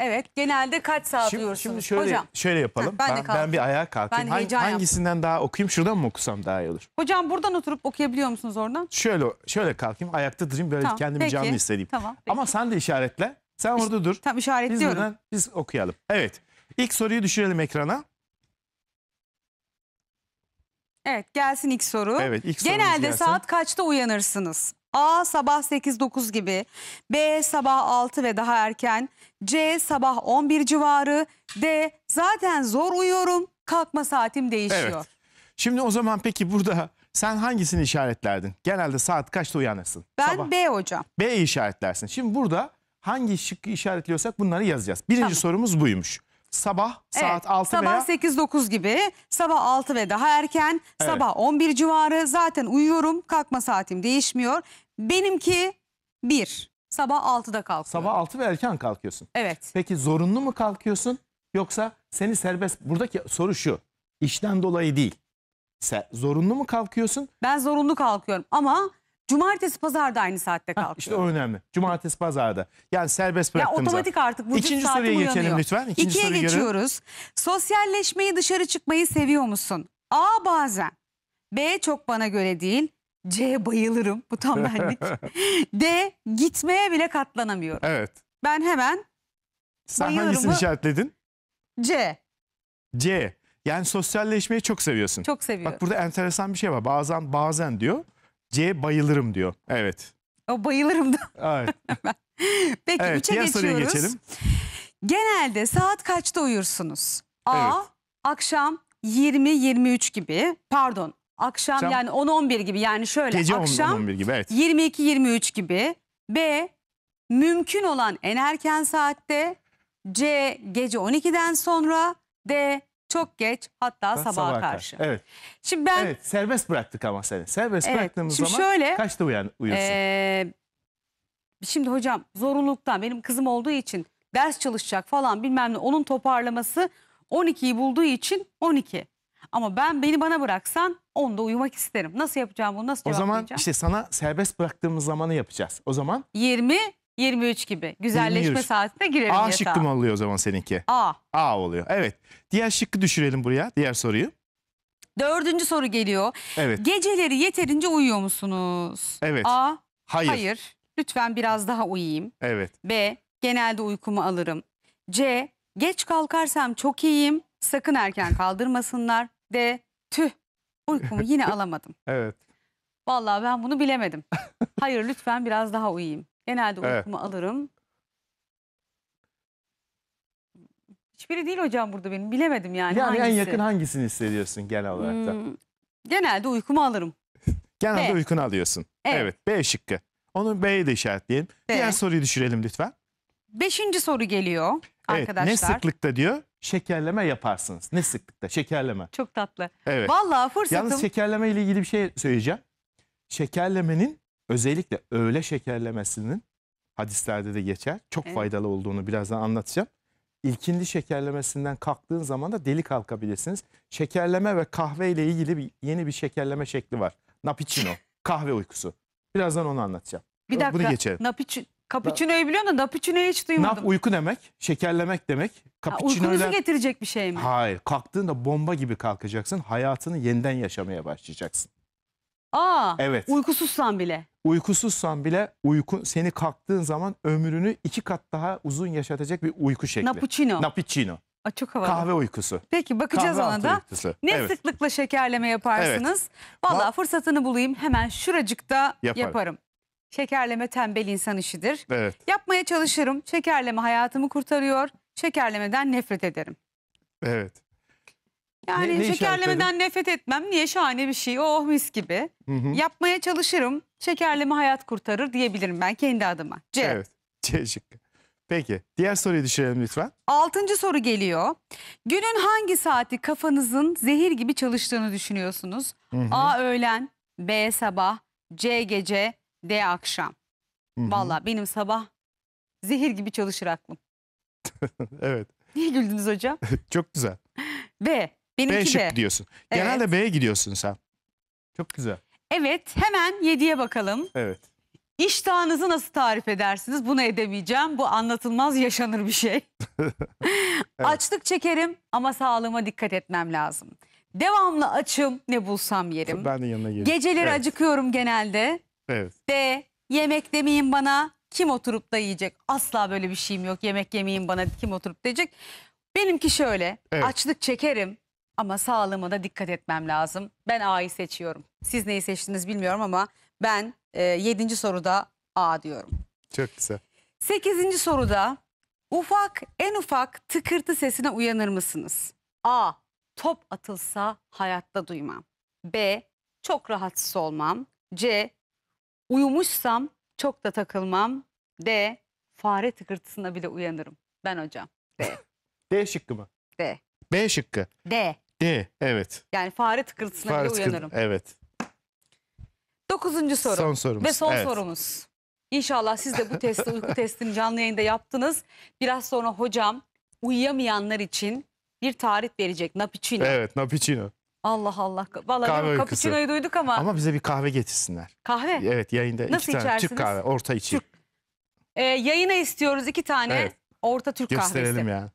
[SPEAKER 1] Evet genelde kaç saat
[SPEAKER 3] Şimdi,
[SPEAKER 1] uyuyorsunuz
[SPEAKER 3] şimdi şöyle
[SPEAKER 1] hocam?
[SPEAKER 3] şöyle yapalım.
[SPEAKER 1] Heh, ben
[SPEAKER 3] ben, ben bir ayağa kalkayım.
[SPEAKER 1] Ben
[SPEAKER 3] Hang-
[SPEAKER 1] heyecan yaptım.
[SPEAKER 3] hangisinden daha okuyayım? Şuradan mı okusam daha iyi olur?
[SPEAKER 1] Hocam buradan oturup okuyabiliyor musunuz oradan?
[SPEAKER 3] Şöyle şöyle kalkayım. Ayakta durayım böyle
[SPEAKER 1] Tamam,
[SPEAKER 3] kendimi
[SPEAKER 1] peki.
[SPEAKER 3] canlı hissedeyim.
[SPEAKER 1] Tamam. peki.
[SPEAKER 3] Ama sen de işaretle. Sen orada dur.
[SPEAKER 1] Tam
[SPEAKER 3] Biz
[SPEAKER 1] işaretliyorum.
[SPEAKER 3] buradan biz okuyalım. Evet. İlk soruyu düşürelim ekrana.
[SPEAKER 1] Evet gelsin ilk soru.
[SPEAKER 3] Evet, ilk sorumuz
[SPEAKER 1] Genelde
[SPEAKER 3] gelsin.
[SPEAKER 1] saat kaçta uyanırsınız? A sabah 8-9 gibi, B sabah 6 ve daha erken, C sabah 11 civarı, D zaten zor uyuyorum, kalkma saatim değişiyor.
[SPEAKER 3] Evet. Şimdi o zaman peki burada sen hangisini işaretlerdin? Genelde saat kaçta uyanırsın?
[SPEAKER 1] Ben
[SPEAKER 3] Sabah.
[SPEAKER 1] B hocam.
[SPEAKER 3] B işaretlersin. Şimdi burada hangi şıkkı işaretliyorsak bunları yazacağız. Birinci
[SPEAKER 1] Tamam.
[SPEAKER 3] sorumuz buymuş. Sabah saat
[SPEAKER 1] Evet,
[SPEAKER 3] 6
[SPEAKER 1] sabah
[SPEAKER 3] veya
[SPEAKER 1] 8-9 gibi, sabah 6 ve daha erken,
[SPEAKER 3] Evet.
[SPEAKER 1] sabah 11 civarı zaten uyuyorum, kalkma saatim değişmiyor. Benimki 1, sabah 6'da kalkıyorum.
[SPEAKER 3] sabah 6 ve erken kalkıyorsun.
[SPEAKER 1] Evet.
[SPEAKER 3] Peki zorunlu mu kalkıyorsun yoksa seni serbest buradaki soru şu. İşten dolayı değil. Se- zorunlu mu kalkıyorsun?
[SPEAKER 1] Ben zorunlu kalkıyorum ama cumartesi pazar da aynı saatte
[SPEAKER 3] Heh,
[SPEAKER 1] kalkıyorum.
[SPEAKER 3] işte o önemli. Cumartesi pazarda. Yani serbest
[SPEAKER 1] Ya
[SPEAKER 3] bıraktığımız
[SPEAKER 1] otomatik artık vücut
[SPEAKER 3] İkinci
[SPEAKER 1] saatim
[SPEAKER 3] soruya geçelim
[SPEAKER 1] uyanıyor.
[SPEAKER 3] lütfen. İkinci
[SPEAKER 1] İkiye
[SPEAKER 3] soruyu görelim.
[SPEAKER 1] geçiyoruz. Sosyalleşmeyi dışarı çıkmayı seviyor musun? A bazen. B çok bana göre değil. C bayılırım. Bu tam <laughs> benlik. D gitmeye bile katlanamıyorum.
[SPEAKER 3] Evet.
[SPEAKER 1] Ben hemen
[SPEAKER 3] Sen
[SPEAKER 1] Bayılırım
[SPEAKER 3] hangisini
[SPEAKER 1] mı?
[SPEAKER 3] işaretledin?
[SPEAKER 1] C.
[SPEAKER 3] C. Yani sosyalleşmeyi çok seviyorsun.
[SPEAKER 1] Çok seviyorum.
[SPEAKER 3] Bak burada enteresan bir şey var. Bazen bazen diyor. C bayılırım diyor. Evet.
[SPEAKER 1] O bayılırım da.
[SPEAKER 3] Evet. <laughs>
[SPEAKER 1] Peki
[SPEAKER 3] evet.
[SPEAKER 1] üçe
[SPEAKER 3] Diğer soruya
[SPEAKER 1] geçiyoruz.
[SPEAKER 3] geçelim.
[SPEAKER 1] Genelde saat kaçta uyursunuz? A.
[SPEAKER 3] Evet.
[SPEAKER 1] Akşam 20-23 gibi. Pardon. Akşam
[SPEAKER 3] Akşam-
[SPEAKER 1] yani 10-11 gibi. Yani şöyle
[SPEAKER 3] Gece 10
[SPEAKER 1] akşam
[SPEAKER 3] 11 gibi evet.
[SPEAKER 1] 22-23 gibi. B. Mümkün olan en erken saatte. C. Gece 12'den sonra. D. Çok geç hatta sabaha,
[SPEAKER 3] Sabaha
[SPEAKER 1] karşı.
[SPEAKER 3] Evet.
[SPEAKER 1] Şimdi ben
[SPEAKER 3] Evet. Serbest bıraktık ama seni. Serbest
[SPEAKER 1] Evet,
[SPEAKER 3] bıraktığımız
[SPEAKER 1] şimdi
[SPEAKER 3] zaman
[SPEAKER 1] şöyle,
[SPEAKER 3] kaçta uyan, uyuyorsun?
[SPEAKER 1] Ee, şimdi hocam zorunluluktan benim kızım olduğu için ders çalışacak falan bilmem ne onun toparlaması 12'yi bulduğu için 12. Ama ben beni bana bıraksan 10'da uyumak isterim. Nasıl yapacağım bunu? Nasıl
[SPEAKER 3] o zaman
[SPEAKER 1] cevaplayacağım?
[SPEAKER 3] işte sana serbest bıraktığımız zamanı yapacağız. O zaman
[SPEAKER 1] 20 23 gibi güzelleşme
[SPEAKER 3] 23.
[SPEAKER 1] saatinde girerim
[SPEAKER 3] A
[SPEAKER 1] yatağa.
[SPEAKER 3] şıkkı mı oluyor o zaman seninki?
[SPEAKER 1] A.
[SPEAKER 3] A oluyor. Evet. Diğer şıkkı düşürelim buraya. Diğer soruyu.
[SPEAKER 1] Dördüncü soru geliyor.
[SPEAKER 3] Evet.
[SPEAKER 1] Geceleri yeterince uyuyor musunuz?
[SPEAKER 3] Evet.
[SPEAKER 1] A.
[SPEAKER 3] Hayır.
[SPEAKER 1] Hayır. Lütfen biraz daha uyuyayım.
[SPEAKER 3] Evet.
[SPEAKER 1] B. Genelde uykumu alırım. C. Geç kalkarsam çok iyiyim. Sakın erken <laughs> kaldırmasınlar. D. Tüh. Uykumu yine <laughs> alamadım.
[SPEAKER 3] Evet.
[SPEAKER 1] Vallahi ben bunu bilemedim. <laughs> Hayır lütfen biraz daha uyuyayım. Genelde
[SPEAKER 3] Evet.
[SPEAKER 1] uykumu alırım. Hiçbiri değil hocam burada benim. Bilemedim yani.
[SPEAKER 3] Yani en
[SPEAKER 1] hangisi?
[SPEAKER 3] yakın hangisini hissediyorsun genel olarak da?
[SPEAKER 1] Hmm, genelde uykumu alırım. <laughs>
[SPEAKER 3] Genelde
[SPEAKER 1] B.
[SPEAKER 3] uykunu alıyorsun.
[SPEAKER 1] Evet.
[SPEAKER 3] Evet. B şıkkı. Onu B'yi de işaretleyelim.
[SPEAKER 1] B.
[SPEAKER 3] Diğer soruyu düşürelim lütfen.
[SPEAKER 1] Beşinci soru geliyor
[SPEAKER 3] Evet.
[SPEAKER 1] arkadaşlar.
[SPEAKER 3] Ne sıklıkta diyor? Şekerleme yaparsınız. Ne sıklıkta? Şekerleme.
[SPEAKER 1] Çok tatlı.
[SPEAKER 3] Evet.
[SPEAKER 1] Vallahi fırsatım.
[SPEAKER 3] Yalnız şekerleme ile ilgili bir şey söyleyeceğim. Şekerlemenin özellikle öğle şekerlemesinin Hadislerde de geçer. Çok
[SPEAKER 1] Evet.
[SPEAKER 3] faydalı olduğunu birazdan anlatacağım. İlkindi şekerlemesinden kalktığın zaman da deli kalkabilirsiniz. Şekerleme ve kahve ile ilgili bir, yeni bir şekerleme şekli var. Nappuccino, <laughs> kahve uykusu. Birazdan onu anlatacağım.
[SPEAKER 1] Bir
[SPEAKER 3] Bunu
[SPEAKER 1] dakika.
[SPEAKER 3] geçelim.
[SPEAKER 1] Napucci- Cappuccino'yu biliyorum da Napuccino'yu hiç duymadım.
[SPEAKER 3] Nap uyku demek, şekerlemek demek. Cappuccino'yla-
[SPEAKER 1] uykunuzu getirecek bir şey mi?
[SPEAKER 3] Hayır, kalktığında bomba gibi kalkacaksın. Hayatını yeniden yaşamaya başlayacaksın.
[SPEAKER 1] Aa,
[SPEAKER 3] Evet.
[SPEAKER 1] uykusuzsan bile.
[SPEAKER 3] Uykusuzsan bile uyku seni kalktığın zaman ömrünü iki kat daha uzun yaşatacak bir uyku şekli.
[SPEAKER 1] Nappuccino.
[SPEAKER 3] Nappuccino.
[SPEAKER 1] Aa, çok havalı.
[SPEAKER 3] Kahve uykusu.
[SPEAKER 1] Peki bakacağız
[SPEAKER 3] Kahve
[SPEAKER 1] ona da.
[SPEAKER 3] uykusu.
[SPEAKER 1] Ne
[SPEAKER 3] evet.
[SPEAKER 1] sıklıkla şekerleme yaparsınız? Vallahi
[SPEAKER 3] Va-
[SPEAKER 1] fırsatını bulayım hemen şuracıkta
[SPEAKER 3] Yaparım.
[SPEAKER 1] yaparım. Şekerleme tembel insan işidir.
[SPEAKER 3] Evet.
[SPEAKER 1] Yapmaya çalışırım. Şekerleme hayatımı kurtarıyor. Şekerlemeden nefret ederim.
[SPEAKER 3] Evet.
[SPEAKER 1] Yani
[SPEAKER 3] Ne- ne
[SPEAKER 1] şekerlemeden nefret etmem. Niye şahane bir şey. Oh mis gibi.
[SPEAKER 3] Hı hı.
[SPEAKER 1] Yapmaya çalışırım. Şekerleme hayat kurtarır diyebilirim ben kendi adıma. C.
[SPEAKER 3] Evet. C şıkkı. Peki. Diğer soruyu düşürelim lütfen.
[SPEAKER 1] Altıncı soru geliyor. Günün hangi saati kafanızın zehir gibi çalıştığını düşünüyorsunuz?
[SPEAKER 3] Hı hı.
[SPEAKER 1] A öğlen, B sabah, C gece, D akşam.
[SPEAKER 3] Hı hı.
[SPEAKER 1] Vallahi benim sabah zehir gibi çalışır aklım. <laughs>
[SPEAKER 3] Evet.
[SPEAKER 1] Niye güldünüz hocam? <laughs>
[SPEAKER 3] Çok güzel.
[SPEAKER 1] B.
[SPEAKER 3] B
[SPEAKER 1] Benimki B.
[SPEAKER 3] şıkkı diyorsun.
[SPEAKER 1] Evet.
[SPEAKER 3] Genelde B'ye gidiyorsun sen. Çok güzel.
[SPEAKER 1] Evet hemen 7'ye bakalım.
[SPEAKER 3] Evet.
[SPEAKER 1] İştahınızı nasıl tarif edersiniz? Bunu edemeyeceğim. Bu anlatılmaz yaşanır bir şey. <laughs> Açlık çekerim ama sağlığıma dikkat etmem lazım. Devamlı açım ne bulsam yerim.
[SPEAKER 3] Ben de yanına geleyim.
[SPEAKER 1] Geceleri
[SPEAKER 3] evet.
[SPEAKER 1] acıkıyorum genelde.
[SPEAKER 3] Evet.
[SPEAKER 1] D. Yemek demeyin bana kim oturup da yiyecek? Asla böyle bir şeyim yok. Yemek yemeyin bana kim oturup da yiyecek? Benimki şöyle.
[SPEAKER 3] Evet.
[SPEAKER 1] Açlık çekerim ama sağlığıma da dikkat etmem lazım. Ben A'yı seçiyorum. Siz neyi seçtiniz bilmiyorum ama ben e, 7. soruda A diyorum.
[SPEAKER 3] Çok güzel.
[SPEAKER 1] 8. soruda ufak en ufak tıkırtı sesine uyanır mısınız? A. Top atılsa hayatta duymam. B. Çok rahatsız olmam. C. Uyumuşsam çok da takılmam. D. Fare tıkırtısına bile uyanırım. Ben hocam. D. <laughs>
[SPEAKER 3] D şıkkı mı?
[SPEAKER 1] D.
[SPEAKER 3] B şıkkı.
[SPEAKER 1] D.
[SPEAKER 3] D. Evet.
[SPEAKER 1] Yani fare tıkırtısına
[SPEAKER 3] Fare
[SPEAKER 1] bile
[SPEAKER 3] tıkır-
[SPEAKER 1] uyanırım.
[SPEAKER 3] Evet.
[SPEAKER 1] Dokuzuncu soru.
[SPEAKER 3] Son sorumuz.
[SPEAKER 1] Ve son
[SPEAKER 3] Evet.
[SPEAKER 1] sorumuz. İnşallah siz de bu testi, uyku <laughs> testini canlı yayında yaptınız. Biraz sonra hocam uyuyamayanlar için bir tarif verecek. Nappuccino.
[SPEAKER 3] Evet. Nappuccino.
[SPEAKER 1] Allah Allah. Vallahi
[SPEAKER 3] Kahve
[SPEAKER 1] biz
[SPEAKER 3] uykusu.
[SPEAKER 1] cappuccino'yu duyduk ama,
[SPEAKER 3] Ama bize bir kahve getirsinler.
[SPEAKER 1] kahve.
[SPEAKER 3] Evet yayında
[SPEAKER 1] Nasıl
[SPEAKER 3] iki tane
[SPEAKER 1] içersiniz?
[SPEAKER 3] Türk kahve. Orta içi.
[SPEAKER 1] Türk Ee, yayına istiyoruz iki tane
[SPEAKER 3] Evet.
[SPEAKER 1] orta Türk
[SPEAKER 3] Gösterelim
[SPEAKER 1] kahvesi.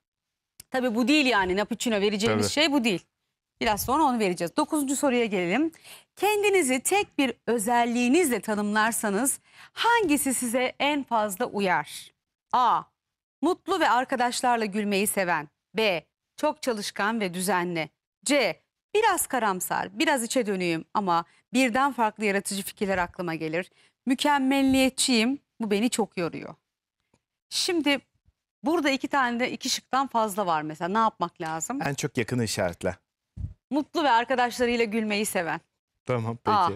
[SPEAKER 1] Tabii bu değil yani Nappuccino vereceğimiz
[SPEAKER 3] Tabii.
[SPEAKER 1] şey bu değil. Biraz sonra onu vereceğiz. Dokuzuncu soruya gelelim. Kendinizi tek bir özelliğinizle tanımlarsanız hangisi size en fazla uyar? A. Mutlu ve arkadaşlarla gülmeyi seven. B. Çok çalışkan ve düzenli. C. Biraz karamsar, biraz içe dönüyüm ama birden farklı yaratıcı fikirler aklıma gelir. Mükemmelliyetçiyim, bu beni çok yoruyor. Şimdi burada iki tane de iki şıktan fazla var mesela. Ne yapmak lazım?
[SPEAKER 3] En çok yakını işaretle.
[SPEAKER 1] Mutlu ve arkadaşlarıyla gülmeyi seven.
[SPEAKER 3] Tamam peki.
[SPEAKER 1] A.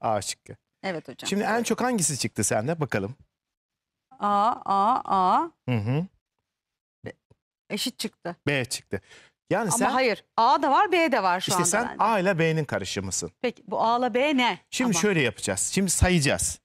[SPEAKER 3] A şıkkı.
[SPEAKER 1] Evet hocam.
[SPEAKER 3] Şimdi en çok hangisi çıktı sende bakalım.
[SPEAKER 1] A, A, A
[SPEAKER 3] Hı hı.
[SPEAKER 1] eşit çıktı.
[SPEAKER 3] B çıktı. Yani
[SPEAKER 1] Ama
[SPEAKER 3] sen
[SPEAKER 1] hayır. A da var, B de var şu
[SPEAKER 3] işte
[SPEAKER 1] anda.
[SPEAKER 3] sen
[SPEAKER 1] bende.
[SPEAKER 3] A ile B'nin karışımısın.
[SPEAKER 1] Peki bu A ile B ne?
[SPEAKER 3] Şimdi
[SPEAKER 1] Ama
[SPEAKER 3] şöyle yapacağız. Şimdi sayacağız.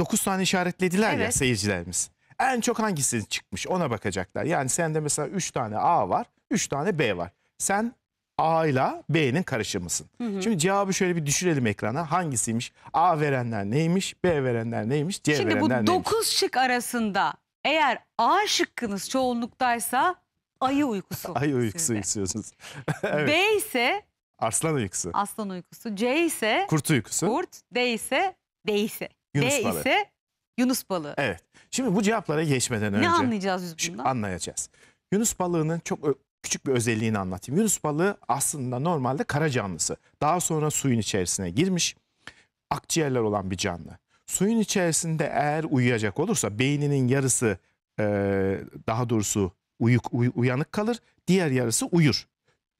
[SPEAKER 3] 9 tane işaretlediler ya
[SPEAKER 1] Evet.
[SPEAKER 3] seyircilerimiz. En çok hangisi çıkmış ona bakacaklar. Yani sende mesela 3 tane A var, 3 tane B var. Sen A ile B'nin karışımısın.
[SPEAKER 1] Hı hı.
[SPEAKER 3] Şimdi cevabı şöyle bir düşürelim ekrana. Hangisiymiş? A verenler neymiş? B verenler neymiş? C
[SPEAKER 1] Şimdi bu
[SPEAKER 3] verenler neymiş?
[SPEAKER 1] 9 şık arasında eğer A şıkkınız çoğunluktaysa ayı uykusu. <laughs>
[SPEAKER 3] Ay uykusu
[SPEAKER 1] sizde.
[SPEAKER 3] istiyorsunuz. <laughs> evet.
[SPEAKER 1] B ise
[SPEAKER 3] Arslan uykusu.
[SPEAKER 1] aslan uykusu. C ise
[SPEAKER 3] Kurt uykusu.
[SPEAKER 1] kurt. D ise D ise.
[SPEAKER 3] Yunus
[SPEAKER 1] D
[SPEAKER 3] balığı.
[SPEAKER 1] ise Yunus balığı.
[SPEAKER 3] Evet. Şimdi bu cevaplara geçmeden önce
[SPEAKER 1] Ne anlayacağız biz bundan?
[SPEAKER 3] anlayacağız. Yunus balığının çok küçük bir özelliğini anlatayım. Yunus balığı aslında normalde kara canlısı. Daha sonra suyun içerisine girmiş. Akciğerler olan bir canlı. Suyun içerisinde eğer uyuyacak olursa beyninin yarısı e, daha doğrusu uyuk, uy- uyanık kalır. Diğer yarısı uyur.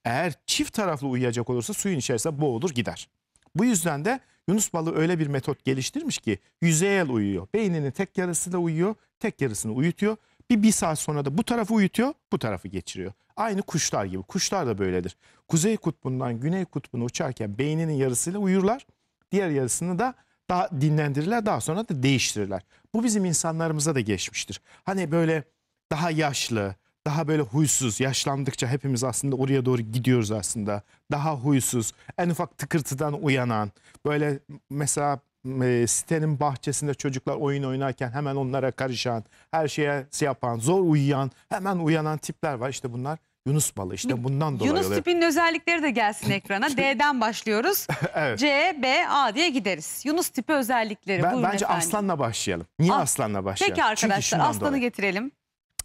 [SPEAKER 3] Eğer çift taraflı uyuyacak olursa suyun içerisinde boğulur gider. Bu yüzden de Yunus balığı öyle bir metot geliştirmiş ki yüzeyel uyuyor. Beyninin tek yarısıyla uyuyor, tek yarısını uyutuyor. Bir, bir saat sonra da bu tarafı uyutuyor, bu tarafı geçiriyor. Aynı kuşlar gibi. Kuşlar da böyledir. Kuzey kutbundan güney kutbuna uçarken beyninin yarısıyla uyurlar. Diğer yarısını da Daha dinlendirirler daha sonra da değiştirirler. Bu bizim insanlarımıza da geçmiştir. Hani böyle daha yaşlı, daha böyle huysuz, yaşlandıkça hepimiz aslında oraya doğru gidiyoruz aslında. Daha huysuz, en ufak tıkırtıdan uyanan, böyle mesela e, sitenin bahçesinde çocuklar oyun oynarken hemen onlara karışan, her şeye şey yapan, zor uyuyan, hemen uyanan tipler var. İşte bunlar Yunus balığı. İşte bundan dolayı
[SPEAKER 1] Yunus tipinin özellikleri de gelsin <laughs> ekrana. D'den başlıyoruz. <laughs>
[SPEAKER 3] Evet.
[SPEAKER 1] C, B, A diye gideriz. Yunus tipi özellikleri.
[SPEAKER 3] Ben, bence
[SPEAKER 1] efendim.
[SPEAKER 3] aslanla başlayalım. Niye
[SPEAKER 1] As-
[SPEAKER 3] aslanla başlayalım?
[SPEAKER 1] Peki arkadaşlar aslanı
[SPEAKER 3] dolayı.
[SPEAKER 1] getirelim.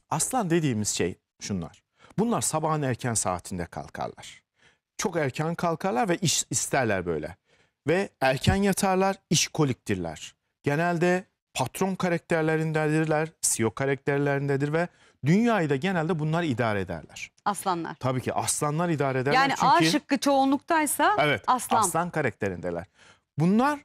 [SPEAKER 3] Aslan dediğimiz şey şunlar. Bunlar sabahın erken saatinde kalkarlar. Çok erken kalkarlar ve iş isterler böyle. Ve erken yatarlar, işkoliktirler. Genelde patron karakterlerindedirler, CEO karakterlerindedir ve dünyayı da genelde bunlar idare ederler.
[SPEAKER 1] Aslanlar.
[SPEAKER 3] Tabii ki aslanlar idare ederler
[SPEAKER 1] Yani
[SPEAKER 3] çünkü...
[SPEAKER 1] A şıkkı çoğunluktaysa
[SPEAKER 3] Evet,
[SPEAKER 1] aslan.
[SPEAKER 3] aslan. karakterindeler. Bunlar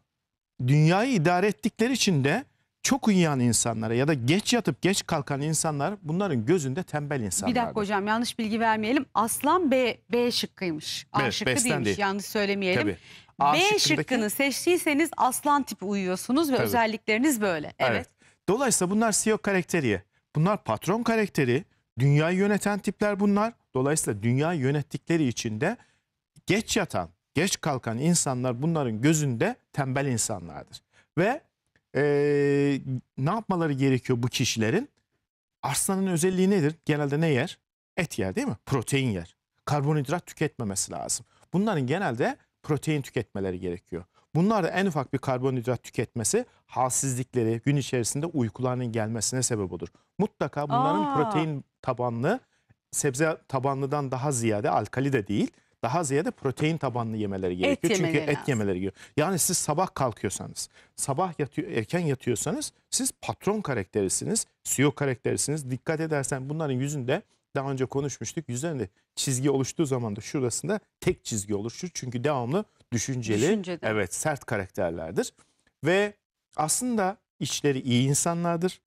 [SPEAKER 3] dünyayı idare ettikleri için de çok uyuyan insanlara ya da geç yatıp geç kalkan insanlar bunların gözünde tembel
[SPEAKER 1] Bir
[SPEAKER 3] insanlardır.
[SPEAKER 1] dakika hocam yanlış bilgi vermeyelim. Aslan B, B şıkkıymış. A
[SPEAKER 3] Evet,
[SPEAKER 1] şıkkı değilmiş.
[SPEAKER 3] değil.
[SPEAKER 1] Yanlış söylemeyelim.
[SPEAKER 3] Tabii. A
[SPEAKER 1] B
[SPEAKER 3] şıkkındaki-
[SPEAKER 1] şıkkını seçtiyseniz aslan tipi uyuyorsunuz ve
[SPEAKER 3] Tabii.
[SPEAKER 1] özellikleriniz böyle. Evet.
[SPEAKER 3] Evet. Dolayısıyla bunlar CEO karakteri. Bunlar patron karakteri. Dünyayı yöneten tipler bunlar. Dolayısıyla dünyayı yönettikleri için de geç yatan, geç kalkan insanlar bunların gözünde tembel insanlardır. Ve eee, ne yapmaları gerekiyor bu kişilerin? Aslanın özelliği nedir? Genelde ne yer? Et yer değil mi? Protein yer. Karbonhidrat tüketmemesi lazım. Bunların genelde protein tüketmeleri gerekiyor. Bunlar da en ufak bir karbonhidrat tüketmesi halsizlikleri, gün içerisinde uykularının gelmesine sebep olur. Mutlaka bunların
[SPEAKER 1] Aa.
[SPEAKER 3] protein tabanlı, sebze tabanlıdan daha ziyade alkali de değil, daha ziyade protein tabanlı yemeleri gerekiyor. Çünkü
[SPEAKER 1] yemeleri
[SPEAKER 3] et
[SPEAKER 1] lazım.
[SPEAKER 3] yemeleri gerekiyor. Yani siz sabah kalkıyorsanız, sabah yatıyor, erken yatıyorsanız siz patron karakterisiniz, CEO karakterisiniz. Dikkat edersen bunların yüzünde daha önce konuşmuştuk. Yüzlerinde çizgi oluştuğu zaman da şurasında tek çizgi oluşur. Çünkü devamlı düşünceli,
[SPEAKER 1] Düşünceli.
[SPEAKER 3] evet sert karakterlerdir. Ve aslında içleri iyi insanlardır.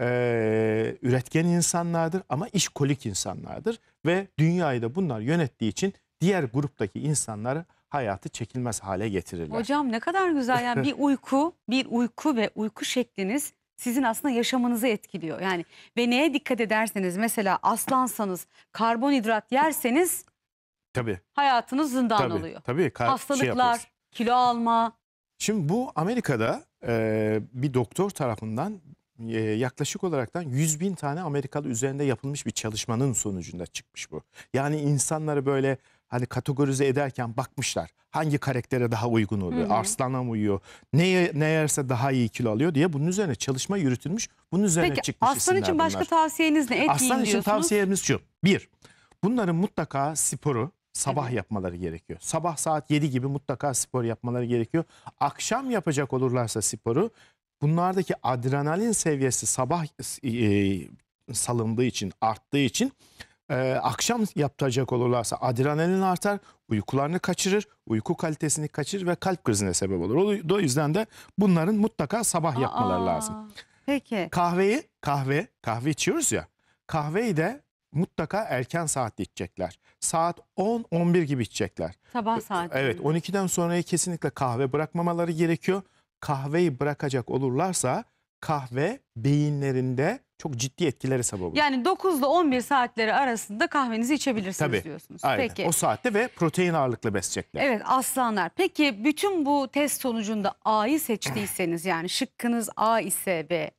[SPEAKER 3] Ee, üretken insanlardır ama işkolik insanlardır. Ve dünyayı da bunlar yönettiği için diğer gruptaki insanları hayatı çekilmez hale getirirler.
[SPEAKER 1] Hocam ne kadar güzel yani bir <laughs> uyku, bir uyku ve uyku şekliniz sizin aslında yaşamınızı etkiliyor. Yani ve neye dikkat ederseniz mesela aslansanız karbonhidrat yerseniz
[SPEAKER 3] Tabii.
[SPEAKER 1] hayatınız zindan
[SPEAKER 3] Tabii.
[SPEAKER 1] oluyor.
[SPEAKER 3] Tabii. ka- şey
[SPEAKER 1] Hastalıklar,
[SPEAKER 3] yapıyoruz.
[SPEAKER 1] kilo alma.
[SPEAKER 3] Şimdi bu Amerika'da e, bir doktor tarafından e, yaklaşık olaraktan 100 bin tane Amerikalı üzerinde yapılmış bir çalışmanın sonucunda çıkmış bu. Yani insanları böyle hani kategorize ederken bakmışlar. Hangi karaktere daha uygun oluyor?
[SPEAKER 1] Hı hı.
[SPEAKER 3] Arslana mı uyuyor? Ne, ne yerse daha iyi kilo alıyor diye bunun üzerine çalışma yürütülmüş. Bunun üzerine
[SPEAKER 1] Peki
[SPEAKER 3] çıkmış
[SPEAKER 1] aslan için başka
[SPEAKER 3] bunlar.
[SPEAKER 1] tavsiyeniz ne? Et
[SPEAKER 3] Aslan için
[SPEAKER 1] diyorsunuz.
[SPEAKER 3] tavsiyemiz şu. Bir, bunların mutlaka sporu sabah
[SPEAKER 1] Evet.
[SPEAKER 3] yapmaları gerekiyor. Sabah saat 7 gibi mutlaka spor yapmaları gerekiyor. Akşam yapacak olurlarsa sporu bunlardaki adrenalin seviyesi sabah e, salındığı için, arttığı için e, akşam yapacak olurlarsa adrenalin artar, uykularını kaçırır, uyku kalitesini kaçırır ve kalp krizine sebep olur. O yüzden de bunların mutlaka sabah yapmaları
[SPEAKER 1] Aa,
[SPEAKER 3] lazım.
[SPEAKER 1] Peki.
[SPEAKER 3] Kahveyi kahve kahve içiyoruz ya. Kahveyi de mutlaka erken saatte içecekler. Saat 10-11 gibi içecekler.
[SPEAKER 1] Sabah saati.
[SPEAKER 3] Evet 12'den sonraya kesinlikle kahve bırakmamaları gerekiyor. Kahveyi bırakacak olurlarsa kahve beyinlerinde çok ciddi etkileri sebep olur.
[SPEAKER 1] Yani 9 ile 11 saatleri arasında kahvenizi içebilirsiniz
[SPEAKER 3] Tabii,
[SPEAKER 1] diyorsunuz.
[SPEAKER 3] Aynen.
[SPEAKER 1] Peki.
[SPEAKER 3] O saatte ve protein ağırlıklı besleyecekler.
[SPEAKER 1] Evet aslanlar. Peki bütün bu test sonucunda A'yı seçtiyseniz <clears throat> yani şıkkınız A ise ve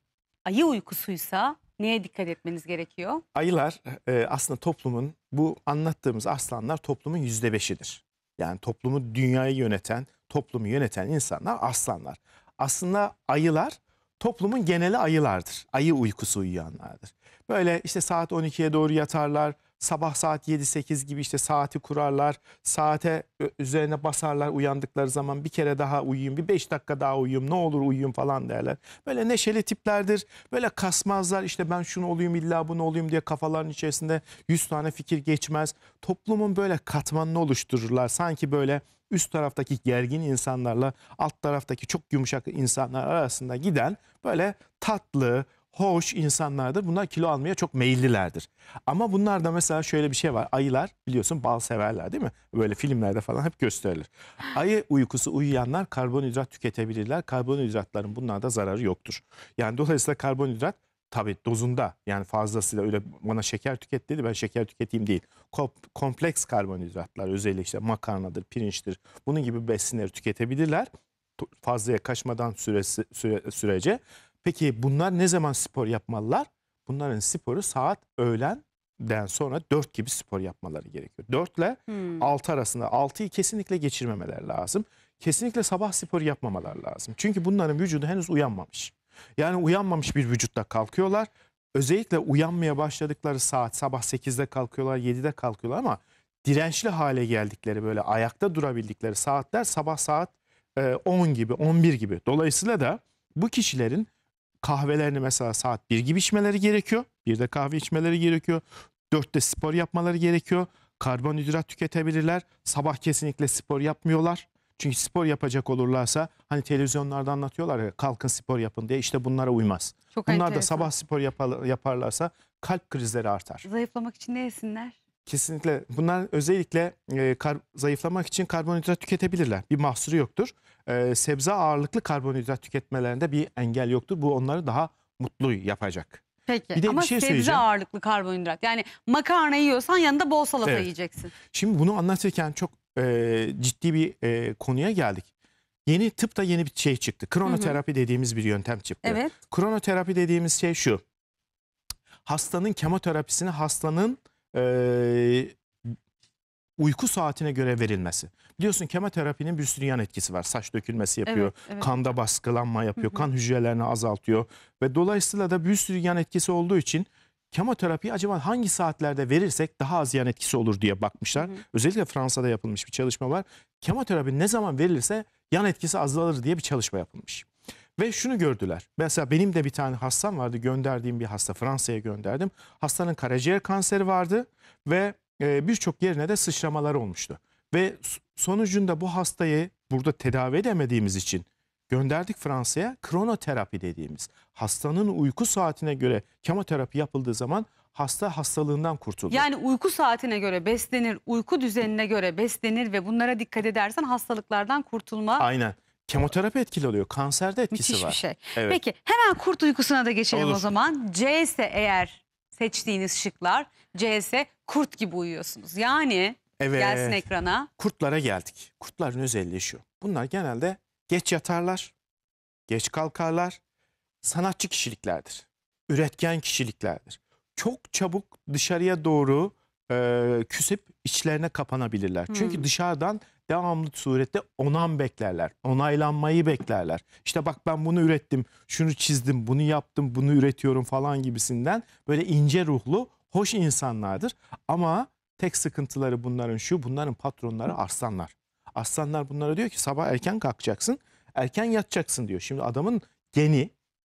[SPEAKER 1] ayı uykusuysa neye dikkat etmeniz gerekiyor?
[SPEAKER 3] Ayılar e, aslında toplumun bu anlattığımız aslanlar toplumun yüzde beşidir. Yani toplumu dünyayı yöneten, toplumu yöneten insanlar aslanlar. Aslında ayılar toplumun geneli ayılardır. Ayı uykusu uyuyanlardır. Böyle işte saat 12'ye doğru yatarlar. Sabah saat 7-8 gibi işte saati kurarlar. Saate üzerine basarlar uyandıkları zaman bir kere daha uyuyayım, bir 5 dakika daha uyuyayım, ne olur uyuyayım falan derler. Böyle neşeli tiplerdir. Böyle kasmazlar işte ben şunu olayım illa bunu olayım diye kafaların içerisinde 100 tane fikir geçmez. Toplumun böyle katmanını oluştururlar. Sanki böyle üst taraftaki gergin insanlarla alt taraftaki çok yumuşak insanlar arasında giden böyle tatlı, hoş insanlardır. Bunlar kilo almaya çok meyillilerdir. Ama bunlarda mesela şöyle bir şey var. Ayılar biliyorsun bal severler değil mi? Böyle filmlerde falan hep gösterilir. Ayı uykusu uyuyanlar karbonhidrat tüketebilirler. Karbonhidratların bunlarda zararı yoktur. Yani dolayısıyla karbonhidrat tabii dozunda yani fazlasıyla öyle bana şeker tüket dedi ben şeker tüketeyim değil. Kom- kompleks karbonhidratlar özellikle işte makarnadır, pirinçtir bunun gibi besinleri tüketebilirler. Fazlaya kaçmadan süresi, süre- sürece. Peki bunlar ne zaman spor yapmalılar? Bunların sporu saat öğlenden sonra 4 gibi spor yapmaları gerekiyor. 4 ile
[SPEAKER 1] Hmm.
[SPEAKER 3] 6 arasında 6'yı kesinlikle geçirmemeleri lazım. Kesinlikle sabah spor yapmamaları lazım. Çünkü bunların vücudu henüz uyanmamış. Yani uyanmamış bir vücutla kalkıyorlar. Özellikle uyanmaya başladıkları saat sabah 8'de kalkıyorlar, 7'de kalkıyorlar ama dirençli hale geldikleri böyle ayakta durabildikleri saatler sabah saat e, 10 gibi, 11 gibi. Dolayısıyla da bu kişilerin kahvelerini mesela saat 1 gibi içmeleri gerekiyor. Bir de kahve içmeleri gerekiyor. 4'te spor yapmaları gerekiyor. Karbonhidrat tüketebilirler. Sabah kesinlikle spor yapmıyorlar. Çünkü spor yapacak olurlarsa hani televizyonlarda anlatıyorlar ya kalkın spor yapın diye işte bunlara uymaz.
[SPEAKER 1] Çok
[SPEAKER 3] Bunlar da
[SPEAKER 1] enteresan.
[SPEAKER 3] sabah spor yapar- yaparlarsa kalp krizleri artar.
[SPEAKER 1] Zayıflamak için ne yesinler?
[SPEAKER 3] Kesinlikle bunlar özellikle e, kar- zayıflamak için karbonhidrat tüketebilirler. Bir mahsuru yoktur. E, sebze ağırlıklı karbonhidrat tüketmelerinde bir engel yoktur. Bu onları daha mutlu yapacak.
[SPEAKER 1] Peki
[SPEAKER 3] Bir de
[SPEAKER 1] ama
[SPEAKER 3] bir şey
[SPEAKER 1] sebze ağırlıklı karbonhidrat. Yani makarna yiyorsan yanında bol salata
[SPEAKER 3] Evet.
[SPEAKER 1] yiyeceksin.
[SPEAKER 3] Şimdi bunu anlatırken çok e, ciddi bir e, konuya geldik. Yeni tıpta yeni bir şey çıktı. Kronoterapi dediğimiz bir yöntem çıktı.
[SPEAKER 1] Evet.
[SPEAKER 3] Kronoterapi dediğimiz şey şu. Hastanın kemoterapisini hastanın e, uyku saatine göre verilmesi. Biliyorsun kemoterapinin bir sürü yan etkisi var. Saç dökülmesi yapıyor.
[SPEAKER 1] Evet, evet.
[SPEAKER 3] Kanda baskılanma yapıyor.
[SPEAKER 1] Hı hı.
[SPEAKER 3] Kan hücrelerini azaltıyor. Ve dolayısıyla da bir sürü yan etkisi olduğu için kemoterapiyi acaba hangi saatlerde verirsek daha az yan etkisi olur diye bakmışlar.
[SPEAKER 1] Hı hı.
[SPEAKER 3] Özellikle Fransa'da yapılmış bir çalışma var. Kemoterapi ne zaman verilirse yan etkisi azalır diye bir çalışma yapılmış. Ve şunu gördüler. Mesela benim de bir tane hastam vardı. Gönderdiğim bir hasta. Fransa'ya gönderdim. Hastanın karaciğer kanseri vardı ve e, birçok yerine de sıçramalar olmuştu. Ve sonucunda bu hastayı burada tedavi edemediğimiz için gönderdik Fransa'ya. Kronoterapi dediğimiz hastanın uyku saatine göre kemoterapi yapıldığı zaman hasta hastalığından kurtuldu.
[SPEAKER 1] Yani uyku saatine göre beslenir, uyku düzenine göre beslenir ve bunlara dikkat edersen hastalıklardan kurtulma
[SPEAKER 3] Aynen. Kemoterapi etkili oluyor. Kanserde etkisi
[SPEAKER 1] müthiş
[SPEAKER 3] var.
[SPEAKER 1] bir şey.
[SPEAKER 3] Evet.
[SPEAKER 1] Peki hemen kurt uykusuna da geçelim o
[SPEAKER 3] Olur.
[SPEAKER 1] zaman. C ise eğer seçtiğiniz şıklar C ise kurt gibi uyuyorsunuz. Yani
[SPEAKER 3] Evet.
[SPEAKER 1] gelsin ekrana.
[SPEAKER 3] Kurtlara geldik. Kurtların özelliği şu. Bunlar genelde geç yatarlar, geç kalkarlar, sanatçı kişiliklerdir. Üretken kişiliklerdir. Çok çabuk dışarıya doğru e, küsüp içlerine kapanabilirler. Çünkü
[SPEAKER 1] Hmm.
[SPEAKER 3] dışarıdan devamlı surette onam beklerler. Onaylanmayı beklerler. İşte bak ben bunu ürettim, şunu çizdim, bunu yaptım, bunu üretiyorum falan gibisinden böyle ince ruhlu, hoş insanlardır. Ama tek sıkıntıları bunların şu, bunların patronları arslanlar. Aslanlar bunlara diyor ki sabah erken kalkacaksın, erken yatacaksın diyor. Şimdi adamın geni,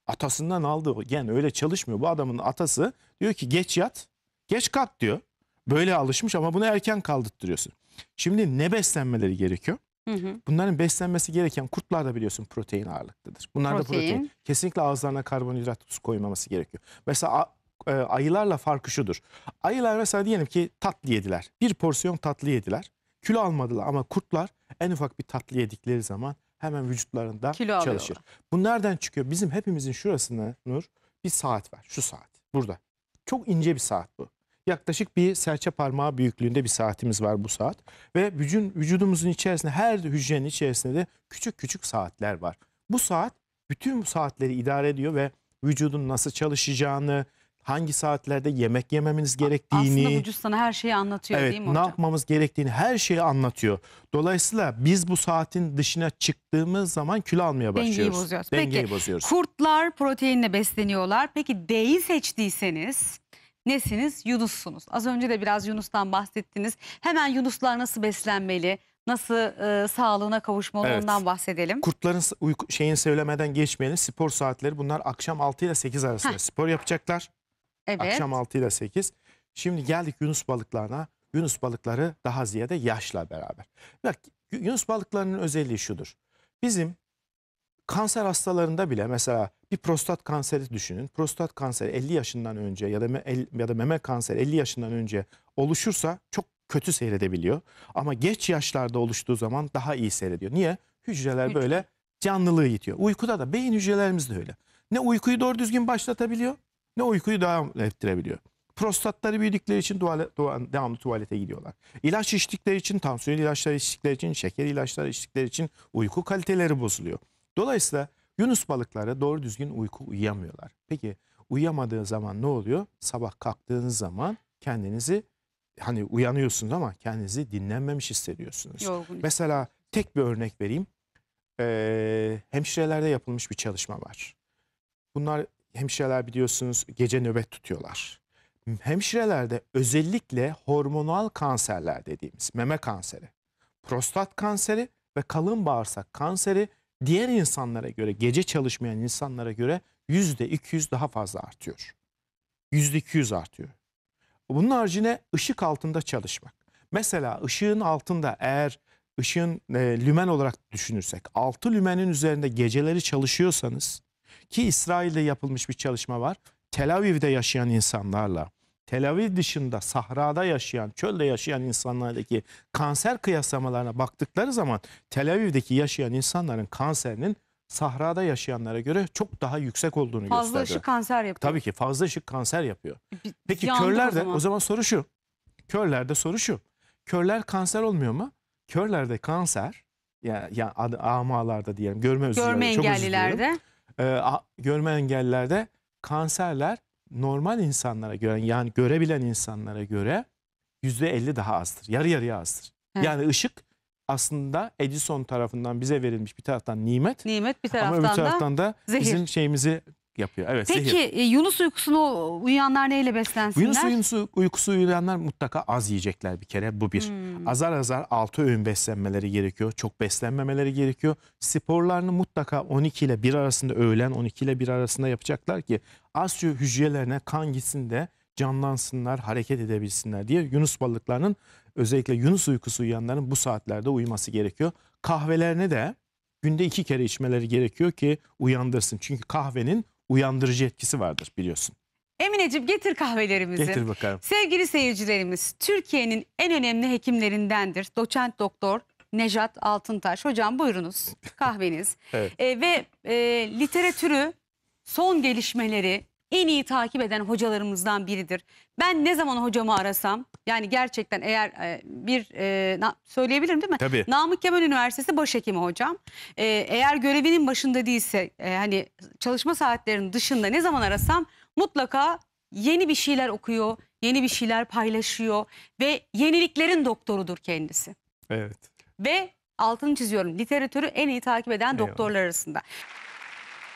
[SPEAKER 3] atasından aldığı gen öyle çalışmıyor. Bu adamın atası diyor ki geç yat, geç kalk diyor. Böyle alışmış ama bunu erken kaldırttırıyorsun. Şimdi ne beslenmeleri gerekiyor?
[SPEAKER 1] Hı hı.
[SPEAKER 3] Bunların beslenmesi gereken kurtlar da biliyorsun protein ağırlıklıdır. Bunlar da
[SPEAKER 1] Protein.
[SPEAKER 3] protein. Kesinlikle ağızlarına karbonhidrat koymaması gerekiyor. Mesela e, ayılarla farkı şudur. Ayılar mesela diyelim ki tatlı yediler. Bir porsiyon tatlı yediler. Kilo almadılar ama kurtlar en ufak bir tatlı yedikleri zaman hemen vücutlarında
[SPEAKER 1] Kilo alıyorlar.
[SPEAKER 3] çalışır. Bu nereden çıkıyor? Bizim hepimizin şurasında Nur bir saat var. Şu saat burada. Çok ince bir saat bu. Yaklaşık bir serçe parmağı büyüklüğünde bir saatimiz var bu saat. Ve vücudun, vücudumuzun içerisinde her hücrenin içerisinde de küçük küçük saatler var. Bu saat bütün bu saatleri idare ediyor ve vücudun nasıl çalışacağını, hangi saatlerde yemek yememiz gerektiğini,
[SPEAKER 1] Aslında vücut sana her şeyi anlatıyor
[SPEAKER 3] evet,
[SPEAKER 1] değil mi
[SPEAKER 3] ne
[SPEAKER 1] hocam?
[SPEAKER 3] yapmamız gerektiğini her şeyi anlatıyor. Dolayısıyla biz bu saatin dışına çıktığımız zaman kilo almaya
[SPEAKER 1] Dengeyi
[SPEAKER 3] başlıyoruz.
[SPEAKER 1] bozuyoruz.
[SPEAKER 3] Dengeyi
[SPEAKER 1] Peki,
[SPEAKER 3] bozuyoruz.
[SPEAKER 1] Kurtlar proteinle besleniyorlar. Peki D'yi seçtiyseniz nesiniz? Yunussunuz. Az önce de biraz Yunus'tan bahsettiniz. Hemen Yunuslar nasıl beslenmeli? Nasıl e, sağlığına kavuşmalı
[SPEAKER 3] Evet.
[SPEAKER 1] ondan bahsedelim.
[SPEAKER 3] Kurtların s- uyku, şeyin söylemeden geçmeyelim. Spor saatleri bunlar akşam 6 ile 8 arasında spor yapacaklar.
[SPEAKER 1] Evet.
[SPEAKER 3] Akşam 6 ile 8. Şimdi geldik Yunus balıklarına. Yunus balıkları daha ziyade yaşla beraber. Bak Yunus balıklarının özelliği şudur. Bizim kanser hastalarında bile mesela Bir prostat kanseri düşünün. Prostat kanseri 50 yaşından önce ya da ya da meme kanseri 50 yaşından önce oluşursa çok kötü seyredebiliyor. Ama geç yaşlarda oluştuğu zaman daha iyi seyrediyor. Niye? Hücreler
[SPEAKER 1] Hücre.
[SPEAKER 3] böyle canlılığı yitiyor. Uykuda da beyin hücrelerimiz de öyle. Ne uykuyu doğru düzgün başlatabiliyor ne uykuyu devam ettirebiliyor. Prostatları büyüdükleri için tuvalet, tuva- devamlı tuvalete gidiyorlar. İlaç içtikleri için, tansiyon ilaçları içtikleri için, şeker ilaçları içtikleri için uyku kaliteleri bozuluyor. Dolayısıyla Yunus balıkları doğru düzgün uyku uyuyamıyorlar. Peki uyuyamadığı zaman ne oluyor? Sabah kalktığınız zaman kendinizi hani uyanıyorsunuz ama kendinizi dinlenmemiş hissediyorsunuz.
[SPEAKER 1] Yorgun.
[SPEAKER 3] Mesela tek bir örnek vereyim. Ee, hemşirelerde yapılmış bir çalışma var. Bunlar hemşireler biliyorsunuz gece nöbet tutuyorlar. Hemşirelerde özellikle hormonal kanserler dediğimiz meme kanseri, prostat kanseri ve kalın bağırsak kanseri diğer insanlara göre gece çalışmayan insanlara göre yüzde 200 daha fazla artıyor. Yüzde 200 artıyor. Bunun haricinde ışık altında çalışmak. Mesela ışığın altında eğer ışığın e, lümen olarak düşünürsek 6 lümenin üzerinde geceleri çalışıyorsanız ki İsrail'de yapılmış bir çalışma var. Tel Aviv'de yaşayan insanlarla Tel Aviv dışında sahrada yaşayan, çölde yaşayan insanlardaki kanser kıyaslamalarına baktıkları zaman Tel Aviv'deki yaşayan insanların kanserinin sahrada yaşayanlara göre çok daha yüksek olduğunu
[SPEAKER 1] Fazla
[SPEAKER 3] gösterdi.
[SPEAKER 1] ışık kanser yapıyor.
[SPEAKER 3] Tabii ki fazla ışık kanser yapıyor.
[SPEAKER 1] Bi-
[SPEAKER 3] Peki
[SPEAKER 1] yandık
[SPEAKER 3] körlerde
[SPEAKER 1] o
[SPEAKER 3] o
[SPEAKER 1] zaman.
[SPEAKER 3] zaman. soru şu. Körlerde soru şu. Körler kanser olmuyor mu? Körlerde kanser ya ya adı amalarda diyelim görme özür
[SPEAKER 1] Görme
[SPEAKER 3] dilerim, çok özür diliyorum.
[SPEAKER 1] engellilerde.
[SPEAKER 3] Ee, görme engellilerde kanserler normal insanlara göre yani görebilen insanlara göre %50 daha azdır. Yarı yarıya azdır.
[SPEAKER 1] Evet.
[SPEAKER 3] Yani ışık aslında Edison tarafından bize verilmiş bir taraftan nimet
[SPEAKER 1] Nimet bir
[SPEAKER 3] ama öbür
[SPEAKER 1] taraftan da.
[SPEAKER 3] taraftan da
[SPEAKER 1] zehir.
[SPEAKER 3] bizim şeyimizi yapıyor. Evet
[SPEAKER 1] Peki
[SPEAKER 3] zehir.
[SPEAKER 1] e, Yunus uykusuna uyuyanlar neyle beslensinler?
[SPEAKER 3] Yunus uykusu, uykusu uyuyanlar mutlaka az yiyecekler bir kere bu bir.
[SPEAKER 1] Hmm.
[SPEAKER 3] Azar azar 6 öğün beslenmeleri gerekiyor. Çok beslenmemeleri gerekiyor. Sporlarını mutlaka 12 ile 1 arasında öğlen 12 ile 1 arasında yapacaklar ki az hücrelerine kan gitsin de canlansınlar, hareket edebilsinler diye Yunus balıklarının özellikle Yunus uykusu uyuyanların bu saatlerde uyuması gerekiyor. Kahvelerini de günde iki kere içmeleri gerekiyor ki uyandırsın. Çünkü kahvenin uyandırıcı etkisi vardır biliyorsun.
[SPEAKER 1] Emineciğim getir kahvelerimizi.
[SPEAKER 3] Getir bakalım.
[SPEAKER 1] Sevgili seyircilerimiz, Türkiye'nin en önemli hekimlerindendir. Doçent doktor Nejat Altıntaş. Hocam buyurunuz <laughs> kahveniz.
[SPEAKER 3] Evet.
[SPEAKER 1] E, ve e, literatürü, son gelişmeleri en iyi takip eden hocalarımızdan biridir. Ben ne zaman hocamı arasam, yani gerçekten eğer e, bir, e, na- söyleyebilirim değil mi?
[SPEAKER 3] Tabii.
[SPEAKER 1] Namık Kemal Üniversitesi başhekimi hocam. E, eğer görevinin başında değilse, e, hani çalışma saatlerinin dışında ne zaman arasam mutlaka yeni bir şeyler okuyor, yeni bir şeyler paylaşıyor ve yeniliklerin doktorudur kendisi.
[SPEAKER 3] Evet.
[SPEAKER 1] Ve altını çiziyorum literatürü en iyi takip eden
[SPEAKER 3] Eyvallah.
[SPEAKER 1] doktorlar arasında.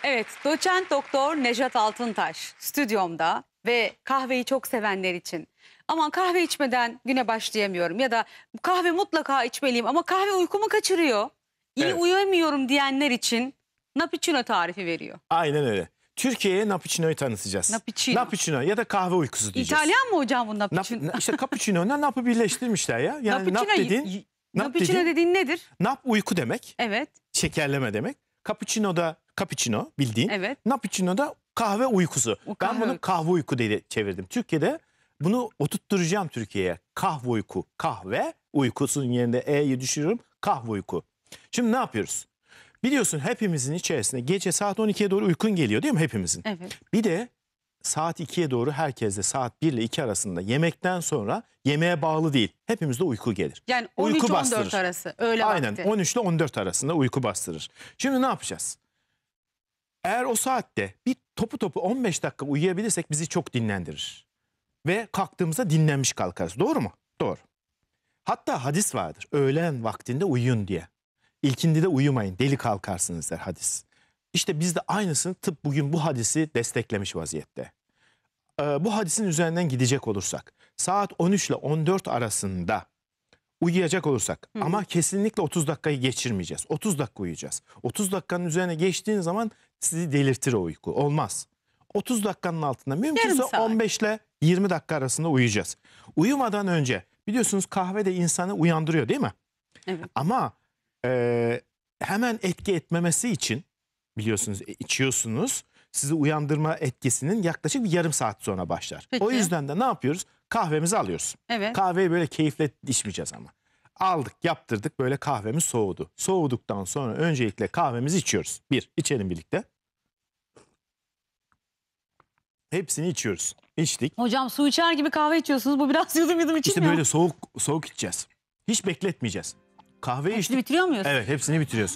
[SPEAKER 1] Evet doçent doktor Nejat Altıntaş stüdyomda ve kahveyi çok sevenler için. Aman kahve içmeden güne başlayamıyorum ya da kahve mutlaka içmeliyim ama kahve uykumu kaçırıyor. İyi
[SPEAKER 3] Evet.
[SPEAKER 1] uyuyamıyorum diyenler için Nappuccino tarifi veriyor.
[SPEAKER 3] Aynen öyle. Türkiye'ye Nappuccino'yu tanıtacağız.
[SPEAKER 1] Nappuccino.
[SPEAKER 3] Nappuccino ya da kahve uykusu diyeceğiz.
[SPEAKER 1] İtalyan mı hocam bu
[SPEAKER 3] Nap,
[SPEAKER 1] Nappuccino?
[SPEAKER 3] işte cappuccino'yla napı birleştirmişler ya. Yani nap
[SPEAKER 1] Nappuccino-
[SPEAKER 3] dediğin, nap dediğin
[SPEAKER 1] nedir?
[SPEAKER 3] nap uyku demek.
[SPEAKER 1] Evet,
[SPEAKER 3] Şekerleme demek. Cappuccino da cappuccino bildiğin.
[SPEAKER 1] evet.
[SPEAKER 3] Nappuccino da kahve uykusu.
[SPEAKER 1] O
[SPEAKER 3] ben
[SPEAKER 1] kahve
[SPEAKER 3] bunu kahve uyku diye çevirdim. Türkiye'de bunu oturtturacağım Türkiye'ye. Kahve uyku. Kahve uykusunun yerinde E'yi düşürüyorum. Kahve uyku. Şimdi ne yapıyoruz? Biliyorsun hepimizin içerisinde gece saat 12'ye doğru uykun geliyor değil mi hepimizin?
[SPEAKER 1] Evet.
[SPEAKER 3] Bir de saat 2'ye doğru herkeste saat 1 ile 2 arasında yemekten sonra yemeğe bağlı değil. Hepimizde uyku gelir.
[SPEAKER 1] Yani
[SPEAKER 3] Uyku
[SPEAKER 1] 13-14
[SPEAKER 3] bastırır.
[SPEAKER 1] arası öyle
[SPEAKER 3] Aynen
[SPEAKER 1] vakti.
[SPEAKER 3] 13 ile 14 arasında uyku bastırır. Şimdi ne yapacağız? Eğer o saatte bir topu topu 15 dakika uyuyabilirsek bizi çok dinlendirir. Ve kalktığımızda dinlenmiş kalkarız. Doğru mu? Doğru. Hatta hadis vardır. Öğlen vaktinde uyuyun diye. İlkinde de uyumayın. Deli kalkarsınız der hadis. İşte biz de aynısını tıp bugün bu hadisi desteklemiş vaziyette. Ee, bu hadisin üzerinden gidecek olursak saat 13 ile 14 arasında uyuyacak olursak
[SPEAKER 1] Hı
[SPEAKER 3] ama kesinlikle 30 dakikayı geçirmeyeceğiz. 30 dakika uyuyacağız. 30 dakikanın üzerine geçtiğin zaman sizi delirtir o uyku. Olmaz. 30 dakikanın altında mümkünse
[SPEAKER 1] saat.
[SPEAKER 3] 15 ile 20 dakika arasında uyuyacağız. Uyumadan önce biliyorsunuz kahve de insanı uyandırıyor değil mi?
[SPEAKER 1] Evet.
[SPEAKER 3] Ama e, hemen etki etmemesi için biliyorsunuz e, içiyorsunuz. sizi uyandırma etkisinin yaklaşık bir yarım saat sonra başlar.
[SPEAKER 1] Peki.
[SPEAKER 3] O yüzden de ne yapıyoruz? Kahvemizi alıyoruz.
[SPEAKER 1] Evet.
[SPEAKER 3] Kahveyi böyle keyifle içmeyeceğiz ama. Aldık, yaptırdık böyle kahvemiz soğudu. Soğuduktan sonra öncelikle kahvemizi içiyoruz. Bir, içelim birlikte. Hepsini içiyoruz. İçtik.
[SPEAKER 1] Hocam su içer gibi kahve içiyorsunuz. Bu biraz yudum yudum
[SPEAKER 3] İşte
[SPEAKER 1] içilmiyor.
[SPEAKER 3] böyle soğuk soğuk içeceğiz. Hiç bekletmeyeceğiz. Kahveyi
[SPEAKER 1] Hepsini
[SPEAKER 3] içtik.
[SPEAKER 1] bitiriyor muyuz?
[SPEAKER 3] Evet hepsini bitiriyoruz.